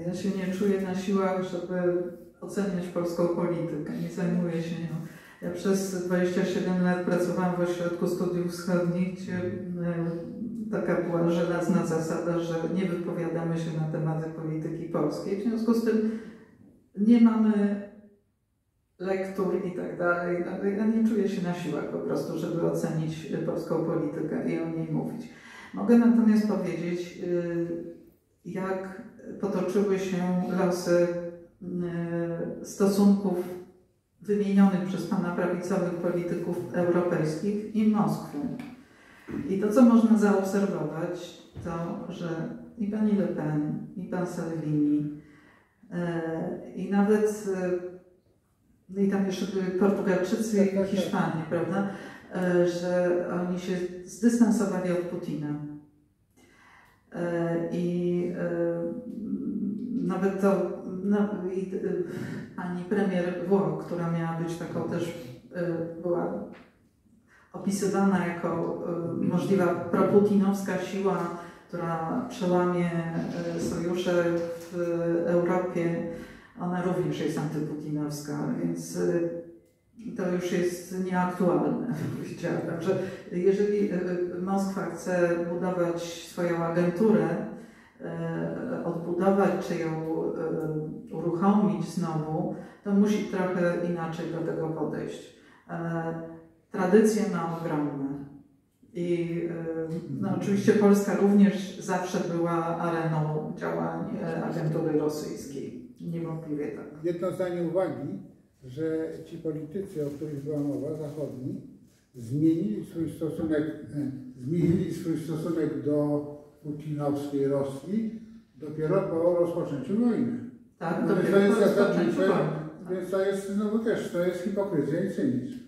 Ja się nie czuję na siłach, żeby oceniać polską politykę. Nie zajmuję się nią. Ja przez 27 lat pracowałam w Ośrodku Studiów Wschodnich, gdzie taka była żelazna zasada, że nie wypowiadamy się na tematy polityki polskiej. W związku z tym nie mamy lektur i tak dalej, ale ja nie czuję się na siłach po prostu, żeby ocenić polską politykę i o niej mówić. Mogę natomiast powiedzieć, jak potoczyły się losy stosunków wymienionych przez pana prawicowych polityków europejskich i Moskwy. I to, co można zaobserwować, to, że i pani Le Pen, i pan Salvini, i nawet no i tam jeszcze byli Portugalczycy Tak, i tak, tak. Hiszpanie, prawda? E, Że oni się zdystansowali od Putina. E, I e, nawet to no, i, e, pani premier Włoch, która miała być taką też, e, była opisywana jako e, możliwa proputinowska siła, która przełamie e, sojusze w Europie, ona również jest antyputinowska, więc e, to już jest nieaktualne. Powiedziałabym, że jeżeli e, Moskwa chce budować swoją agenturę, odbudować czy ją uruchomić znowu, to musi trochę inaczej do tego podejść. Tradycje ma ogromne. I e, no, oczywiście Polska również zawsze była areną działań e, agentury rosyjskiej. Niewątpliwie tak. Jedno zdanie uwagi, że ci politycy, o których była mowa, zachodni, zmienili swój stosunek, e, zmienili swój stosunek do putinowskiej Rosji dopiero po rozpoczęciu wojny. Tak, No, dopiero po to jest rozpoczęciu zasadnicze, wojny. Więc to jest znowu też, to jest hipokryzja i cynizm.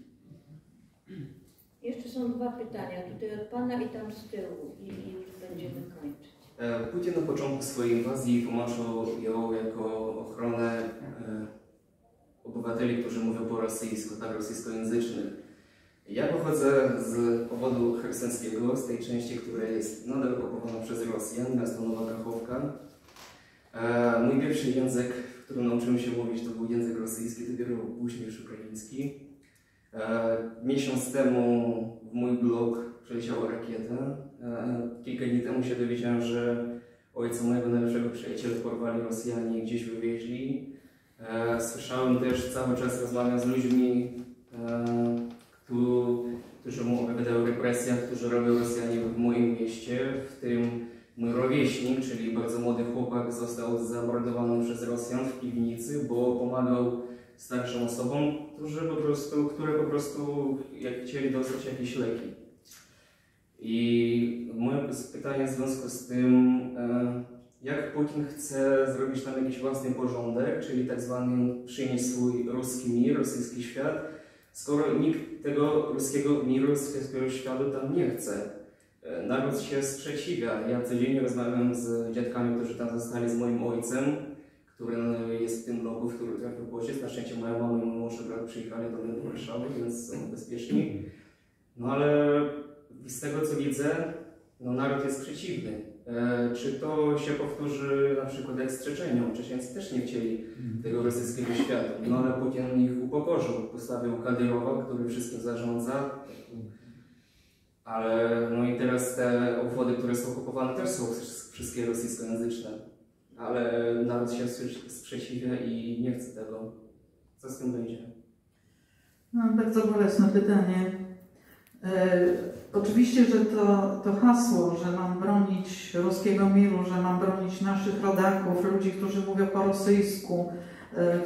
Są dwa pytania, tutaj od Pana i tam z tyłu i, i będziemy kończyć. E, Putin na początku swojej inwazji tłumaczył ją jako ochronę e, obywateli, którzy mówią po rosyjsku, tak rosyjskojęzycznych. Ja pochodzę z powodu hersońskiego, z tej części, która jest nadal okupowana przez Rosjan, miasto Nowa Kachowka. E, Mój pierwszy język, w którym nauczyłem się mówić, to był język rosyjski, dopiero później już ukraiński. E, Miesiąc temu w mój blog przeleciała rakieta. E, Kilka dni temu się dowiedziałem, że ojca mojego najlepszego przyjaciela porwali Rosjanie i gdzieś wywieźli. E, Słyszałem też, cały czas rozmawiam z ludźmi, któ- którzy mu opowiadają o represjach, którzy robią Rosjanie w moim mieście, w tym mój rówieśnik, czyli bardzo młody chłopak, został zamordowany przez Rosjan w piwnicy, bo pomagał starszym osobom, którzy po prostu, które po prostu jak chcieli dostać jakieś leki. I moje pytanie w związku z tym, e, jak Putin chce zrobić tam jakiś własny porządek, czyli tak zwany przynieść swój ruski mir, rosyjski świat, skoro nikt tego ruskiego miru, rosyjskiego świata tam nie chce. E, Naród się sprzeciwia. Ja codziennie rozmawiam z dziadkami, którzy tam zostali z moim ojcem, który jest w tym blogu, w który trafił pocisk. Na szczęście moja mama i mój brat przyjechali do mnie do Warszawy, więc są bezpieczni. No ale z tego co widzę, no naród jest przeciwny. E, czy to się powtórzy na przykład jak z Czeczenią? Czeczeńcy też nie chcieli tego rosyjskiego świata, no ale Putin ich upokorzył. Postawił Kadyrowa, który wszystkim zarządza. Ale no i teraz te obwody, które są okupowane też są wszystkie rosyjskojęzyczne. Ale naród się sprzeciwia i nie chce tego. Co z tym będzie? No, bardzo bolesne pytanie. E, oczywiście, że to, to hasło, że mam bronić ruskiego miru, że mam bronić naszych rodaków, ludzi, którzy mówią po rosyjsku,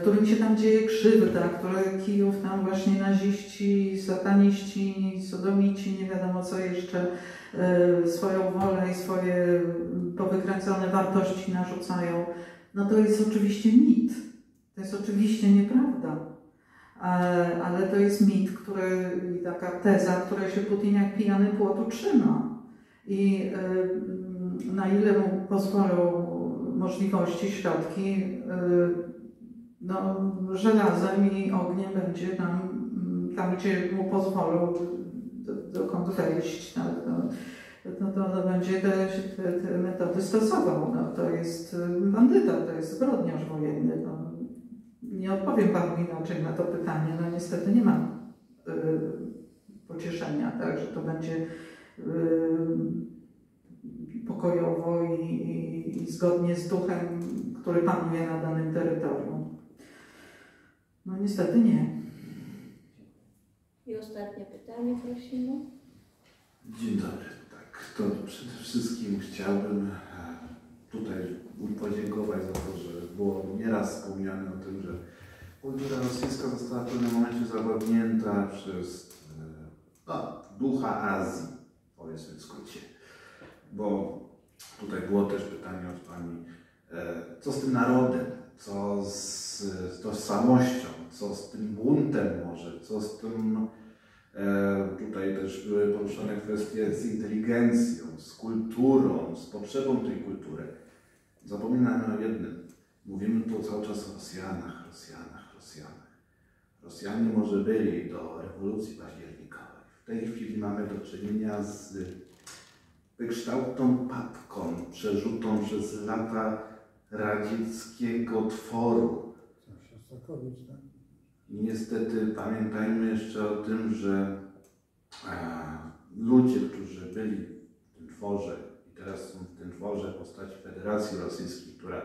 którym się tam dzieje krzywda, które Kijów tam właśnie naziści, sataniści, sodomici, nie wiadomo co jeszcze, e, swoją wolę i swoje powykręcone wartości narzucają, no to jest oczywiście mit. To jest oczywiście nieprawda. Ale, to jest mit, który, taka teza, której się Putin jak pijany płotu trzyma. I y, na ile mu pozwolą możliwości, środki, no, żelazem i ogniem będzie tam, tam gdzie mu pozwolą, do- dokąd wejść. No, to, to, to, to będzie te, te, te metody stosował. No, to jest y, bandyta, to jest zbrodniarz wojenny. No. Nie odpowiem Panu inaczej na to pytanie. No niestety nie mam y, pocieszenia, tak, że to będzie y, pokojowo i, i, i zgodnie z duchem, który panuje na danym terytorium. No niestety nie. I ostatnie pytanie prosimy. Dzień dobry. Tak, to przede wszystkim chciałbym e, tutaj podziękować za to, że było nieraz wspomniane o tym, że kultura rosyjska została w pewnym momencie zawładnięta przez e, no, ducha Azji, powiedzmy w skrócie. Bo tutaj było też pytanie od Pani, e, co z tym narodem, co z, tożsamością, co z tym buntem może, co z tym, e, tutaj też były poruszone kwestie z inteligencją, z kulturą, z potrzebą tej kultury. Zapominamy o jednym. Mówimy tu cały czas o Rosjanach, Rosjanach, Rosjanach. Rosjanie może byli do rewolucji październikowej. W tej chwili mamy do czynienia z wykształtną papką przerzutą przez lata radzieckiego tworu. Tak? I niestety pamiętajmy jeszcze o tym, że a, ludzie, którzy byli w tym tworze i teraz są w tym tworze w postaci Federacji Rosyjskiej, która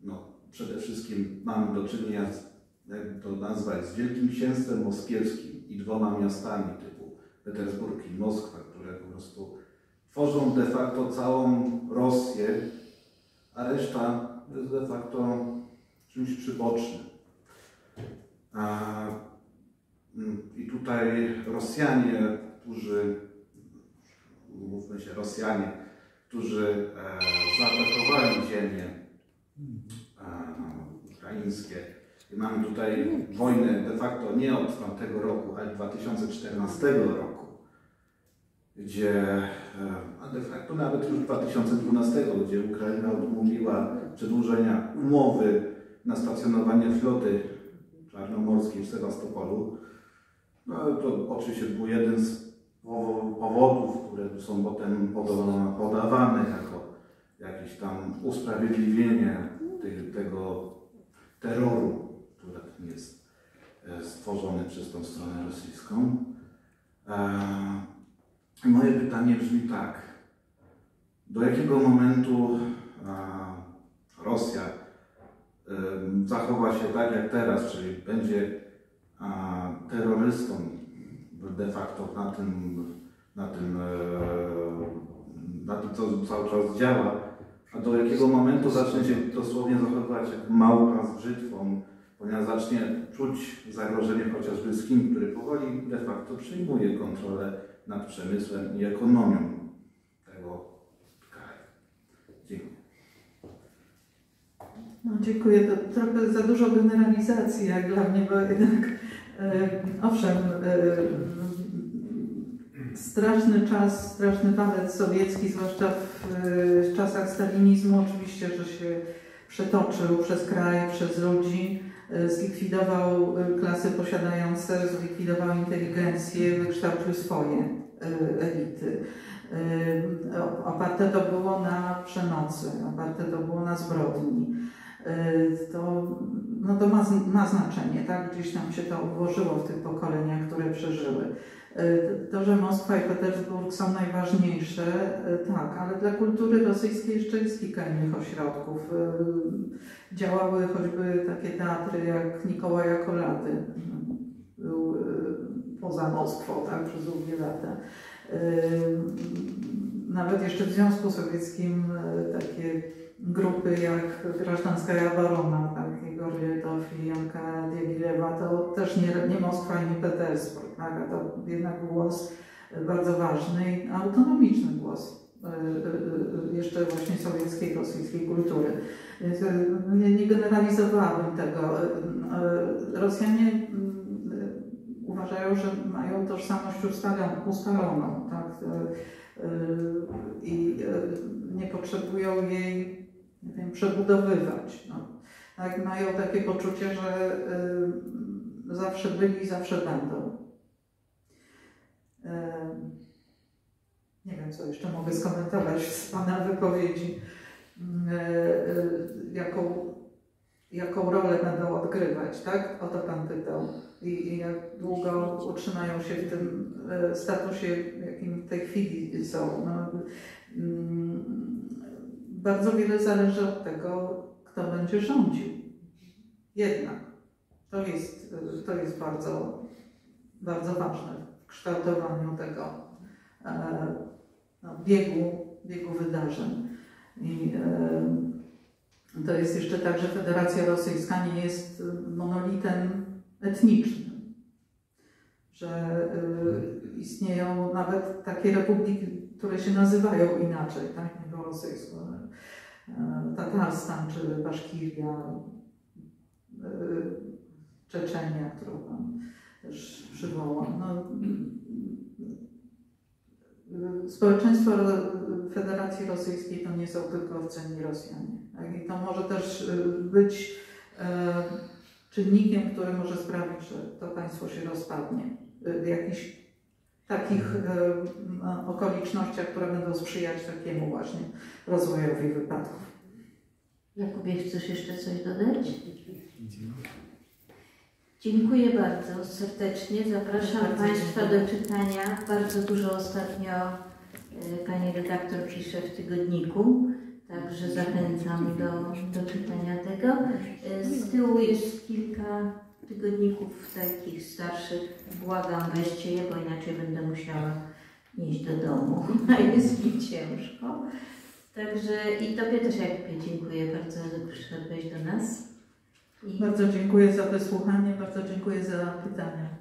no, przede wszystkim mamy do czynienia, z, jak to nazwać, z Wielkim Księstwem Moskiewskim i dwoma miastami typu Petersburg i Moskwa, które po prostu tworzą de facto całą Rosję, a reszta jest de facto czymś przybocznym. Mm, I tutaj Rosjanie, którzy, mówmy się, Rosjanie, którzy e, zaatakowali ziemię e, ukraińskie. I mamy tutaj wojnę de facto nie od tamtego roku, ale 2014 roku, gdzie, e, a de facto nawet już 2012, gdzie Ukraina odmówiła przedłużenia umowy na stacjonowanie floty czarnomorskiej w Sewastopolu. No to oczywiście był jeden z powodów, które są potem podawane jako jakieś tam usprawiedliwienie tego terroru, który jest e, stworzony przez tą stronę rosyjską. Moje pytanie brzmi tak. Do jakiego momentu Rosja zachowa się tak jak teraz, czyli będzie terrorystą de facto na tym, na tym, e, na tym co cały czas działa, a do jakiego momentu zacznie się dosłownie zachowywać jak małpa z brzytwą, ponieważ zacznie czuć zagrożenie chociażby z Chin, który powoli de facto przyjmuje kontrolę nad przemysłem i ekonomią tego kraju. Dziękuję. No, dziękuję. To trochę za dużo generalizacji jak dla mnie, bo jednak e, owszem, e, straszny czas, straszny walec sowiecki, zwłaszcza w, w czasach stalinizmu oczywiście, że się przetoczył przez kraj, przez ludzi, e, zlikwidował klasy posiadające, zlikwidował inteligencję, wykształcił swoje elity. Oparte to było na przemocy, oparte to było na zbrodni. To, no to ma, ma znaczenie, tak? Gdzieś tam się to ułożyło w tych pokoleniach, które przeżyły. To, że Moskwa i Petersburg są najważniejsze, tak, ale dla kultury rosyjskiej jeszcze jest kilka innych ośrodków. Działały choćby takie teatry jak Nikołaja Kolady, był poza Moskwą, tak, przez długie lata. Nawet jeszcze w Związku Sowieckim takie grupy jak Grasztanska Barona, tak, Igor Lietow i Janka Diegilewa, to też nie, nie Moskwa i nie Petersburg, tak, a to jednak głos bardzo ważny i autonomiczny głos jeszcze właśnie sowieckiej, rosyjskiej kultury. Więc nie, nie generalizowałabym tego. Rosjanie uważają, że mają tożsamość ustaloną, tak? i nie potrzebują jej nie wiem, przebudowywać. No. Tak, mają takie poczucie, że y, zawsze byli i zawsze będą. Y, nie wiem, co jeszcze mogę skomentować z Pana wypowiedzi. Y, y jaką, jaką rolę będą odgrywać, tak? O to Pan pytał. I, I, jak długo utrzymają się w tym y, statusie, jakim w tej chwili są. No, mm, bardzo wiele zależy od tego, kto będzie rządził. Jednak to jest, to jest bardzo, bardzo ważne w kształtowaniu tego e, no, biegu, biegu wydarzeń. I e, to jest jeszcze tak, że Federacja Rosyjska nie jest monolitem etnicznym, że e, istnieją nawet takie republiki, które się nazywają inaczej, tak, rosyjsku. Tatarstan czy Baszkiria, Czeczenia, którą Pan też przywołał. No, społeczeństwo Ro- Federacji Rosyjskiej to nie są tylko rdzenni Rosjanie. Tak? I to może też być e, czynnikiem, który może sprawić, że to państwo się rozpadnie. W jakichś takich e, no, okolicznościach, które będą sprzyjać takiemu właśnie rozwojowi wypadków. Jakubie, chcesz jeszcze coś dodać? Dziękuję bardzo serdecznie. Zapraszam Bardzo Państwa dziękuję. do czytania. Bardzo dużo ostatnio e, Pani redaktor pisze w tygodniku, także zachęcam do, do czytania tego. E, Z tyłu jest kilka tygodników takich starszych. Błagam, weźcie je, bo inaczej będę musiała iść do domu, a jest mi ciężko. Także i Tobie też Jakubie dziękuję bardzo, że przyszedłeś do nas. I Bardzo dziękuję za wysłuchanie, bardzo dziękuję za pytania.